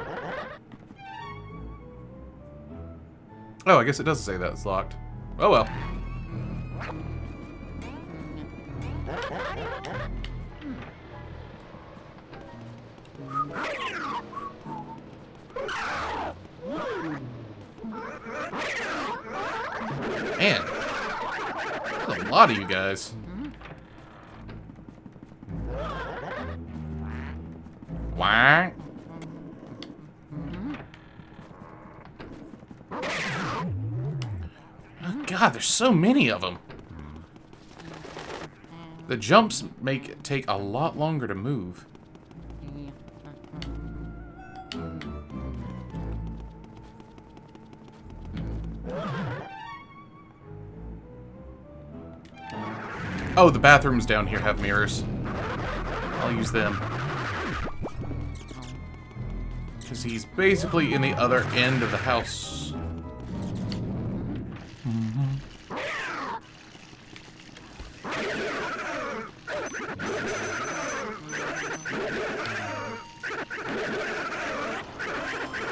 Oh, I guess it doesn't say that it's locked. Oh well. Man. There's a lot of you guys. Why? Oh god, there's so many of them. The jumps make take a lot longer to move. Oh, the bathrooms down here have mirrors. I'll use them. Because he's basically in the other end of the house.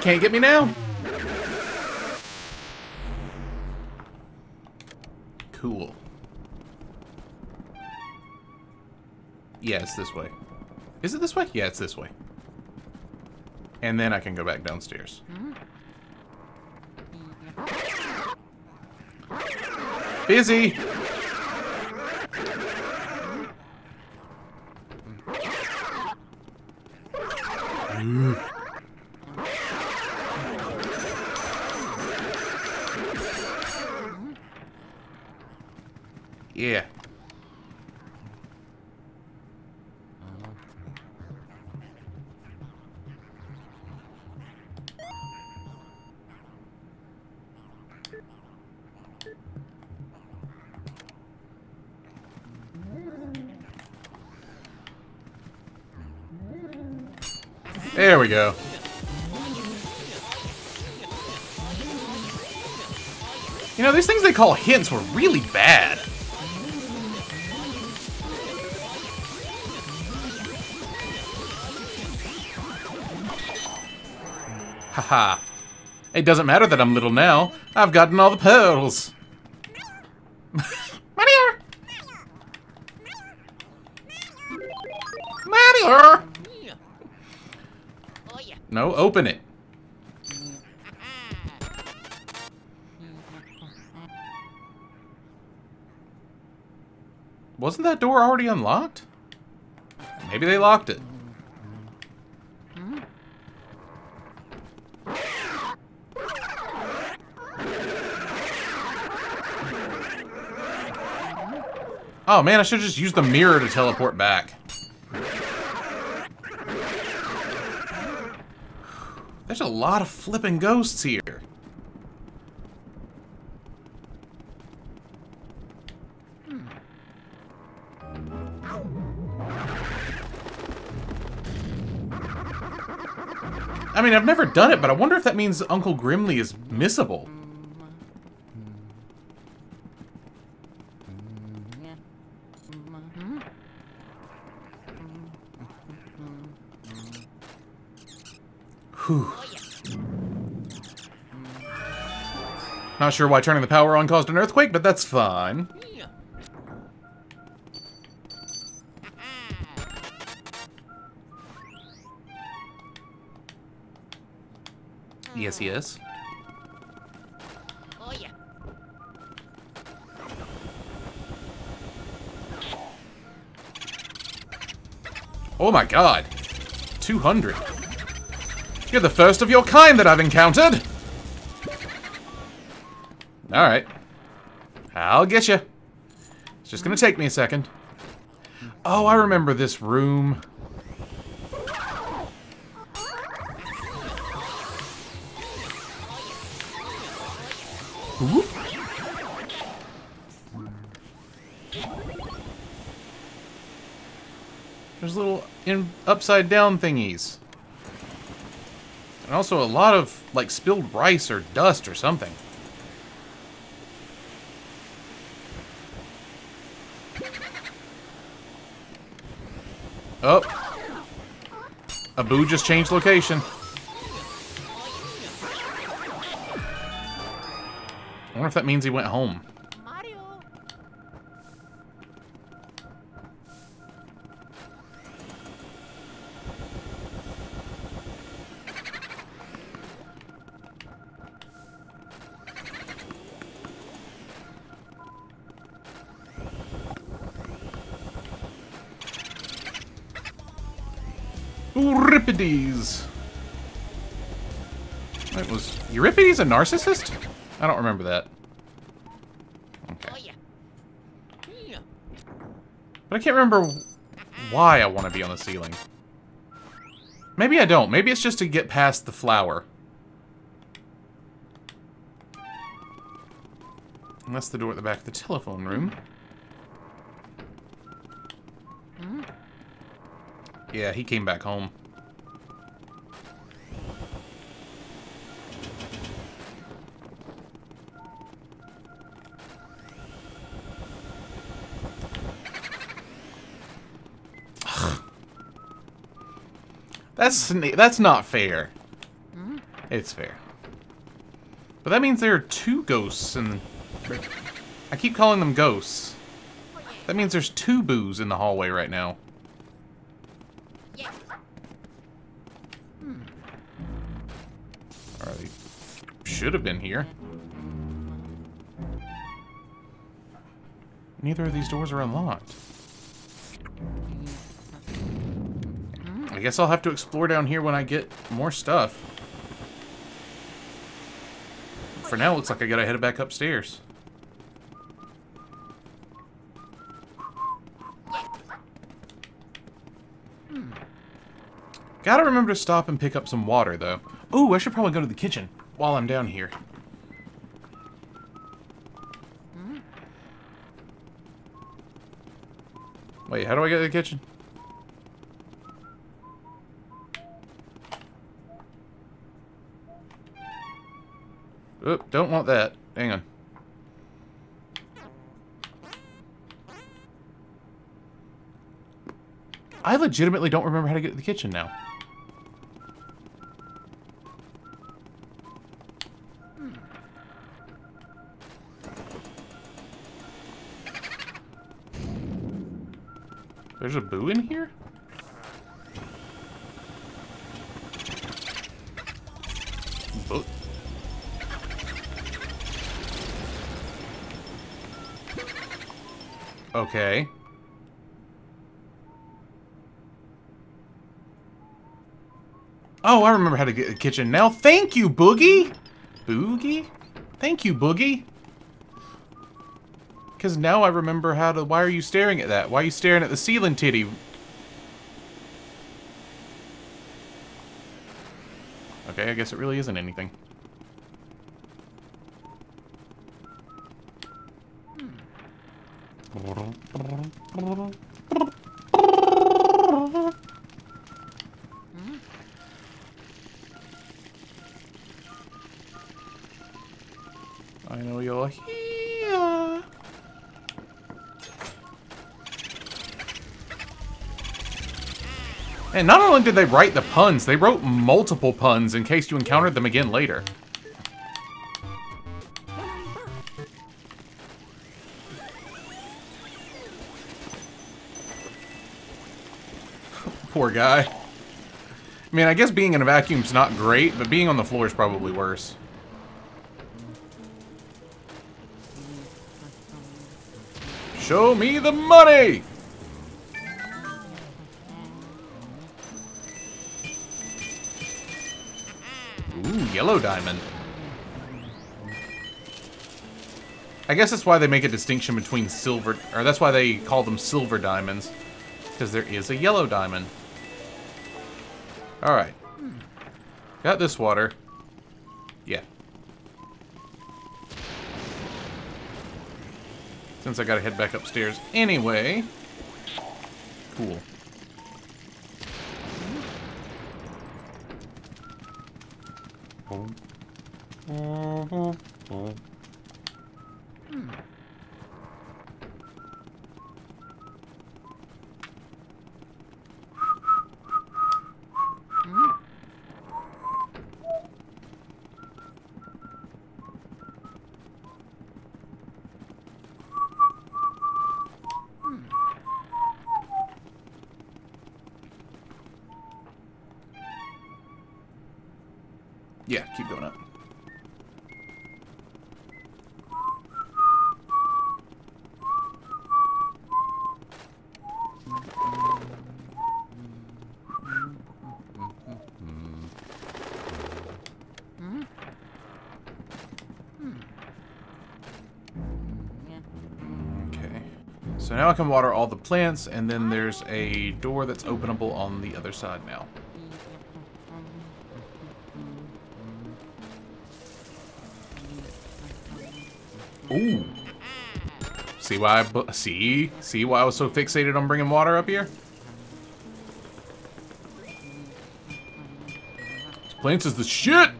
Can't get me now. Cool. Yeah, it's this way. Is it this way? Yeah, it's this way. And then I can go back downstairs. Busy! Yeah. There we go. You know, these things they call hints were really bad. Haha. It doesn't matter that I'm little now. I've gotten all the pearls. Mario! Mario! No, open it. Wasn't that door already unlocked? Maybe they locked it. Oh man, I should just use the mirror to teleport back. There's a lot of flipping ghosts here. I mean, I've never done it, but I wonder if that means Uncle Grimmly is missable. Whew. Not sure why turning the power on caused an earthquake, but that's fine. Yes, yes. Oh yeah. Oh my god. 200. You're the first of your kind that I've encountered. Alright. I'll get you. It's just gonna take me a second. Oh, I remember this room. Whoop. There's little in upside down thingies. And also a lot of like spilled rice or dust or something. Oh. Abu just changed location. I wonder if that means he went home. Booripedes a narcissist? I don't remember that. Okay. But I can't remember why I want to be on the ceiling. Maybe I don't. Maybe it's just to get past the flower. And that's the door at the back of the telephone room. Yeah, he came back home. That's that's not fair. Mm. It's fair. But that means there are two ghosts and I keep calling them ghosts. That means there's two boos in the hallway right now. Hmm. Or should have been here. Neither of these doors are unlocked. I guess I'll have to explore down here when I get more stuff. For now, it looks like I gotta head back upstairs. Hmm. Gotta remember to stop and pick up some water, though. Ooh, I should probably go to the kitchen while I'm down here. Wait, how do I get to the kitchen? Oop, don't want that. Hang on. I legitimately don't remember how to get to the kitchen now. There's a boo in here? Okay. Oh, I remember how to get the kitchen now. Thank you, Boogie! Boogie? Thank you, Boogie. Because now I remember how to... Why are you staring at that? Why are you staring at the ceiling titty? Okay, I guess it really isn't anything. I know you're here. And not only did they write the puns, they wrote multiple puns in case you encountered them again later. Poor guy. I mean, I guess being in a vacuum's not great, but being on the floor is probably worse. Show me the money! Yellow diamond. I guess that's why they make a distinction between silver, or that's why they call them silver diamonds. Because there is a yellow diamond. Alright. Got this water. Yeah. Since I gotta head back upstairs anyway. Cool. Now I can water all the plants, and then there's a door that's openable on the other side now. Ooh. See why I see see why I was so fixated on bringing water up here? Plants is the shit.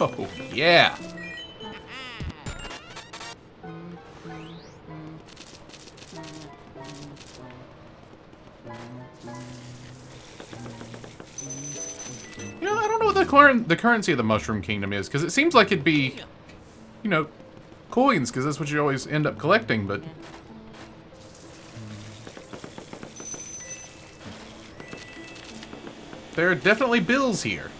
Oh yeah. Currency of the Mushroom Kingdom is, because it seems like it'd be, you know, coins, because that's what you always end up collecting, but... There are definitely bills here.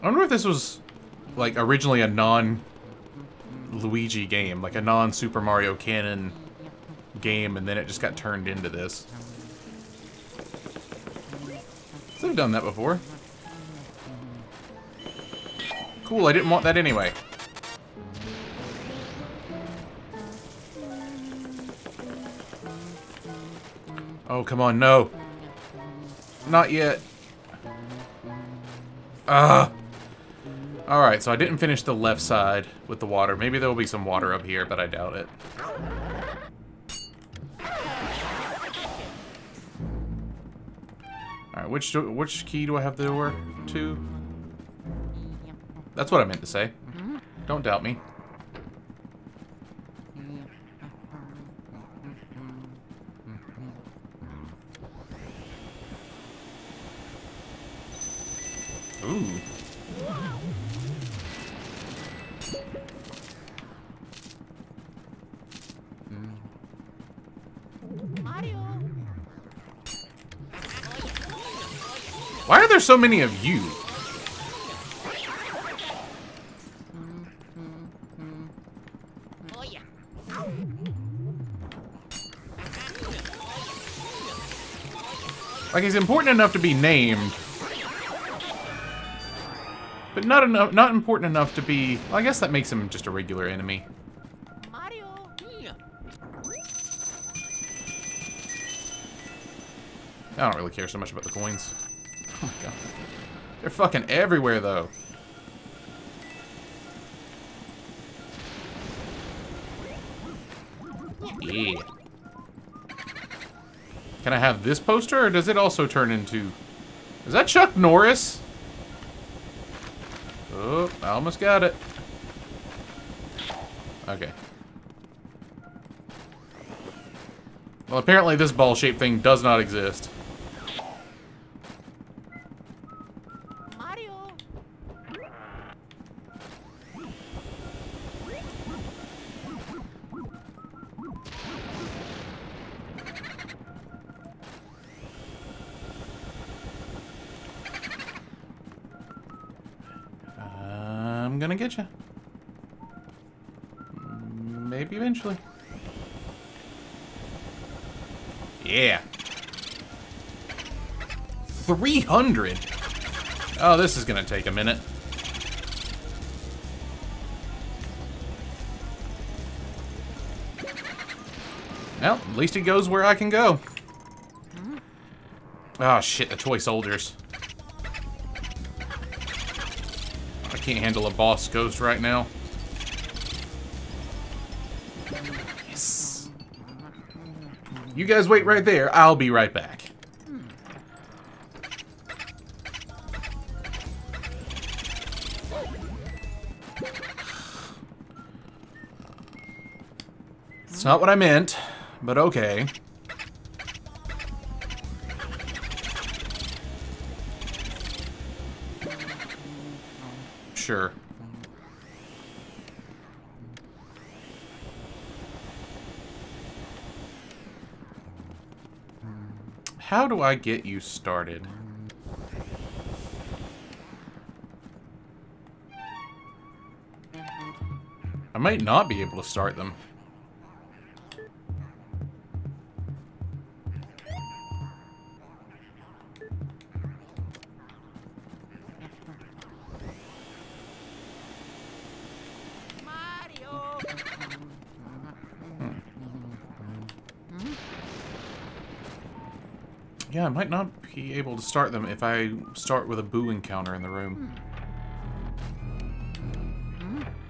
I wonder if this was, like, originally a non-Luigi game, like a non-Super Mario canon game, and then it just got turned into this. Done that before. Cool, I didn't want that anyway. Oh, come on, no. Not yet. Ah. Alright, so I didn't finish the left side with the water. Maybe there will be some water up here, but I doubt it. Which do, which key do I have the door to? That's what I meant to say. Mm-hmm. Don't doubt me. So many of you? Like he's important enough to be named, but not enough, not important enough to be. Well, I guess that makes him just a regular enemy. I don't really care so much about the coins. Oh my god, they're fucking everywhere though. Yeah. Can I have this poster, or does it also turn into... Is that Chuck Norris? Oh, I almost got it. Okay. Well, apparently this ball-shaped thing does not exist. Mario. I'm gonna get you. Maybe eventually. Yeah. 300? Oh, this is gonna take a minute. Well, at least it goes where I can go. Oh shit, the toy soldiers. I can't handle a boss ghost right now. Yes. You guys wait right there. I'll be right back. Not what I meant, but okay. Sure. How do I get you started? I might not be able to start them. To start them if I start with a boo encounter in the room.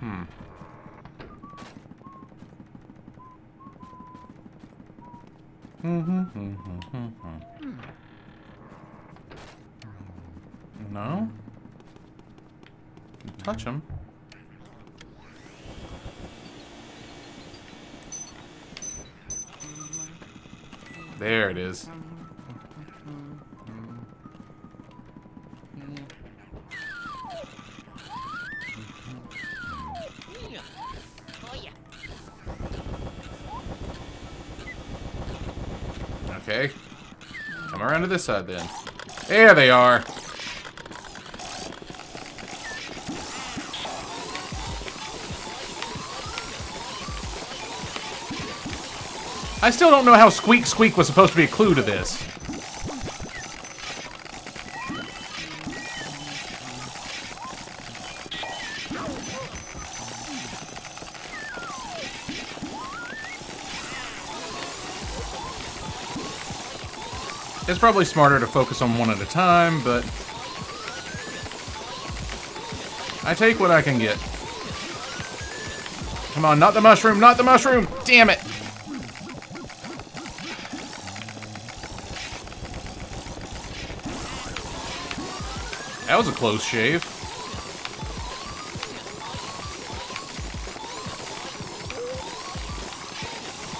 Hmm. No? Touch him. This side then. There they are. I still don't know how Squeak Squeak was supposed to be a clue to this. It's probably smarter to focus on one at a time, but... I take what I can get. Come on, not the mushroom, not the mushroom! Damn it! That was a close shave.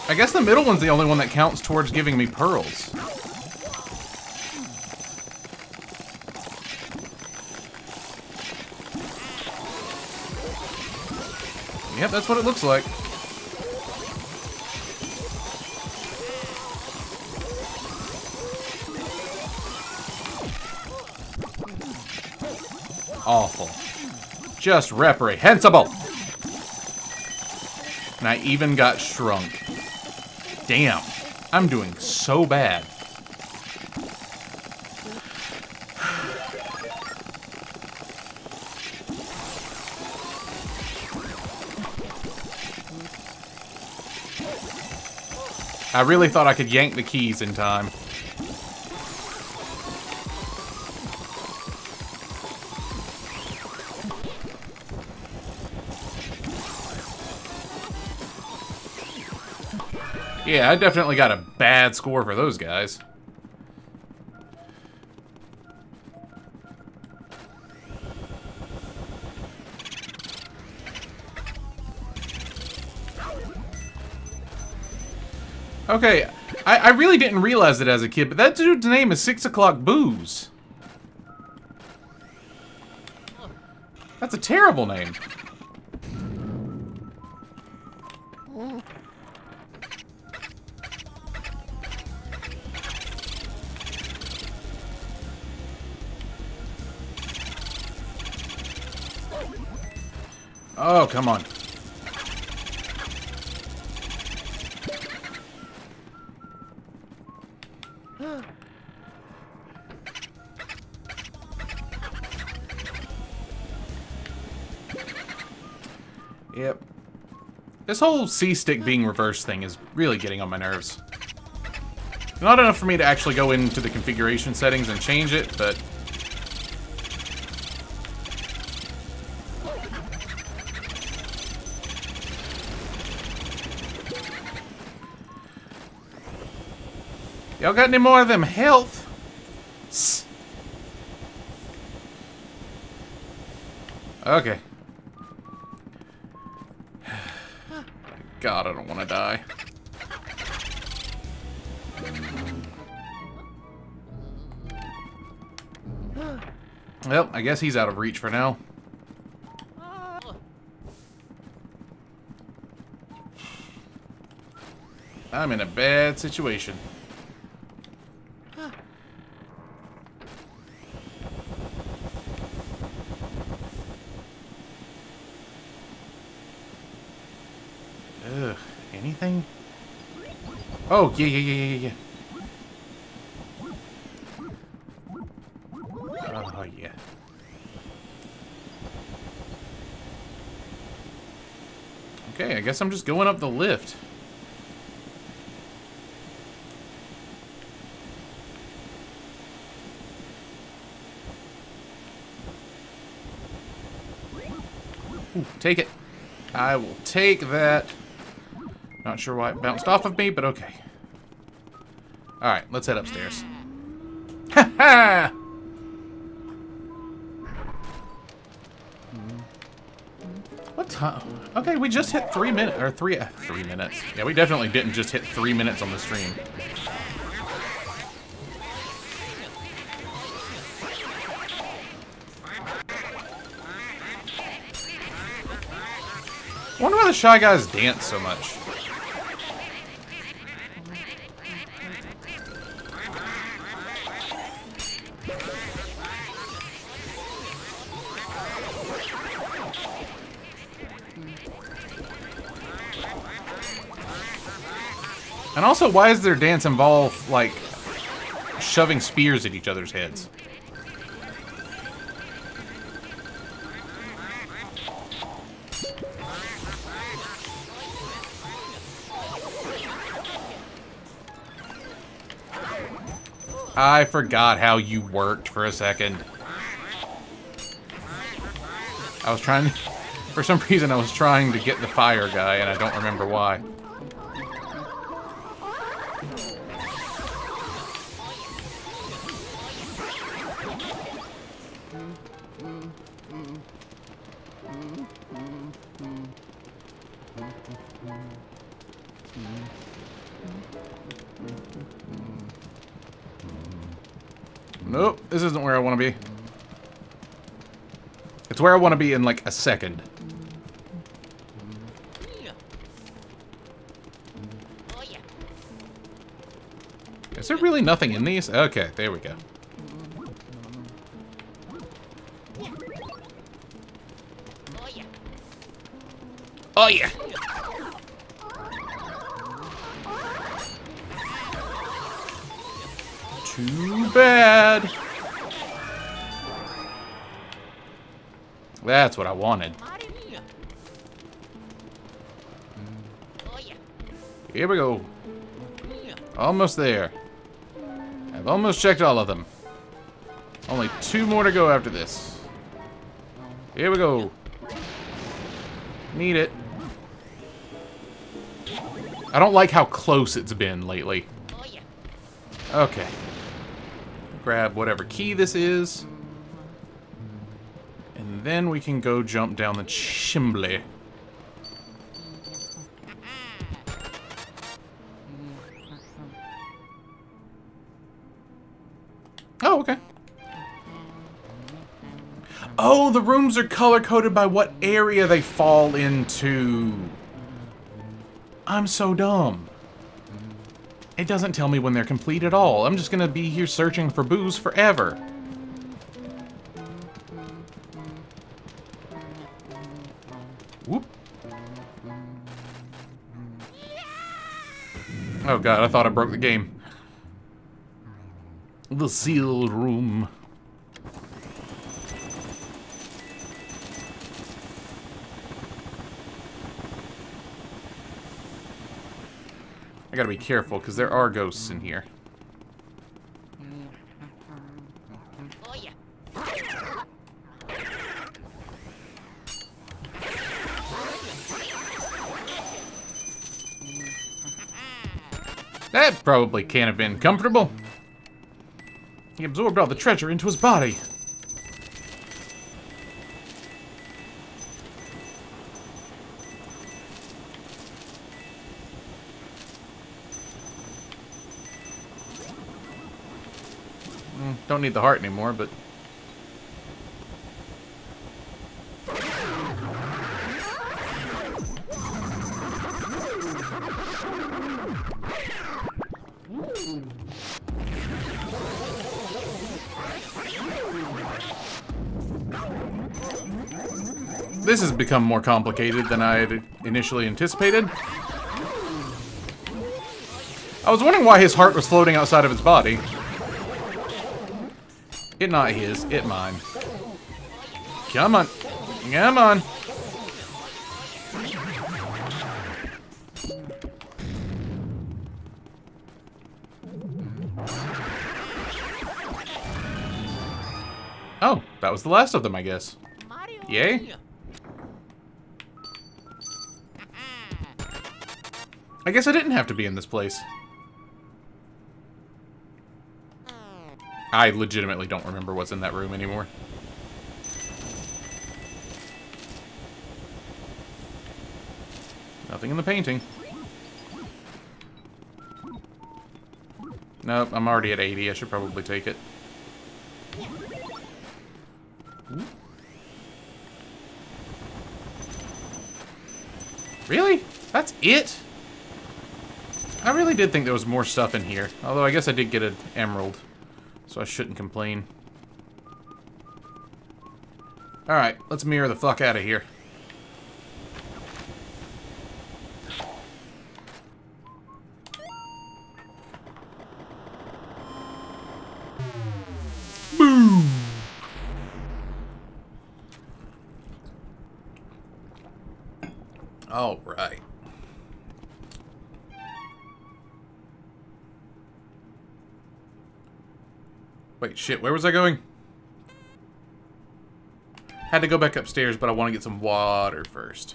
I guess the middle one's the only one that counts towards giving me pearls. Yep, that's what it looks like. Awful. Just reprehensible. And I even got shrunk. Damn. I'm doing so bad. I really thought I could yank the keys in time. Yeah, I definitely got a bad score for those guys. Okay, I, I really didn't realize it as a kid, but that dude's name is Six O'Clock Booze. That's a terrible name. Oh, come on. This whole C-stick being reversed thing is really getting on my nerves. Not enough for me to actually go into the configuration settings and change it, but... Y'all got any more of them health? Okay. God, I don't want to die. Well, I guess he's out of reach for now. I'm in a bad situation. Ugh, anything? Oh, yeah, yeah, yeah, yeah, yeah. Oh, yeah. Okay, I guess I'm just going up the lift. Ooh, take it. I will take that. Not sure why it bounced off of me, but okay. Alright, let's head upstairs. Ha ha! What time? Okay, we just hit three minutes, or three, uh, three minutes. Yeah, we definitely didn't just hit three minutes on the stream. I wonder why the Shy Guys dance so much. Also, why does their dance involve, like, shoving spears at each other's heads? I forgot how you worked for a second. I was trying... For some reason, I was trying to get the fire guy, and I don't remember why. It's where I want to be in like a second. Is there really nothing in these? Okay, there we go. Oh yeah. Too bad. That's what I wanted. Here we go. Almost there. I've almost checked all of them. Only two more to go after this. Here we go. Need it. I don't like how close it's been lately. Okay. Grab whatever key this is. Then we can go jump down the chimbley. Oh, okay. Oh, the rooms are color-coded by what area they fall into. I'm so dumb. It doesn't tell me when they're complete at all. I'm just gonna be here searching for boos forever. Oh god, I thought I broke the game. The sealed room. I gotta be careful, because there are ghosts in here. That probably can't have been comfortable. He absorbed all the treasure into his body. Mm, Don't need the heart anymore, but... become more complicated than I had initially anticipated. I was wondering why his heart was floating outside of his body. It not his, it mine. Come on. Come on. Oh, that was the last of them, I guess. Yay? I guess I didn't have to be in this place. I legitimately don't remember what's in that room anymore. Nothing in the painting. Nope, I'm already at 80. I should probably take it. Really? That's it? I really did think there was more stuff in here. Although I guess I did get an emerald. So I shouldn't complain. Alright, let's mirror the fuck out of here. Shit, where was I going? Had to go back upstairs, but I want to get some water first.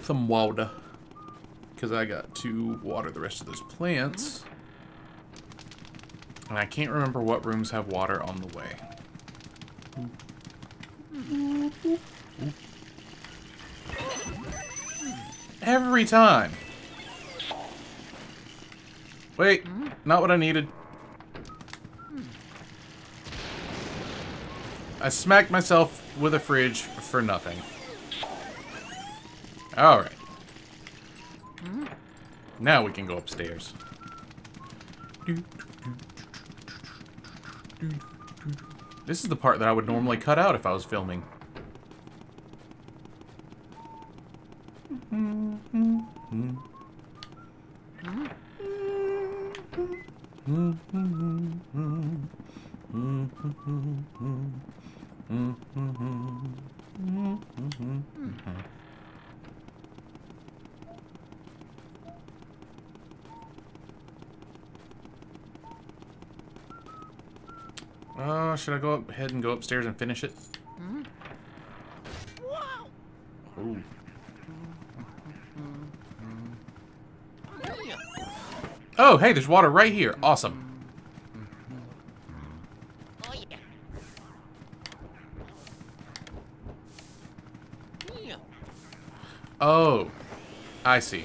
Some water. Because I got to water the rest of those plants. And I can't remember what rooms have water on the way. Every time. Wait, not what I needed. I smacked myself with a fridge for nothing. Alright. Now we can go upstairs. This is the part that I would normally cut out if I was filming. Should I go up, ahead and go upstairs and finish it? Ooh. Oh, hey, there's water right here. Awesome. Oh. Oh, I see.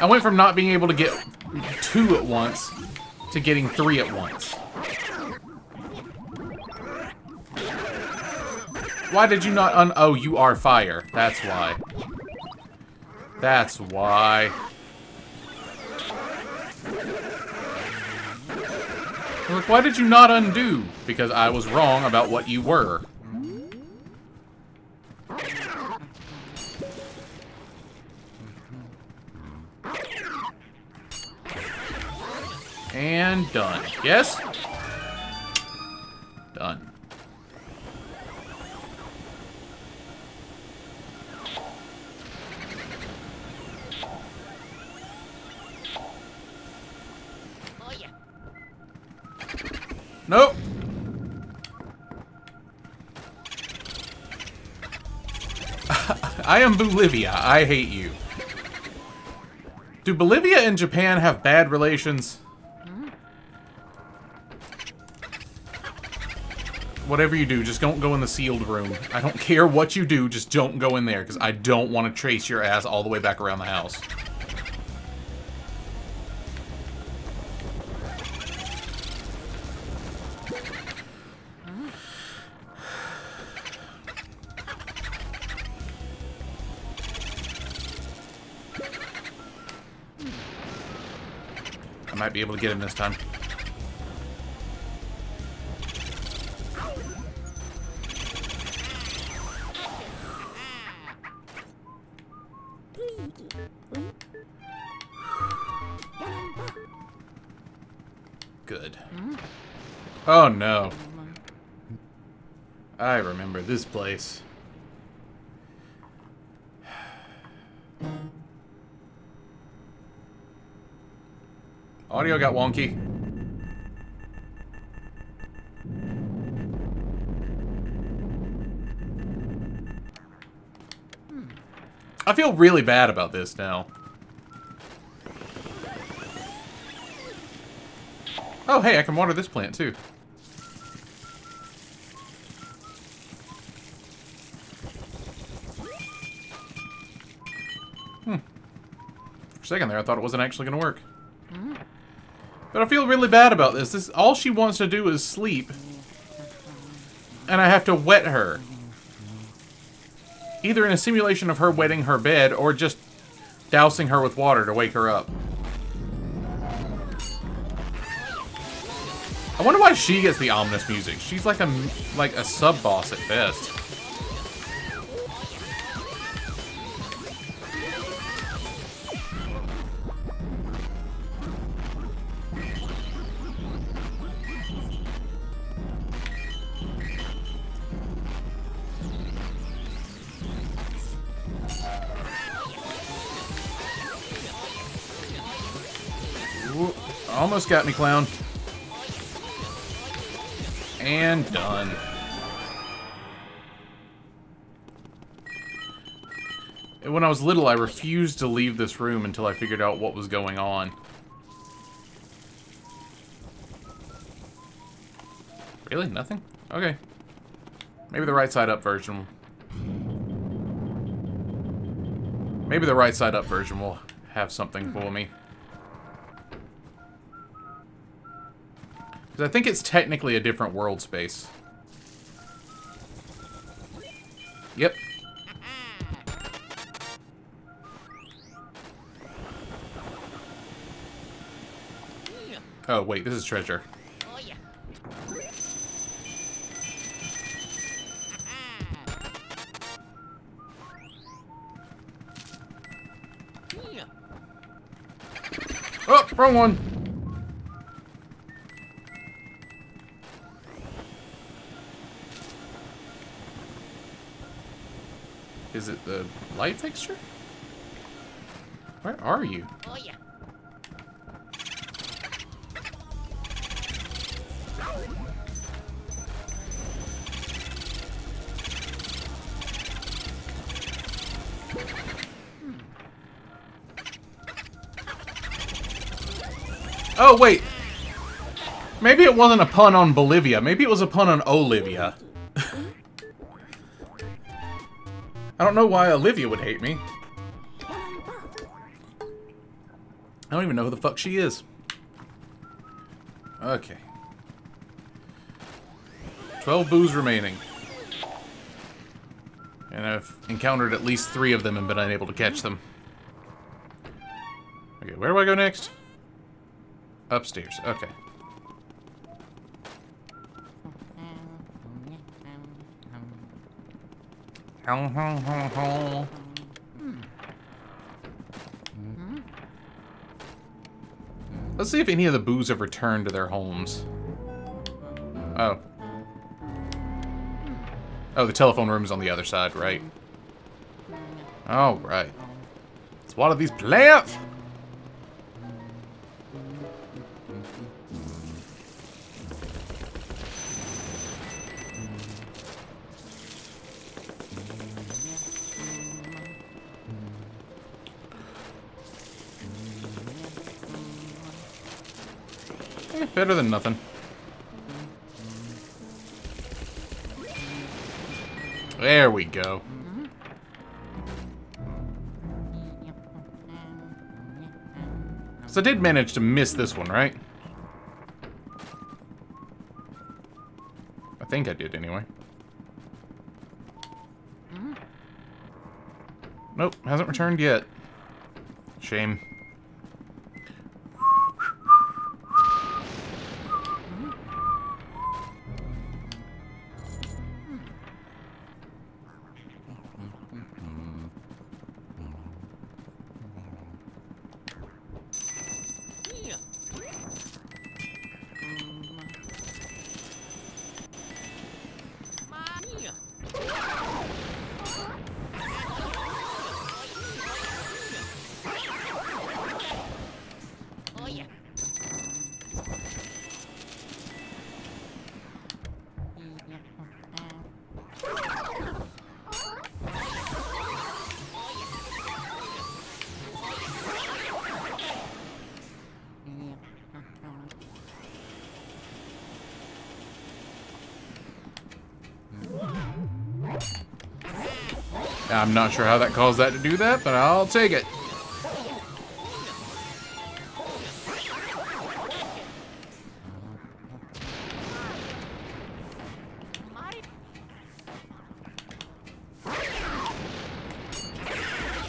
I went from not being able to get two at once to getting three at once. Why did you not un- Oh, you are fire. That's why. That's why. Look, why did you not undo? Because I was wrong about what you were. And done. Yes? Done. Nope. I am Bolivia. I hate you. Do Bolivia and Japan have bad relations? Whatever you do, just don't go in the sealed room. I don't care what you do, just don't go in there, because I don't want to trace your ass all the way back around the house. I might be able to get him this time. This place. Audio got wonky. I feel really bad about this now. Oh, hey, I can water this plant too. Second there, I thought it wasn't actually going to work. But I feel really bad about this. This all she wants to do is sleep. And I have to wet her. Either in a simulation of her wetting her bed or just dousing her with water to wake her up. I wonder why she gets the ominous music. She's like a like a sub boss at best. Got me, clown. And done. When I was little, I refused to leave this room until I figured out what was going on. Really? Nothing? Okay. Maybe the right side up version. Maybe the right side up version will have something for me. Because I think it's technically a different world space. Yep. Oh, wait, this is treasure. Oh. Wrong one. The light fixture? Where are you? Oh yeah. Oh, wait. Maybe it wasn't a pun on Bolivia. Maybe it was a pun on Olivia. Don't know why Olivia would hate me. I don't even know who the fuck she is. Okay. 12 boos remaining. And I've encountered at least three of them and been unable to catch them. Okay, where do I go next? Upstairs. Okay. Let's see if any of the boos have returned to their homes. Oh. Oh, the telephone room is on the other side, right? Oh, right. It's one of these plants! Better than nothing. There we go. So I did manage to miss this one, right? I think I did anyway. Nope, hasn't returned yet. Shame. I'm not sure how that caused that to do that, but I'll take it.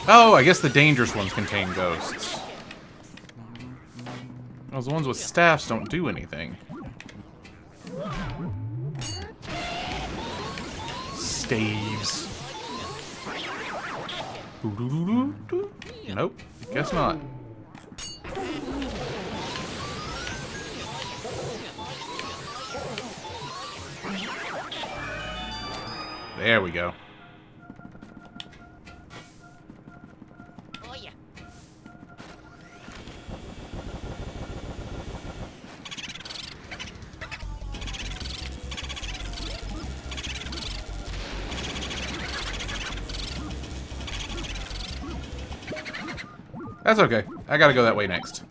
Oh, I guess the dangerous ones contain ghosts. Those ones with staffs don't do anything. Staves. Nope, guess not. There we go. That's okay. I gotta go that way next.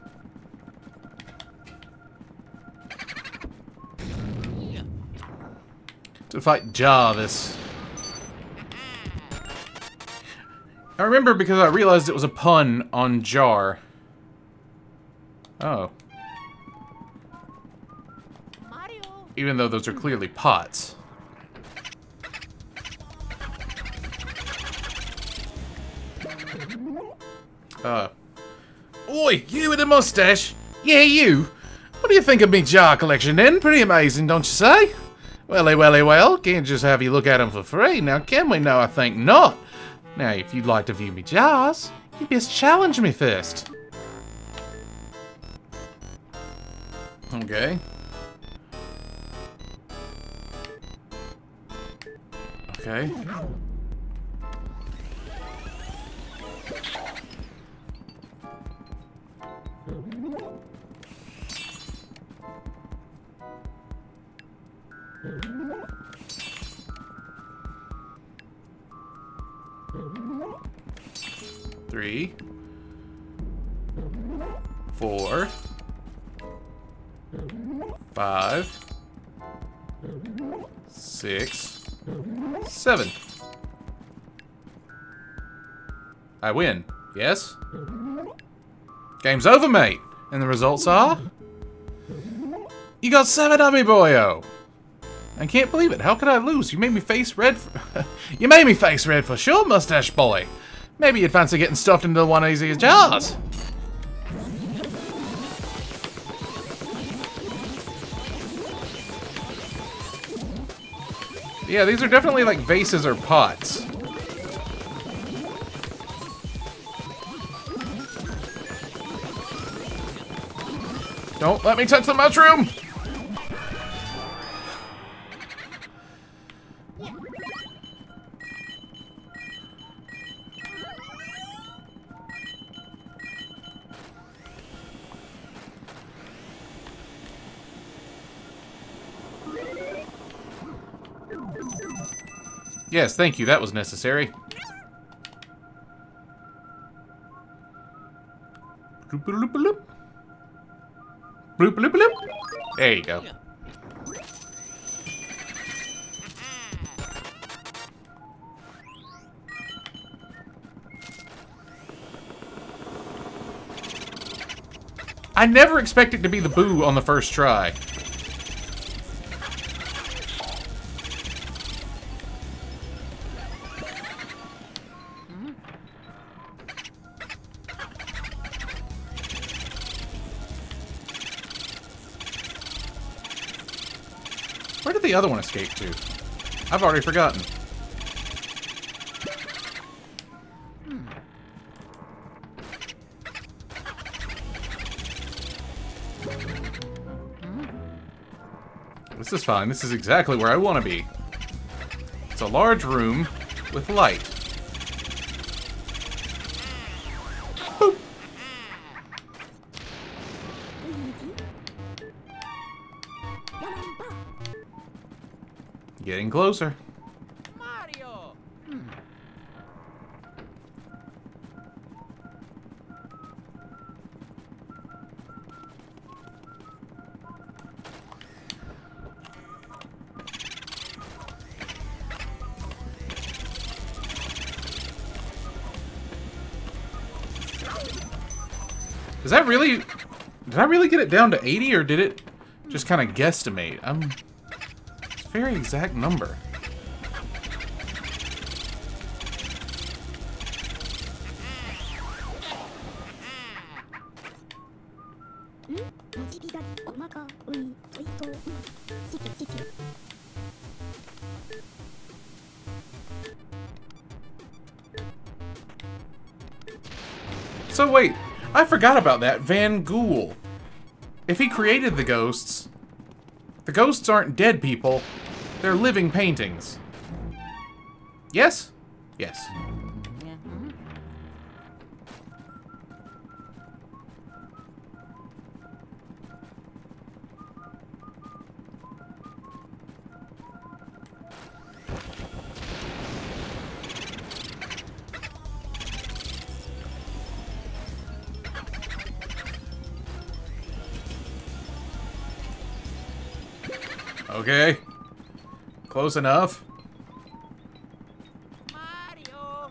To fight Jarvis. I remember because I realized it was a pun on jar. Oh. Mario. Even though those are clearly pots. Uh. Oi, you with the mustache? Yeah, you. What do you think of me jar collection then? Pretty amazing, don't you say? Welly, welly, well, can't just have you look at 'em for free, now can we? No, I think not. Now, if you'd like to view me jars, you best challenge me first. Okay. Okay. Three. Four. Five. Six. Seven. I win. Yes? Game's over, mate. And the results are? You got seven of me, boyo. I can't believe it. How could I lose? You made me face red. You made me face red for sure, mustache boy. Maybe you'd fancy getting stuffed into one of these jars. Yeah, these are definitely like vases or pots. Don't let me touch the mushroom! Yes, thank you. That was necessary. There you go. I never expected to be the boo on the first try. The other one escape to? I've already forgotten. This is fine. This is exactly where I want to be. It's a large room with light. Getting closer. Mario. Is that really... Did I really get it down to 80, or did it just kind of guesstimate? I'm... Very exact number. So wait, I forgot about that. Van Ghoul. If he created the ghosts, the ghosts aren't dead people. They're living paintings. Yes? Yes. Okay. Close enough. Mario.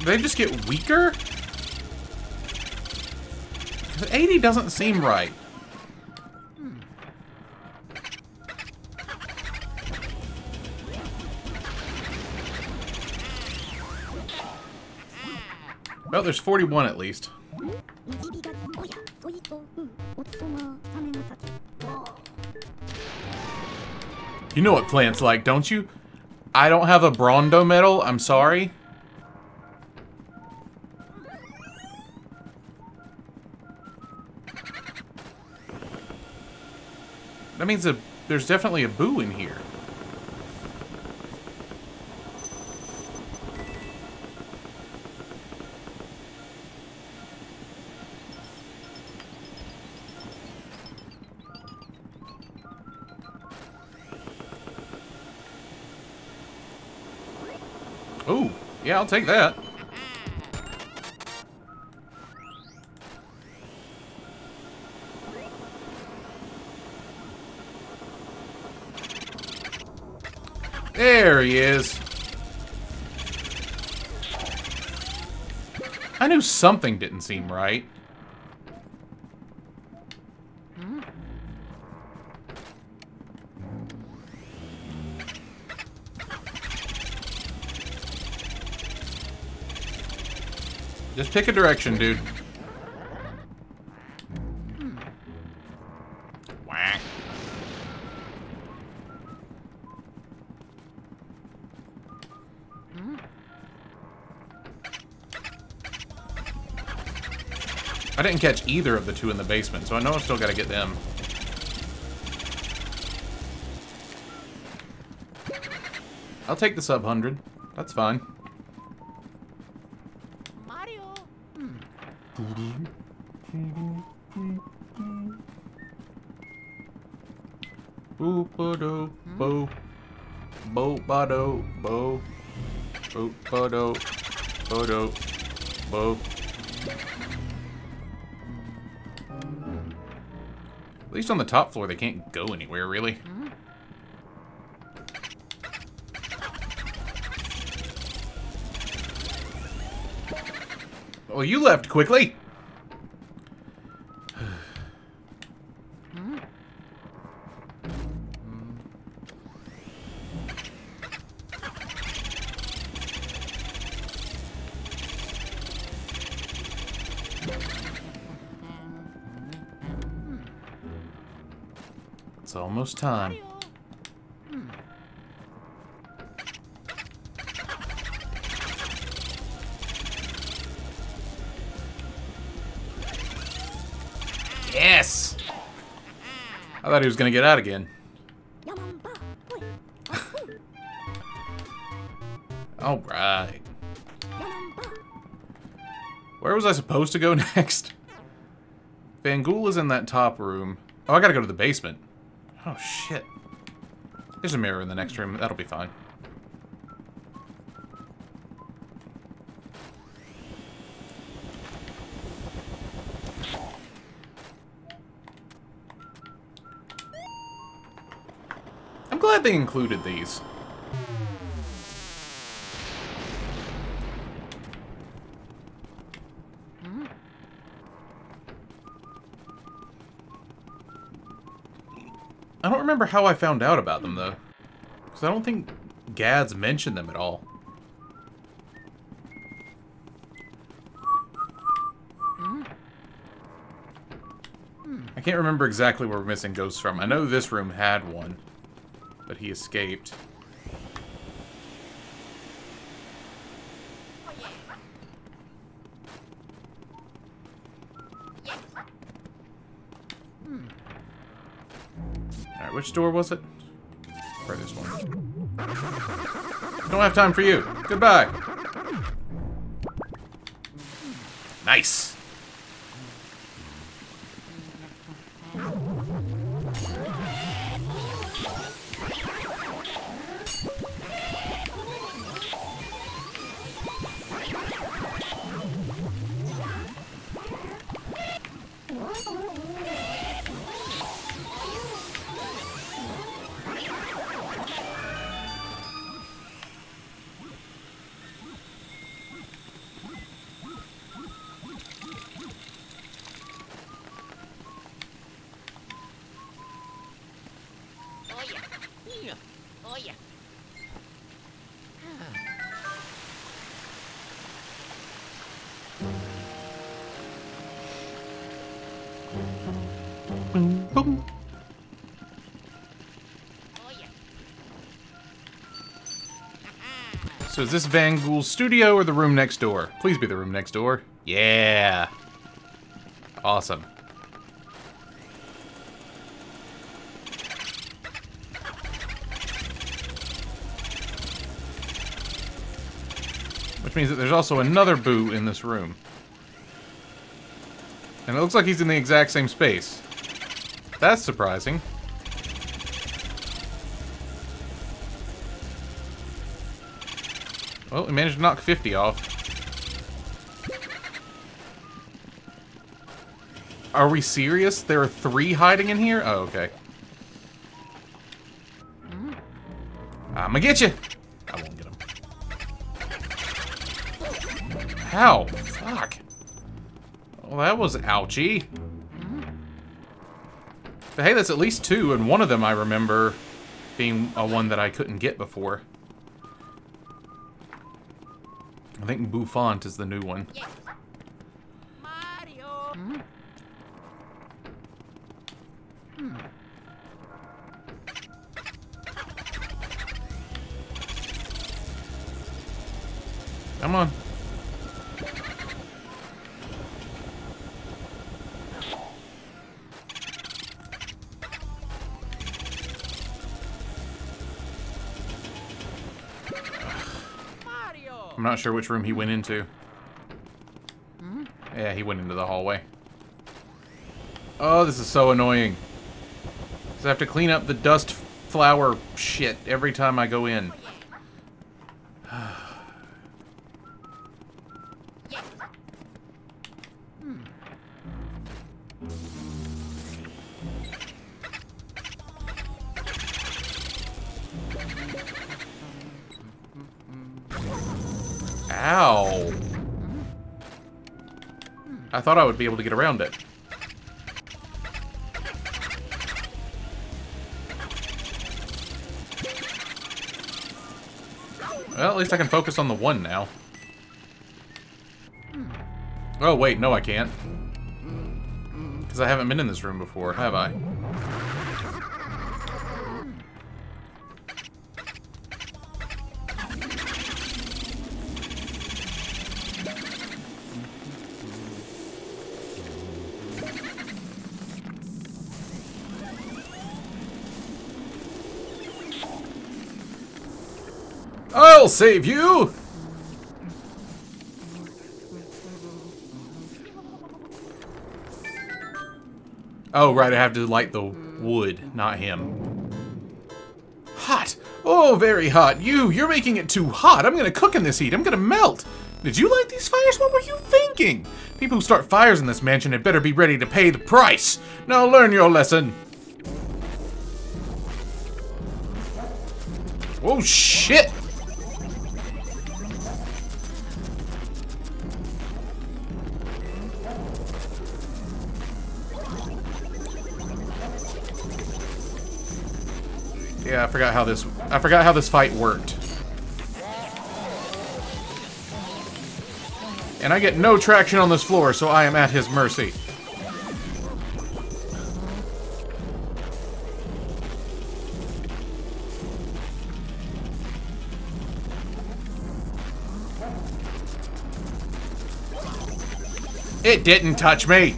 They just get weaker? 80 doesn't seem right. Hmm. Well, there's 41 at least. You know what plants like, don't you? I don't have a Brondo medal, I'm sorry. That means a, there's definitely a boo in here. I'll take that. There he is. I knew something didn't seem right. Just pick a direction, dude. Whack. I didn't catch either of the two in the basement, so I know I still gotta get them. I'll take the sub 100. That's fine. Ba do bo. At least on the top floor, they can't go anywhere, really. Well, you left quickly. time. Yes! I thought he was gonna get out again. Alright. Where was I supposed to go next? Vangool is in that top room. Oh, I gotta go to the basement. Oh, shit. There's a mirror in the next room. That'll be fine. I'm glad they included these. Remember how I found out about them, though. Because I don't think Gadd's mentioned them at all. I can't remember exactly where we're missing ghosts from. I know this room had one, but he escaped. Alright, which door was it? Try this one. Don't have time for you. Goodbye. Nice. Is this Van Gogh's studio or the room next door? Please be the room next door. Yeah. Awesome. Which means that there's also another Boo in this room. And it looks like he's in the exact same space. That's surprising. Managed to knock 50 off. Are we serious? There are three hiding in here? Oh, okay. I'ma get you. I won't get him. How? Fuck. Well, that was ouchy. But hey, that's at least two, and one of them I remember being a one that I couldn't get before. I think Bouffant is the new one. Mario. Not sure which room he went into. Hmm? Yeah, he went into the hallway. Oh, this is so annoying. 'Cause I have to clean up the dust flower shit every time I go in. Thought I would be able to get around it. Well, at least I can focus on the one now. Oh, wait, no I can't. Because I haven't been in this room before, have I? Save you! Oh, right, I have to light the wood, not him. Hot! Oh, very hot. You, you're making it too hot. I'm gonna cook in this heat. I'm gonna melt. Did you light these fires? What were you thinking? People who start fires in this mansion had better be ready to pay the price. Now learn your lesson. This I forgot how this fight worked. And I get no traction on this floor, so I am at his mercy. It didn't touch me.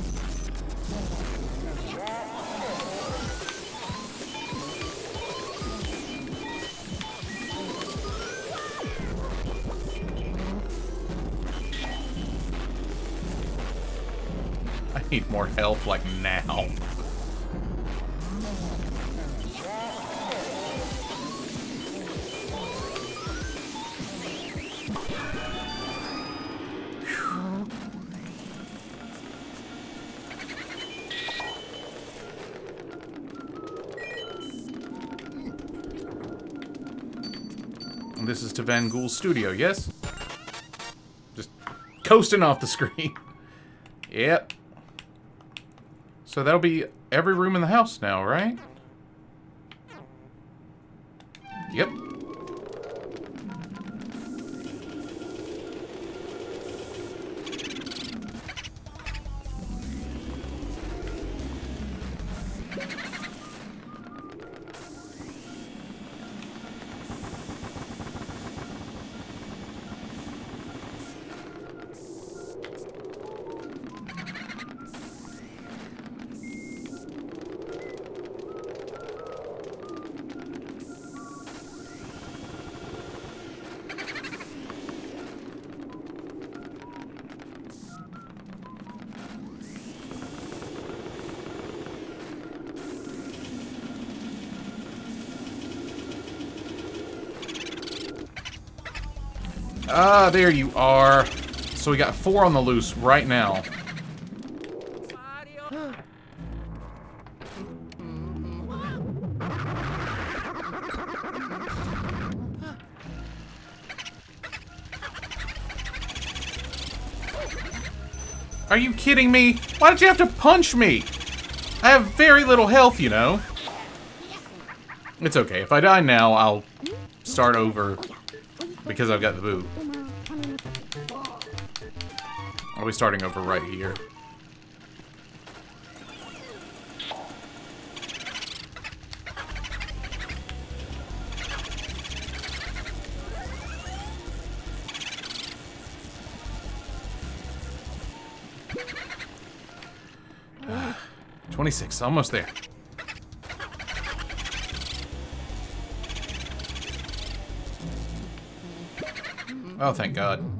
More help, like now. This is to Van Gogh's studio, yes? Just coasting off the screen. Yep. So that'll be every room in the house now, right? Ah, there you are. So we got four on the loose right now. Are you kidding me? Why did you have to punch me? I have very little health, you know. It's okay. If I die now, I'll start over because I've got the boo. I'll starting over right here. Twenty-six, almost there. Oh, thank God.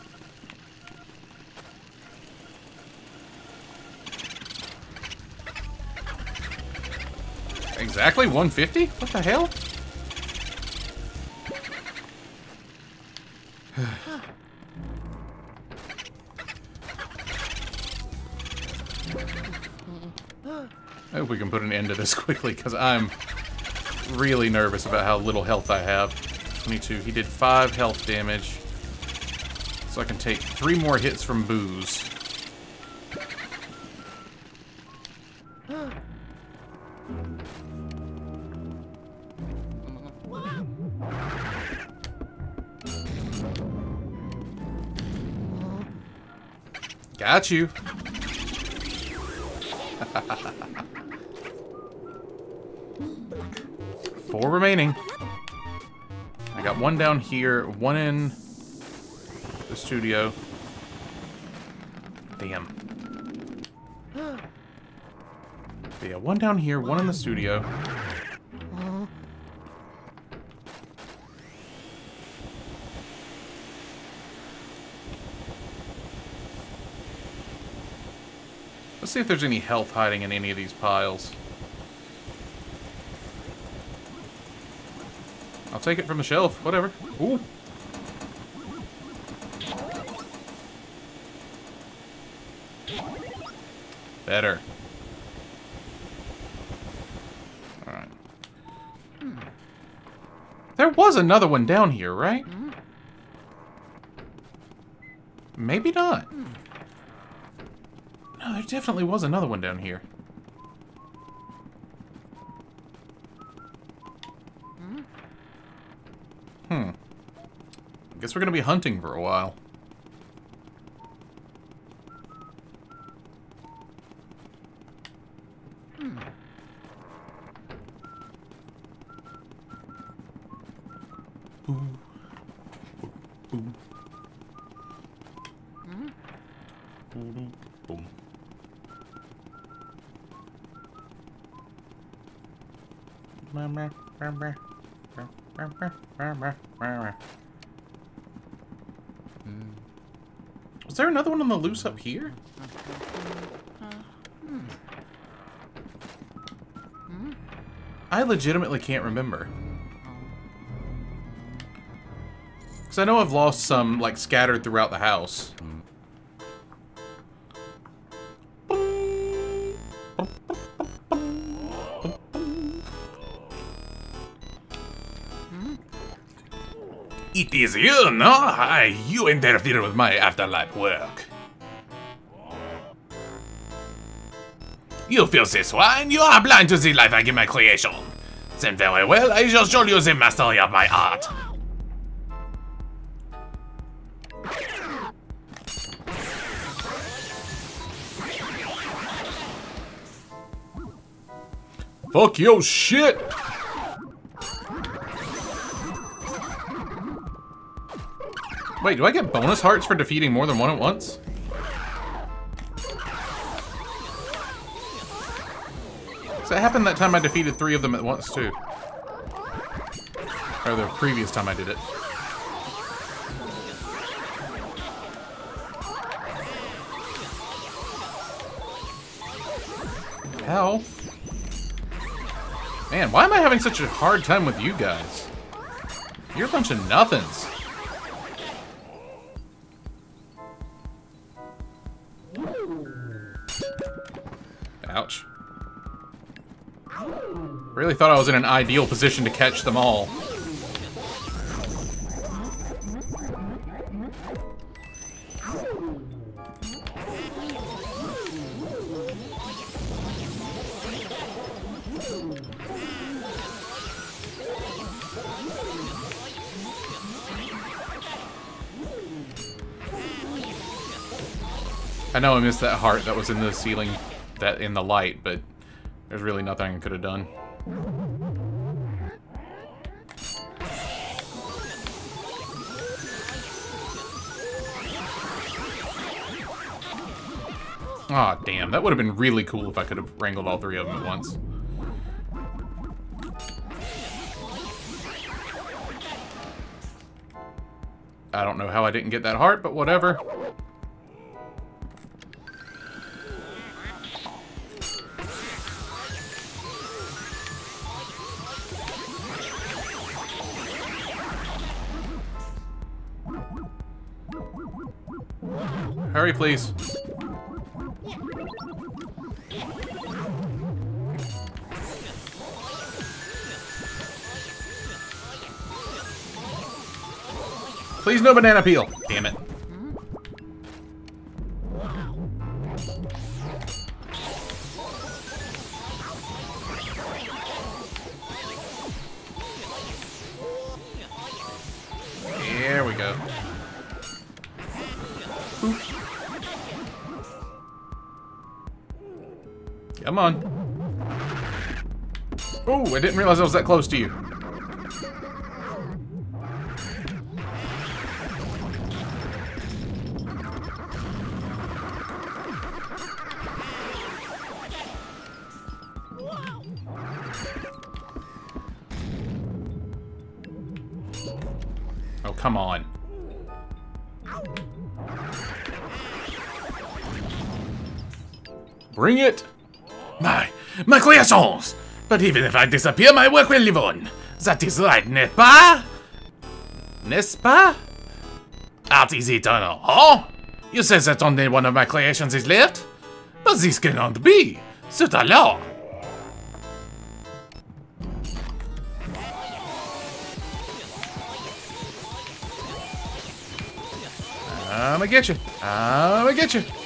Exactly 150? What the hell? I hope we can put an end to this quickly, because I'm really nervous about how little health I have. 22. He did 5 health damage. So I can take 3 more hits from boos. Got you. Four remaining. I got one down here, one in the studio. Damn. Yeah, one down here, one in the studio. Let's see if there's any health hiding in any of these piles. I'll take it from the shelf, whatever. Ooh. Better. Alright. There was another one down here, right? Maybe not. Definitely was another one down here. Hmm. I guess we're gonna be hunting for a while. Boo. Boo. Boo. Boom, boom. Was there another one on the loose up here? Hmm. I legitimately can't remember. Because I know I've lost some, like, scattered throughout the house. It is you, no? You interfere with my afterlife work. You filthy swine, you are blind to the life I give my creation. Then very well, I shall show you the mastery of my art. Fuck your shit! Wait, do I get bonus hearts for defeating more than one at once? Happened that time I defeated three of them at once, too. Or the previous time I did it. Hell. Man, why am I having such a hard time with you guys? You're a bunch of nothings. Really thought I was in an ideal position to catch them all. I know I missed that heart that was in the ceiling, that in the light, but there's really nothing I could have done. Aw, oh, damn. That would have been really cool if I could have wrangled all three of them at once. I don't know how I didn't get that heart, but whatever. Please. Please no banana peel. Damn it. I that close to you. But even if I disappear, my work will live on. That is right? N'est pas? Art is eternal, huh? You say that only one of my creations is left? But this cannot be. C'est alors. I'ma get you. I'ma get you.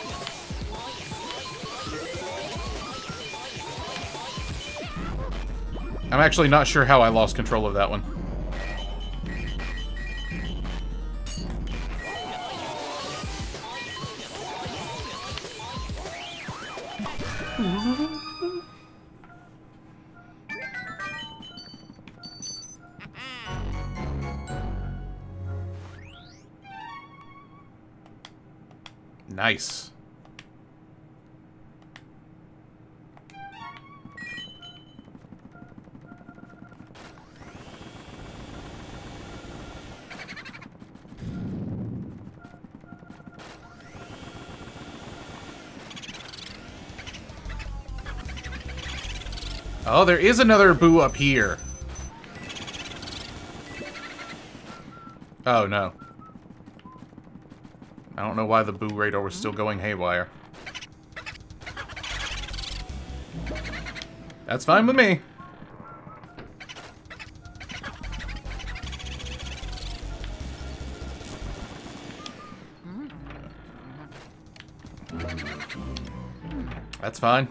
I'm actually not sure how I lost control of that one. Oh, there is another boo up here. Oh, no. I don't know why the boo radar was still going haywire. That's fine with me. That's fine.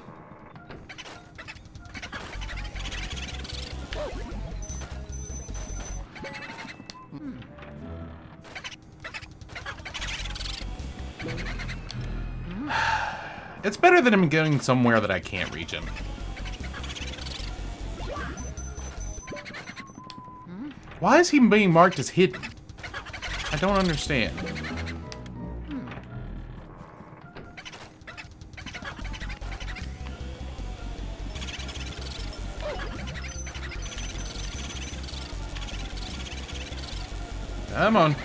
It's I'm going somewhere that I can't reach him. Why is he being marked as hidden? I don't understand. Come on.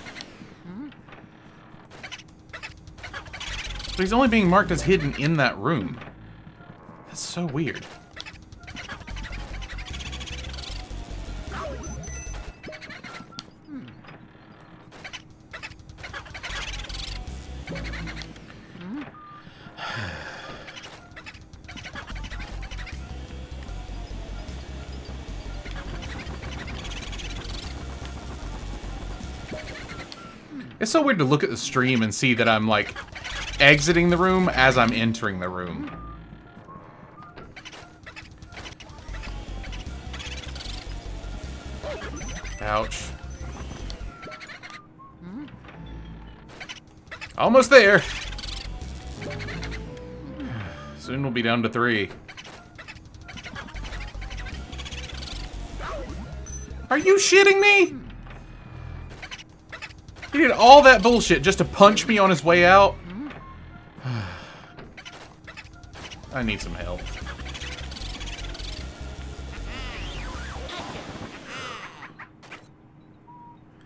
But he's only being marked as hidden in that room. That's so weird. It's so weird to look at the stream and see that I'm like exiting the room as I'm entering the room. Ouch. Almost there. Soon we'll be down to three. Are you shitting me? He did all that bullshit just to punch me on his way out? I need some help.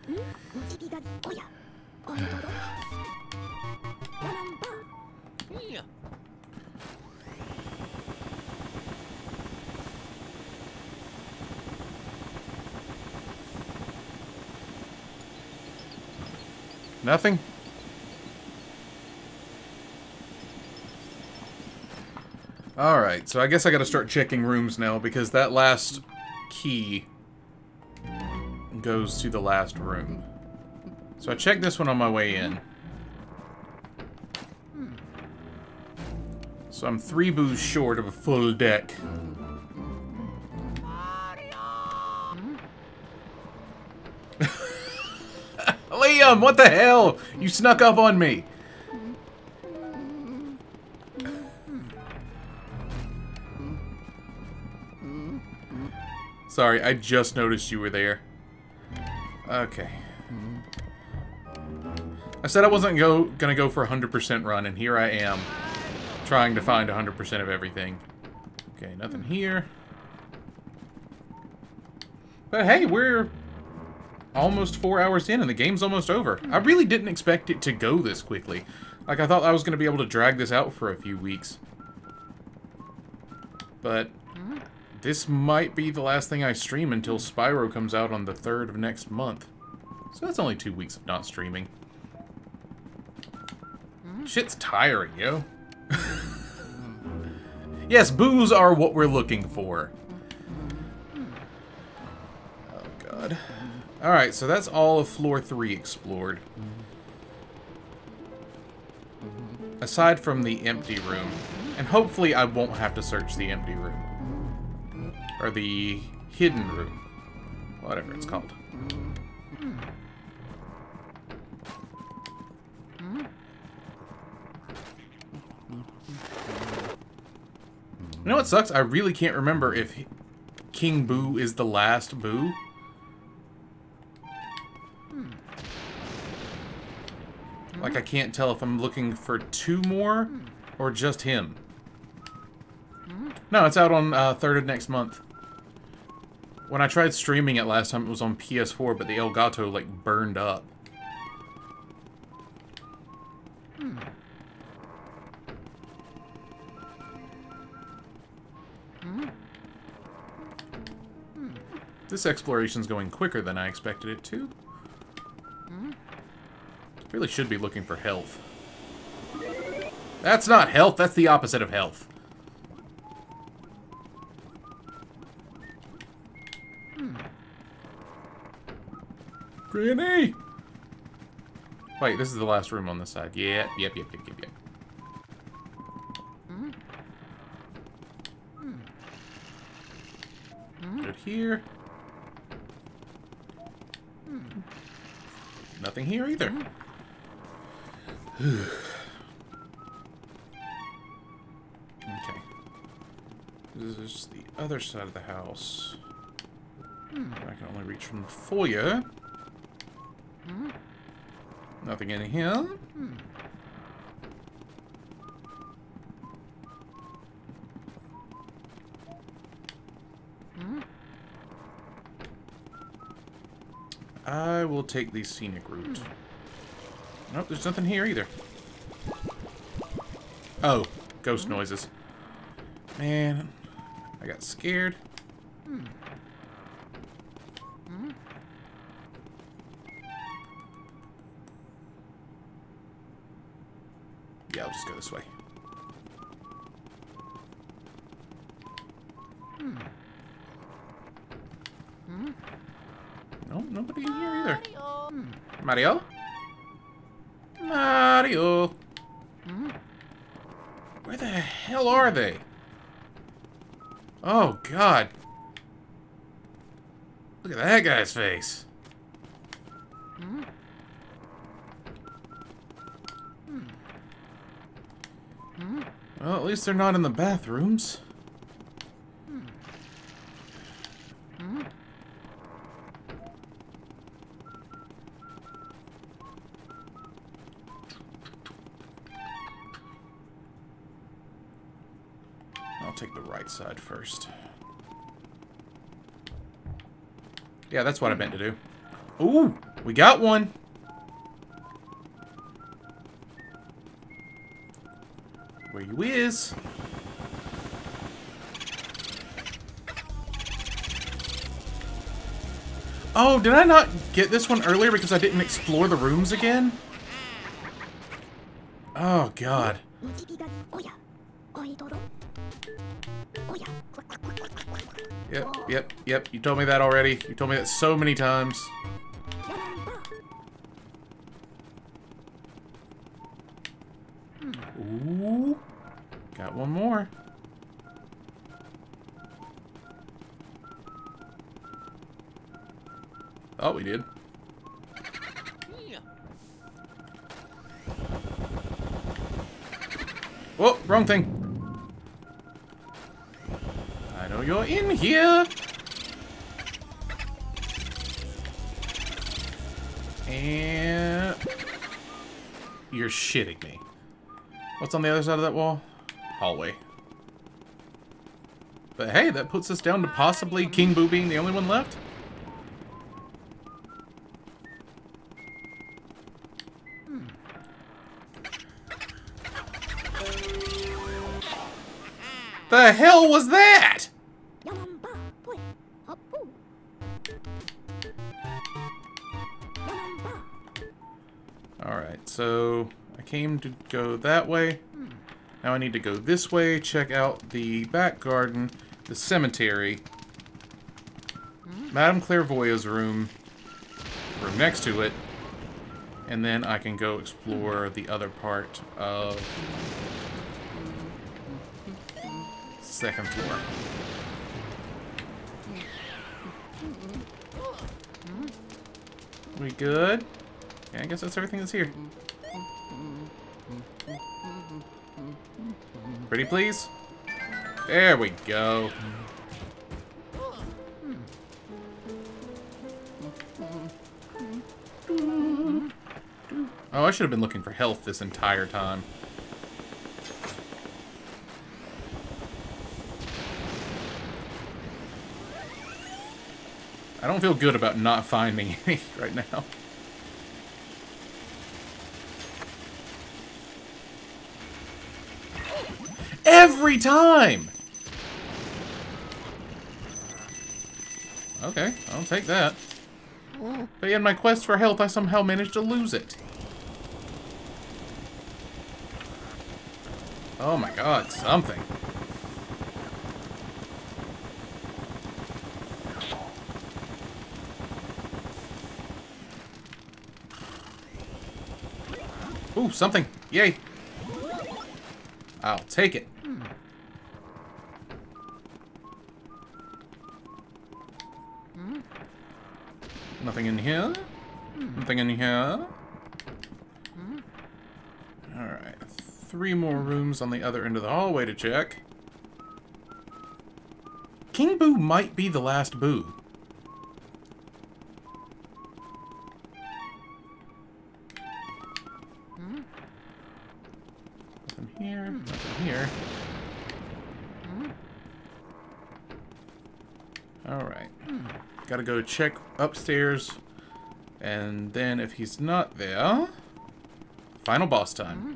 Nothing? Alright, so I guess I gotta start checking rooms now because that last key goes to the last room. So I checked this one on my way in. So I'm three boos short of a full deck. Liam, what the hell? You snuck up on me. Sorry, I just noticed you were there. Okay. I said I wasn't go gonna go for 100% run, and here I am, trying to find 100% of everything. Okay, nothing here. But hey, we're almost four hours in, and the game's almost over. I really didn't expect it to go this quickly. Like, I thought I was going to be able to drag this out for a few weeks. But this might be the last thing I stream until Spyro comes out on the 3rd of next month. So that's only two weeks of not streaming. Hmm. Shit's tiring, yo. yes, boos are what we're looking for. Oh, God. Alright, so that's all of floor 3 explored. Aside from the empty room. And hopefully I won't have to search the empty room. Or the hidden room. Whatever it's called. You know what sucks? I really can't remember if King Boo is the last Boo. Like, I can't tell if I'm looking for two more or just him. No, it's out on uh, 3rd of next month. When I tried streaming it last time, it was on PS4, but the Elgato, like, burned up. This exploration's going quicker than I expected it to. Really should be looking for health. That's not health, that's the opposite of health. Granny! Wait, this is the last room on this side. Yeah, yep, yep, yep, yep, yep. Hmm. Good here. Nothing here either. Hmm. okay. This is the other side of the house. Hmm. I can only reach from the foyer. Mm-hmm. Nothing in here. Hmm. Mm. I will take the scenic route. Hmm. Nope, there's nothing here either. Oh, ghost hmm. noises. Man, I got scared. Just go this way. Hmm. No, nobody in here either. Mario. Mario? Mario! Where the hell are they? Oh, God. Look at that guy's face. Well, at least they're not in the bathrooms. I'll take the right side first. Yeah, that's what I meant to do. Ooh, we got one. you is. Oh, did I not get this one earlier because I didn't explore the rooms again? Oh, God. Yep, yep, yep. You told me that already. You told me that so many times. the other side of that wall? Hallway. But hey, that puts us down to possibly King Boo being the only one left. The hell was that? Alright, so I came to go that way. Now I need to go this way, check out the back garden, the cemetery, hmm. Madame Clairvoya's room, room next to it, and then I can go explore the other part of second floor. Hmm. We good? Yeah, I guess that's everything that's here. Pretty please? There we go. Hmm. Oh, I should have been looking for health this entire time. I don't feel good about not finding any right now. Every time! Okay, I'll take that. But in my quest for health, I somehow managed to lose it. Oh my god, something. Ooh, something. Yay. I'll take it. Nothing in here. Nothing in here. Alright. Three more rooms on the other end of the hallway to check. King Boo might be the last Boo. Here. Here. Alright. Gotta go check upstairs. And then if he's not there... Final boss time. Hmm.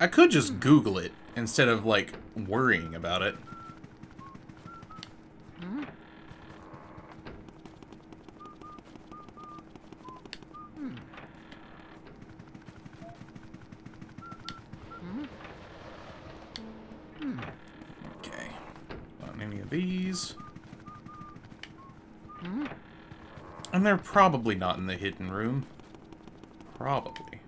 I could just hmm. Google it instead of, like, worrying about it. Okay. Not any of these. And they're probably not in the hidden room. Probably.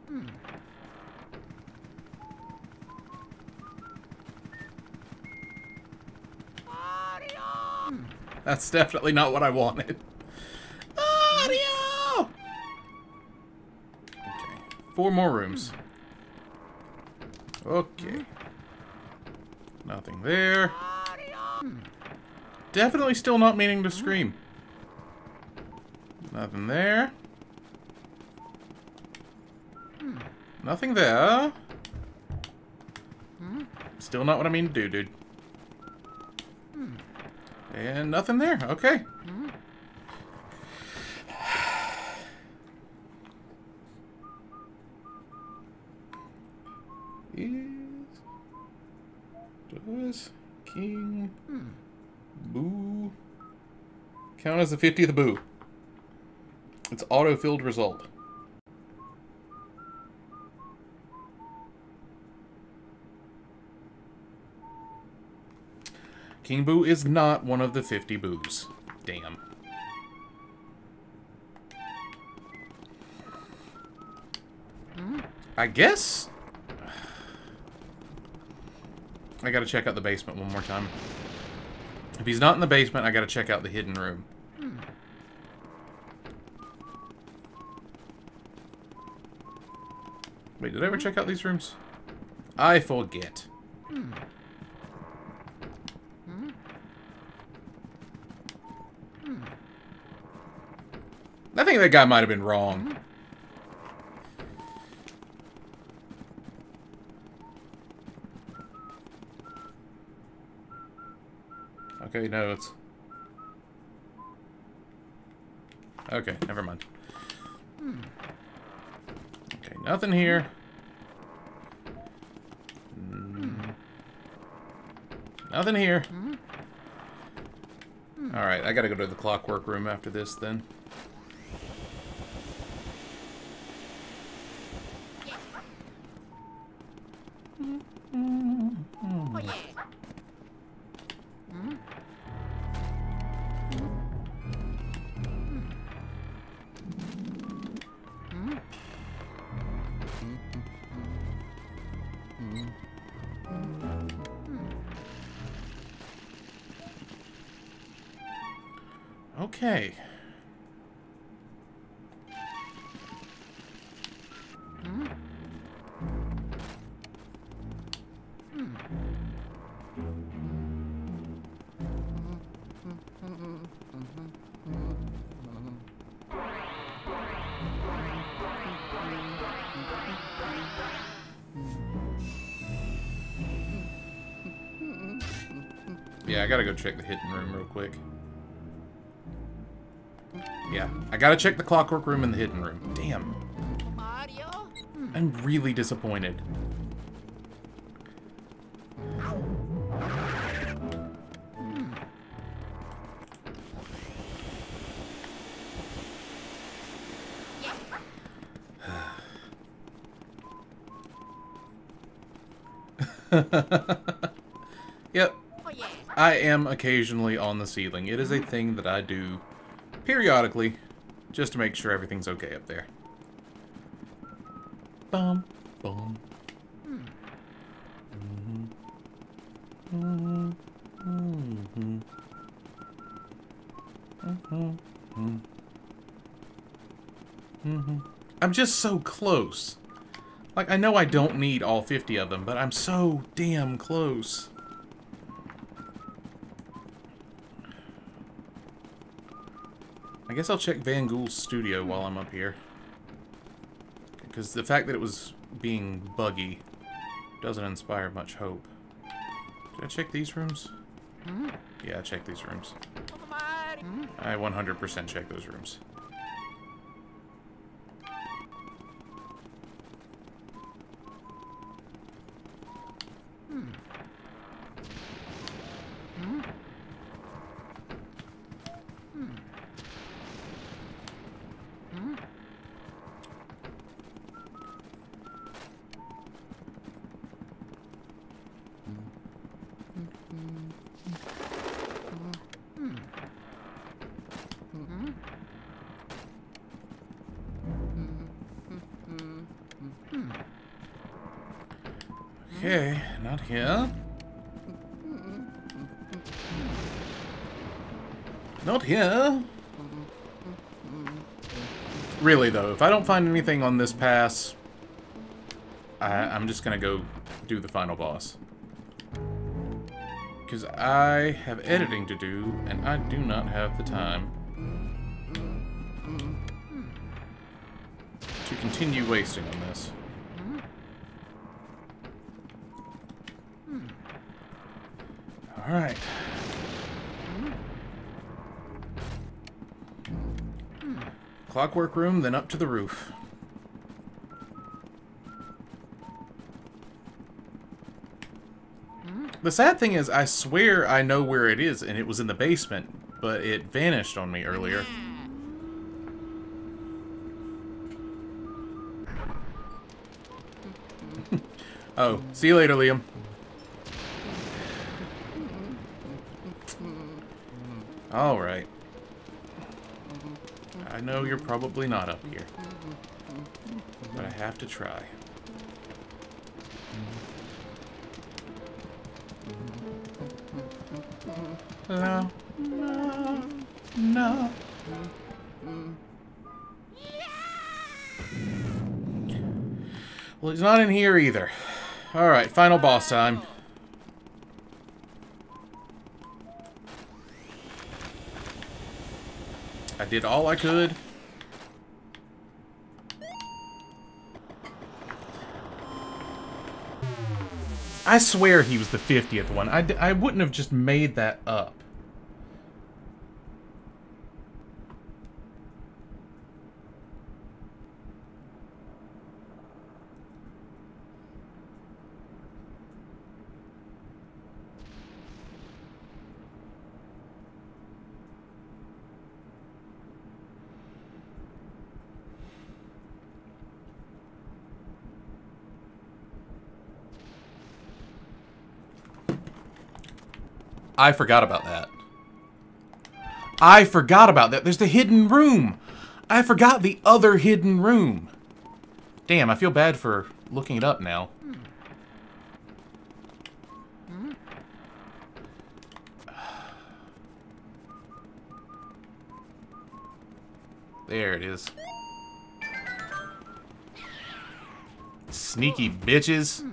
Mario! That's definitely not what I wanted. Mario! Okay. Four more rooms. Okay. Nothing there. Definitely still not meaning to scream. Nothing there. Hmm, nothing there. Still not what I mean to do, dude. And nothing there. Okay. Is does King hmm. Boo count as the 50th Boo? Auto-filled result. King Boo is not one of the 50 Boos. Damn. I guess... I gotta check out the basement one more time. If he's not in the basement, I gotta check out the hidden room. Wait, did I ever check out these rooms? I forget. I think that guy might have been wrong. Okay, no, it's... Okay, never mind. Nothing here. Mm. Nothing here. Alright, I gotta go to the clockwork room after this then. Check the hidden room real quick. Yeah, I gotta check the clockwork room and the hidden room. Damn. Mario? I'm really disappointed. I am occasionally on the ceiling. It is a thing that I do periodically just to make sure everything's okay up there. Bum, bum. Mhm. I'm just so close. Like, I know I don't need all 50 of them, but I'm so damn close. Guess I'll check Van Ghoul's studio while I'm up here. Because the fact that it was being buggy doesn't inspire much hope. Did I check these rooms? Hmm. Yeah, I checked these rooms. Oh, I 100% checked those rooms. Find anything on this pass, I, I'm just gonna go do the final boss. Because I have editing to do, and I do not have the time to continue wasting on this. Alright. Clockwork room, then up to the roof. The sad thing is, I swear I know where it is, and it was in the basement, but it vanished on me earlier. oh, see you later, Liam. Probably not up here. But I have to try. No. No. No. Well, he's not in here either. Alright, final boss time. I did all I could. I swear he was the 50th one. I, d I wouldn't have just made that up. I forgot about that. I forgot about that. There's the hidden room. I forgot the other hidden room. Damn, I feel bad for looking it up now. There it is. Sneaky bitches.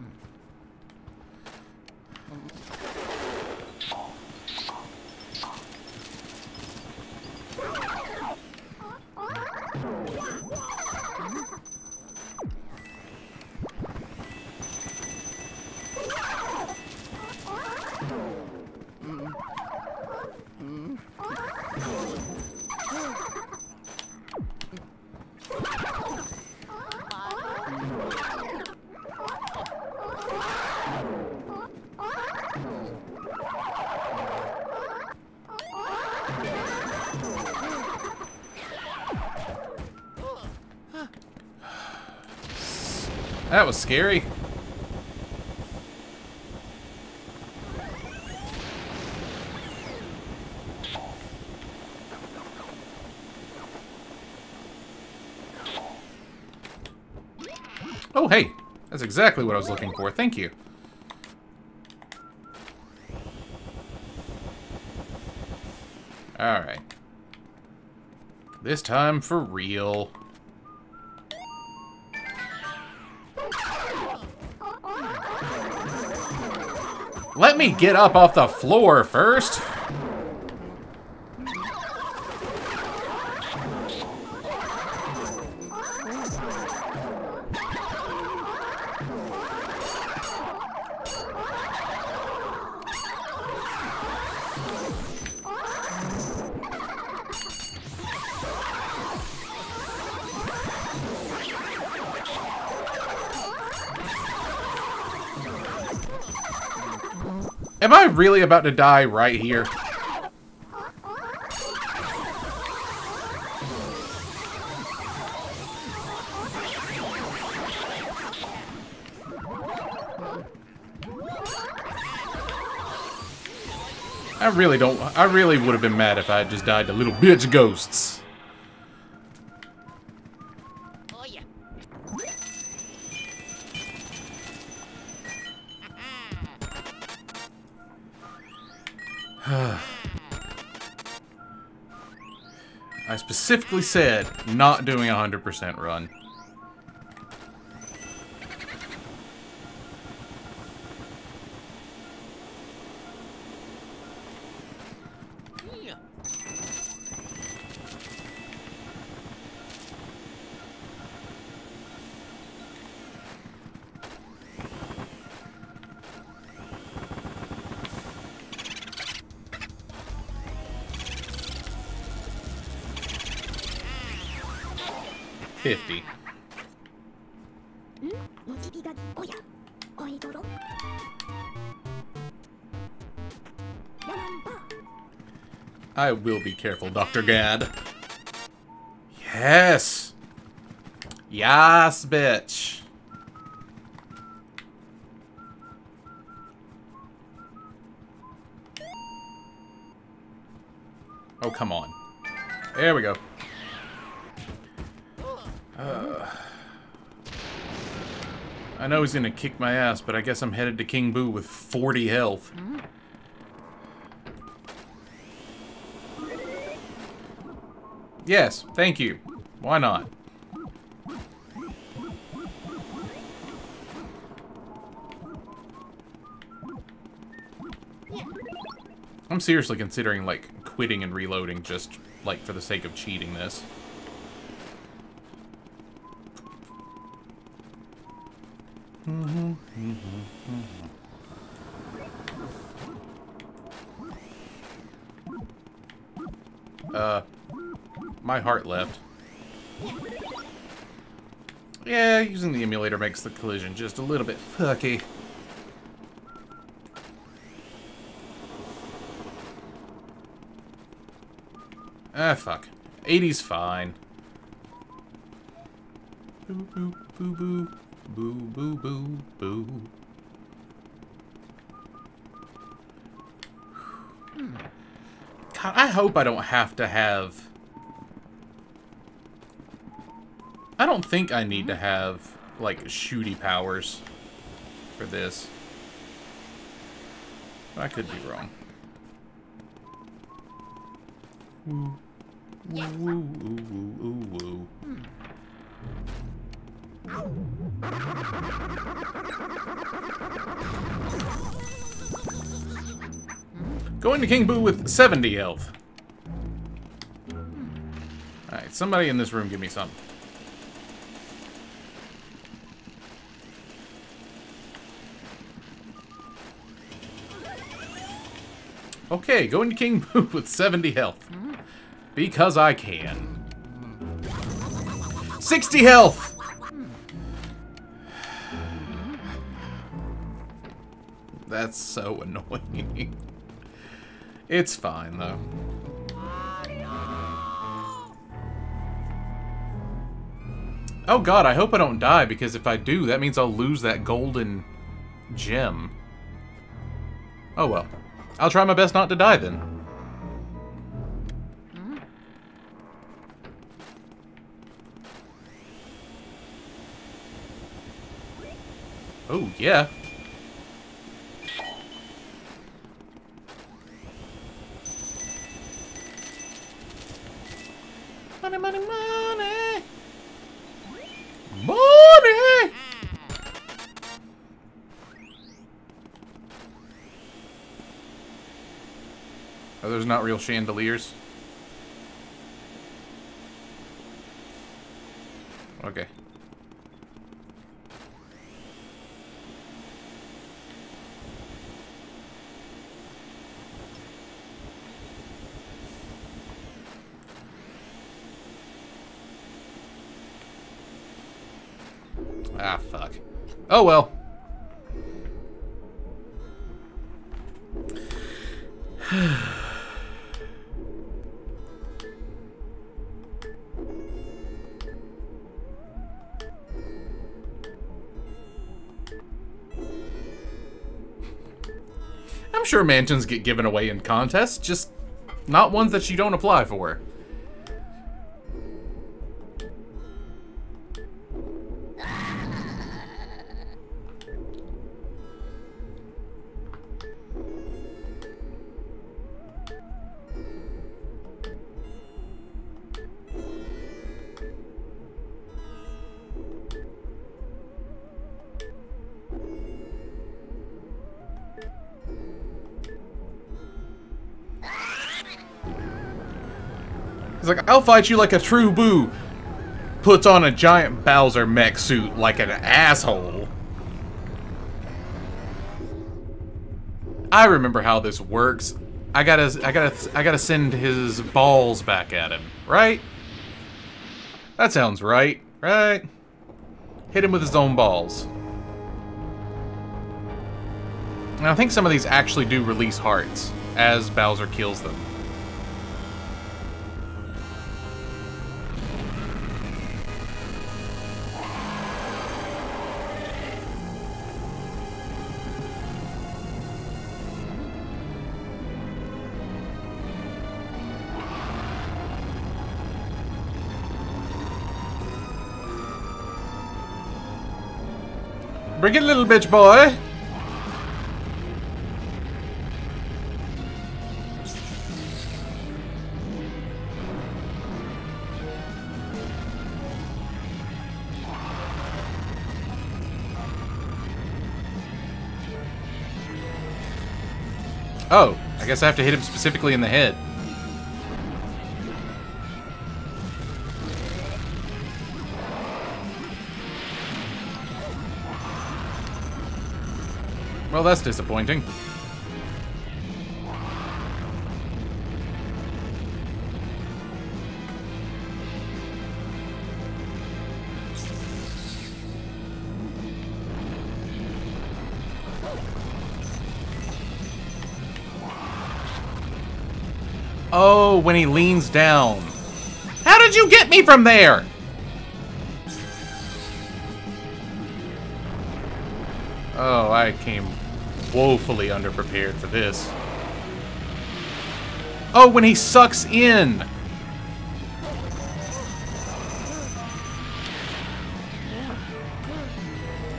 Scary. Oh, hey. That's exactly what I was looking for. Thank you. Alright. This time for real. Me get up off the floor first. Am really about to die right here? I really don't. I really would have been mad if I had just died to little bitch ghosts. Specifically said not doing a 100% run. I will be careful, Dr. Gadd. Yes! Yes, bitch! Oh, come on. There we go. Uh, I know he's gonna kick my ass, but I guess I'm headed to King Boo with 40 health. Yes, thank you. Why not? I'm seriously considering, like, quitting and reloading just, like, for the sake of cheating this. Uh, my heart left. Yeah, using the emulator makes the collision just a little bit fucky. Ah, fuck. 80's fine. Boo, boo, boo, boo. Boo, boo, boo, boo. God, I hope I don't have to have... I don't think I need to have, like, shooty powers for this. I could be wrong. Woo. Woo, woo, woo, woo, woo, woo. Going to King Boo with 70 health. Alright, somebody in this room give me some. Okay, going to King Boo with 70 health. Because I can. 60 health! That's so annoying. It's fine, though. Oh god, I hope I don't die, because if I do, that means I'll lose that golden gem. Oh well. I'll try my best not to die then. Oh, yeah. Chandeliers? Okay. Ah, fuck. Oh well. Sure mansions get given away in contests, just not ones that you don't apply for. He's like, I'll fight you like a true boo. Puts on a giant Bowser mech suit like an asshole. I remember how this works. I gotta, I gotta, I gotta send his balls back at him, right? That sounds right, right? Hit him with his own balls. And I think some of these actually do release hearts as Bowser kills them. Bring it, little bitch boy. Oh, I guess I have to hit him specifically in the head. Well, that's disappointing. Oh, when he leans down. How did you get me from there? Oh, I came woefully underprepared for this. Oh, when he sucks in!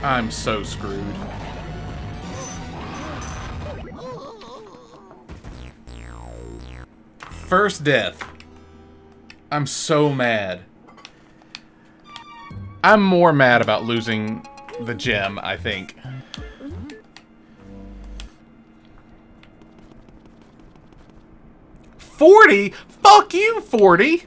I'm so screwed. First death. I'm so mad. I'm more mad about losing the gem, I think. 40.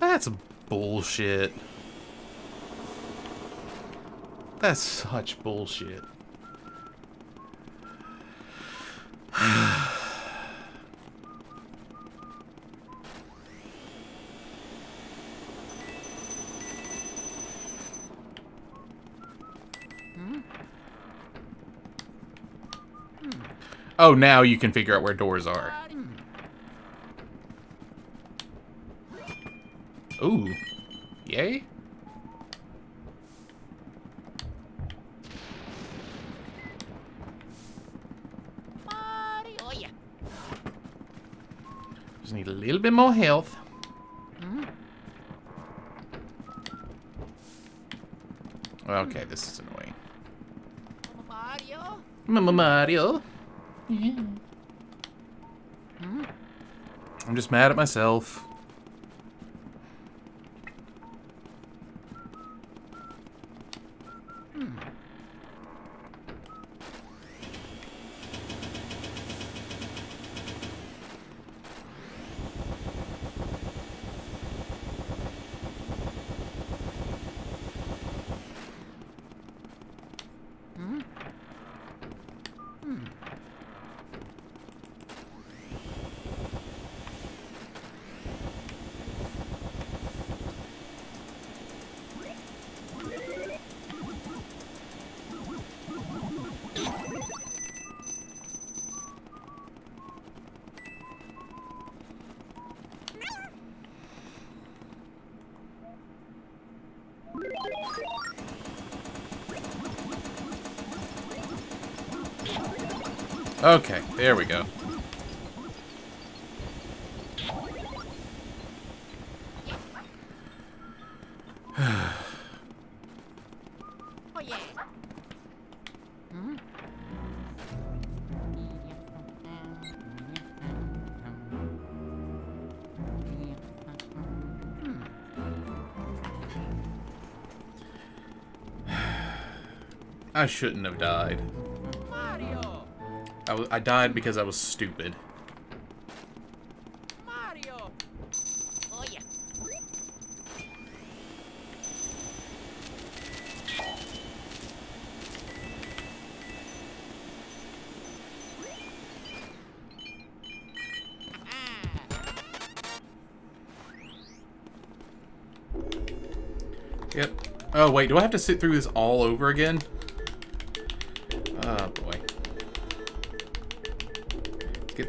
That's bullshit. That's such bullshit. Oh, now you can figure out where doors are. Ooh. Yay? Mario. Just need a little bit more health. Okay, this is annoying. Mario? Mario. Mario. I'm just mad at myself. Okay, there we go. I shouldn't have died. I, w I died because I was stupid. Mario. Oh, yeah. Ah. Yep. Oh, wait, do I have to sit through this all over again?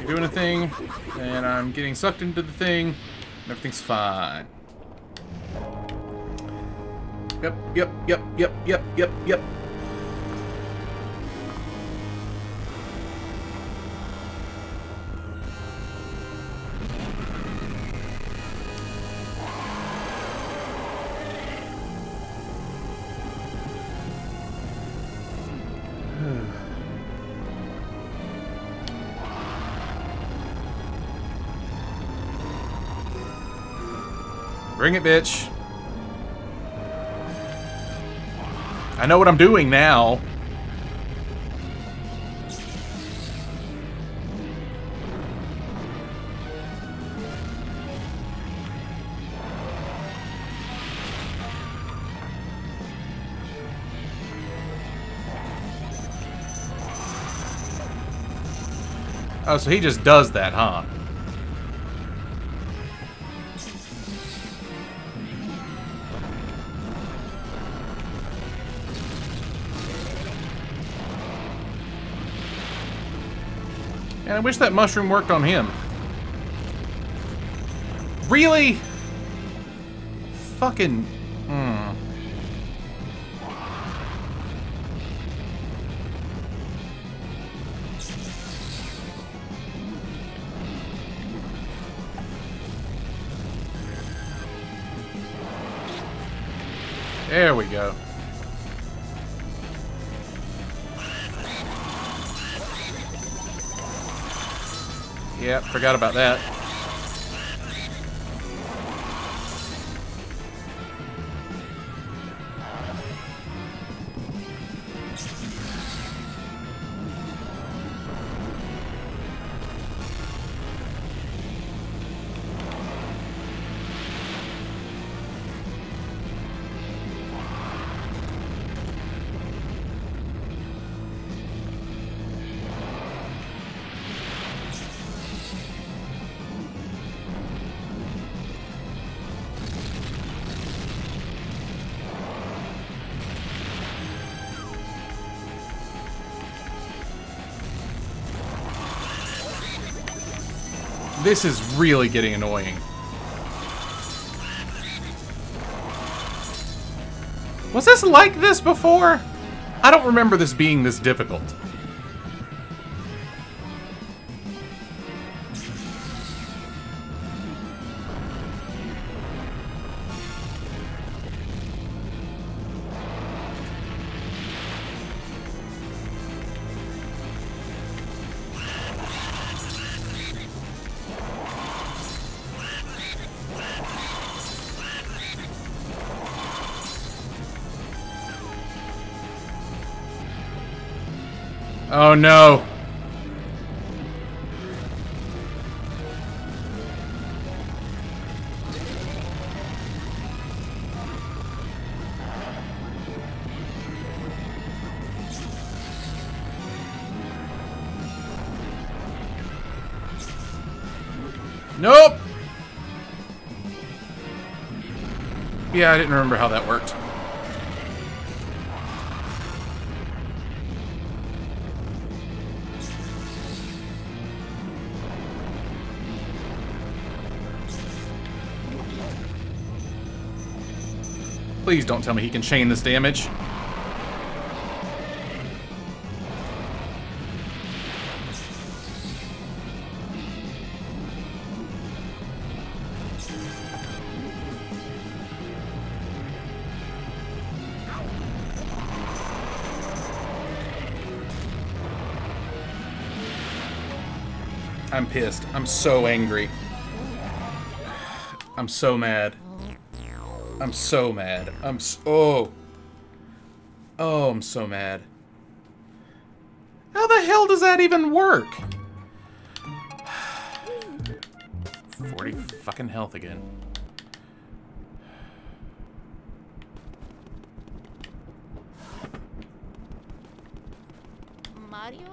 You're doing a thing. And I'm getting sucked into the thing. And everything's fine. Yep, yep, yep, yep, yep, yep, yep. Bring it, bitch. I know what I'm doing now. Oh, so he just does that, huh? And I wish that mushroom worked on him. Really? Fucking... forgot about that. This is really getting annoying. Was this like this before? I don't remember this being this difficult. Oh no. Nope. Yeah, I didn't remember how that worked. Please don't tell me he can chain this damage. I'm pissed. I'm so angry. I'm so mad. I'm so mad. I'm so... Oh. Oh, I'm so mad. How the hell does that even work? 40 fucking health again. Mario?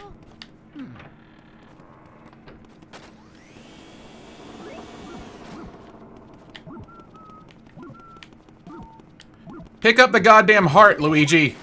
Pick up the goddamn heart, Luigi.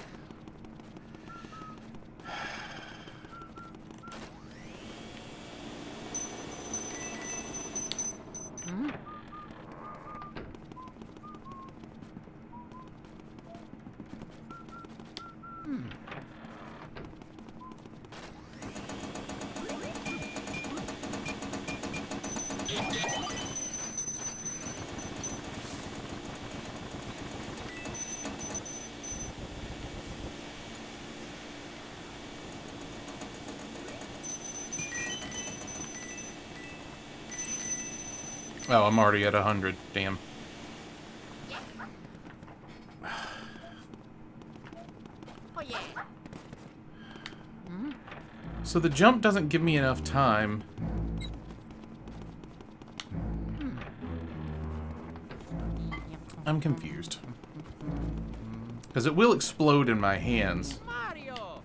Oh, I'm already at 100. Damn. So the jump doesn't give me enough time. I'm confused. Because it will explode in my hands. Mario!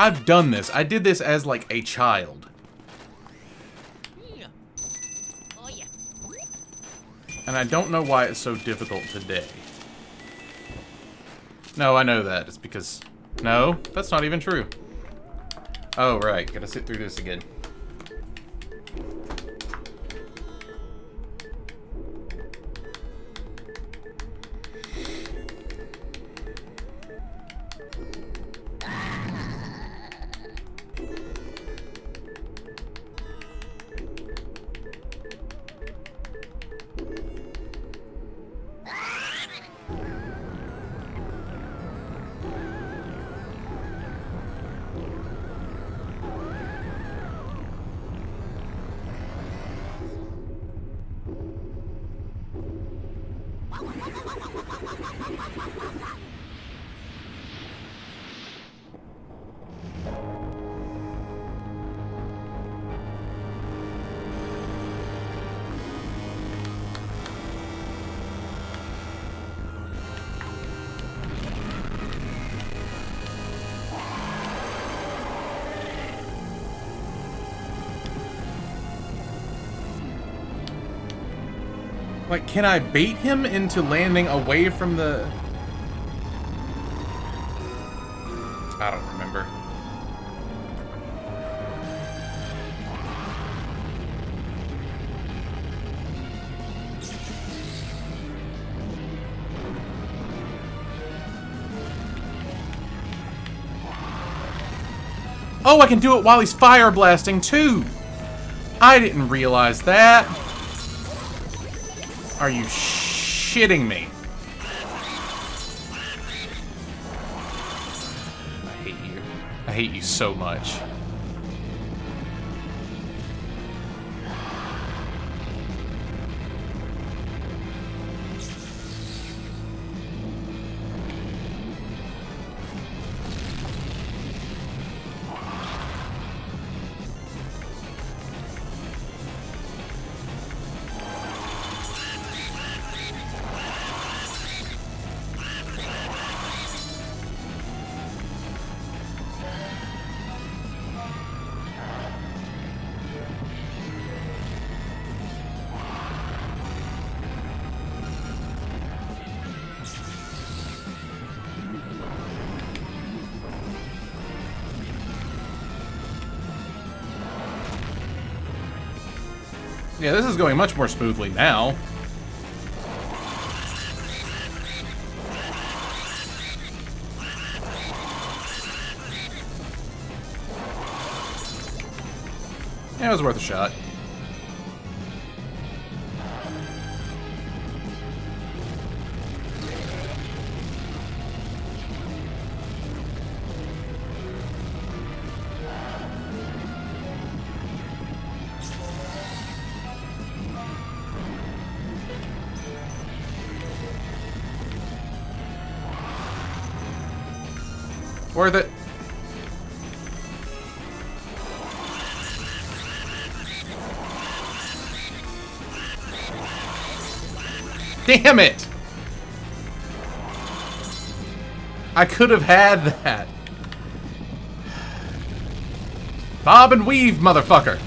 I've done this. I did this as like a child. And I don't know why it's so difficult today. No, I know that. It's because... No, that's not even true. Oh, right. Gotta sit through this again. Can I bait him into landing away from the... I don't remember. Oh, I can do it while he's fire blasting too. I didn't realize that. Are you shitting me? I hate you. I hate you so much. Going much more smoothly now. Yeah, it was worth a shot. Damn it! I could have had that. Bob and weave, motherfucker.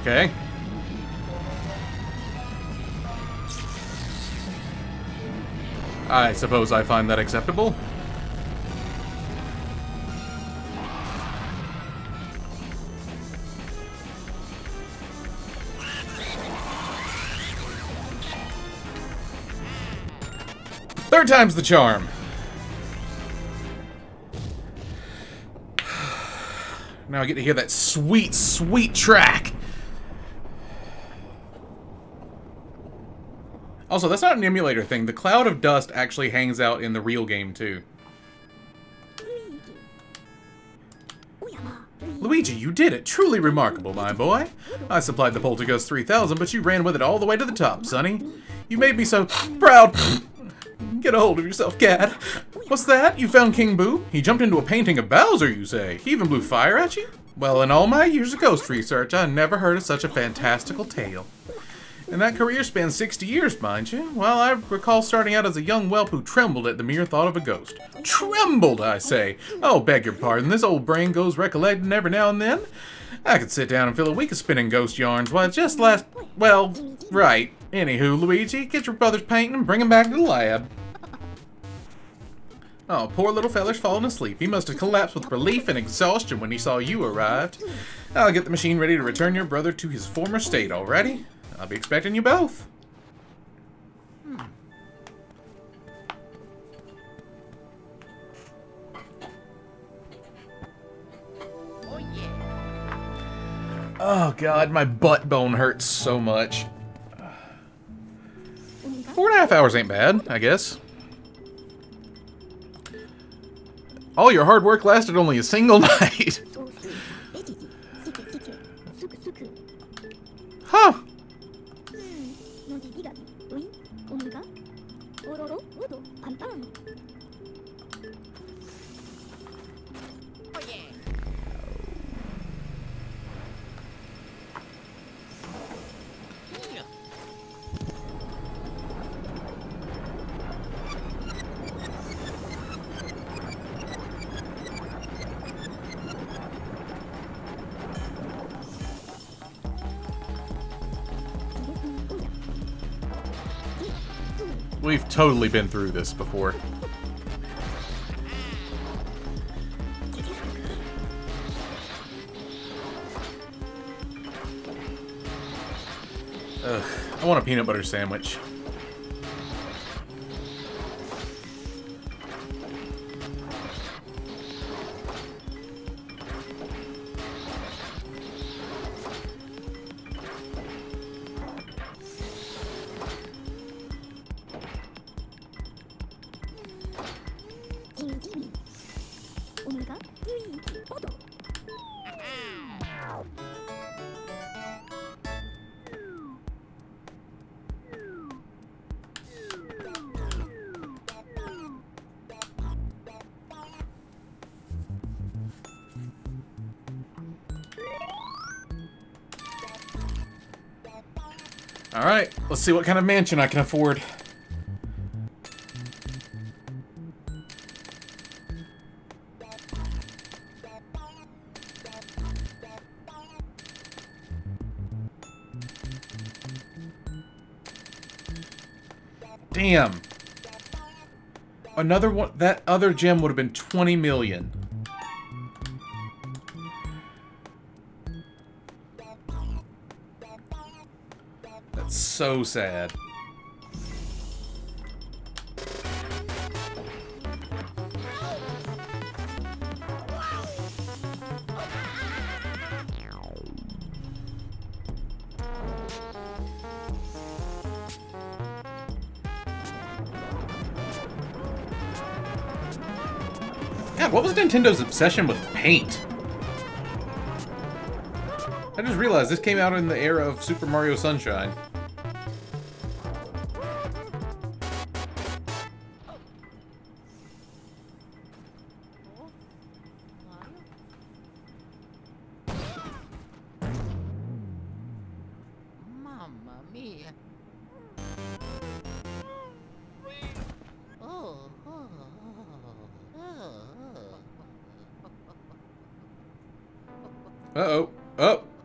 Okay. I suppose I find that acceptable. Third time's the charm. Now I get to hear that sweet, sweet track. Also, that's not an emulator thing. The cloud of dust actually hangs out in the real game, too. Luigi, you did it. Truly remarkable, my boy. I supplied the Poltergeist 3000, but you ran with it all the way to the top, sonny. You made me so proud. Get a hold of yourself, Gadd. What's that? You found King Boo? He jumped into a painting of Bowser, you say? He even blew fire at you? Well, in all my years of ghost research, I never heard of such a fantastical tale. And that career spans 60 years, mind you. Well, I recall starting out as a young whelp who trembled at the mere thought of a ghost. Trembled, I say! Oh, beg your pardon, this old brain goes recollecting every now and then. I could sit down and fill a week of spinning ghost yarns. Why, just last... Well, right. Anywho, Luigi, get your brother's painting and bring him back to the lab. Oh, poor little feller's fallen asleep. He must have collapsed with relief and exhaustion when he saw you arrived. I'll get the machine ready to return your brother to his former state, alrighty? I'll be expecting you both. Oh, oh god, my butt bone hurts so much. Four and a half hours ain't bad, I guess. All your hard work lasted only a single night. huh. Totally been through this before. Ugh, I want a peanut butter sandwich. Let's see what kind of mansion I can afford. Damn. Another one, that other gem would have been 20 million. So sad. God, what was Nintendo's obsession with paint? I just realized this came out in the era of Super Mario Sunshine.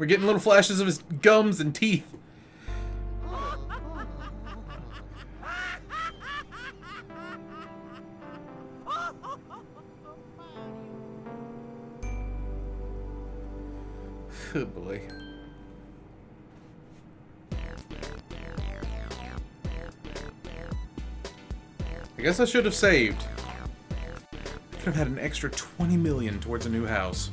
We're getting little flashes of his gums and teeth. Good boy. I guess I should have saved. Could have had an extra 20 million towards a new house.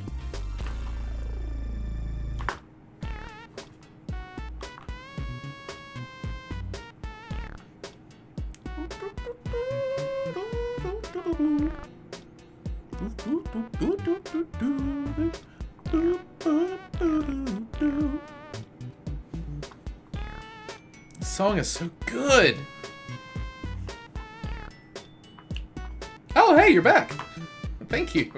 Song is so good. Oh, hey, you're back. Thank you.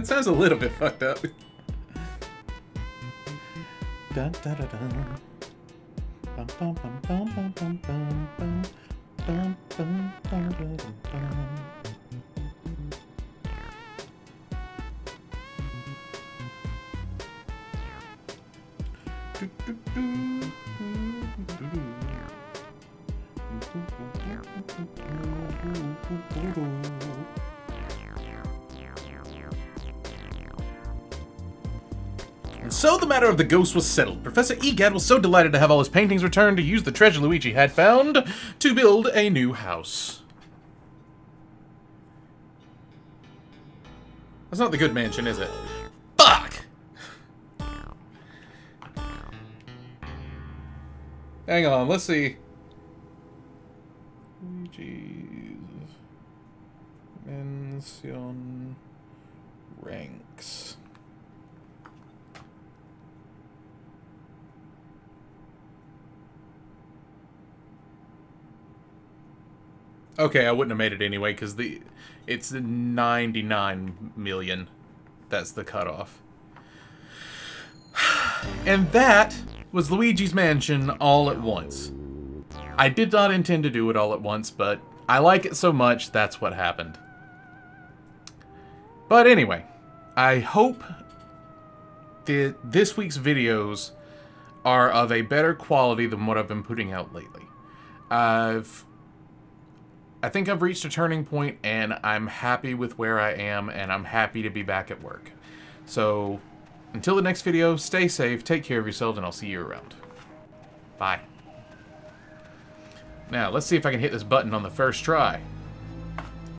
It sounds a little bit fucked up. Dun, dun, dun, dun. Bum, bum, bum, bum, bum, bum, bum. Bum, bum, bum, bum, bum, bum. Matter of the ghost was settled. Professor Egad was so delighted to have all his paintings returned to use the treasure Luigi had found to build a new house. That's not the good mansion, is it? Fuck! Hang on, let's see. Luigi's Mansion ranks. Okay, I wouldn't have made it anyway because the it's 99 million. That's the cutoff. And that was Luigi's Mansion all at once. I did not intend to do it all at once, but I like it so much, that's what happened. But anyway, I hope that this week's videos are of a better quality than what I've been putting out lately. I've I think I've reached a turning point and I'm happy with where I am and I'm happy to be back at work. So, until the next video, stay safe, take care of yourselves, and I'll see you around. Bye. Now, let's see if I can hit this button on the first try.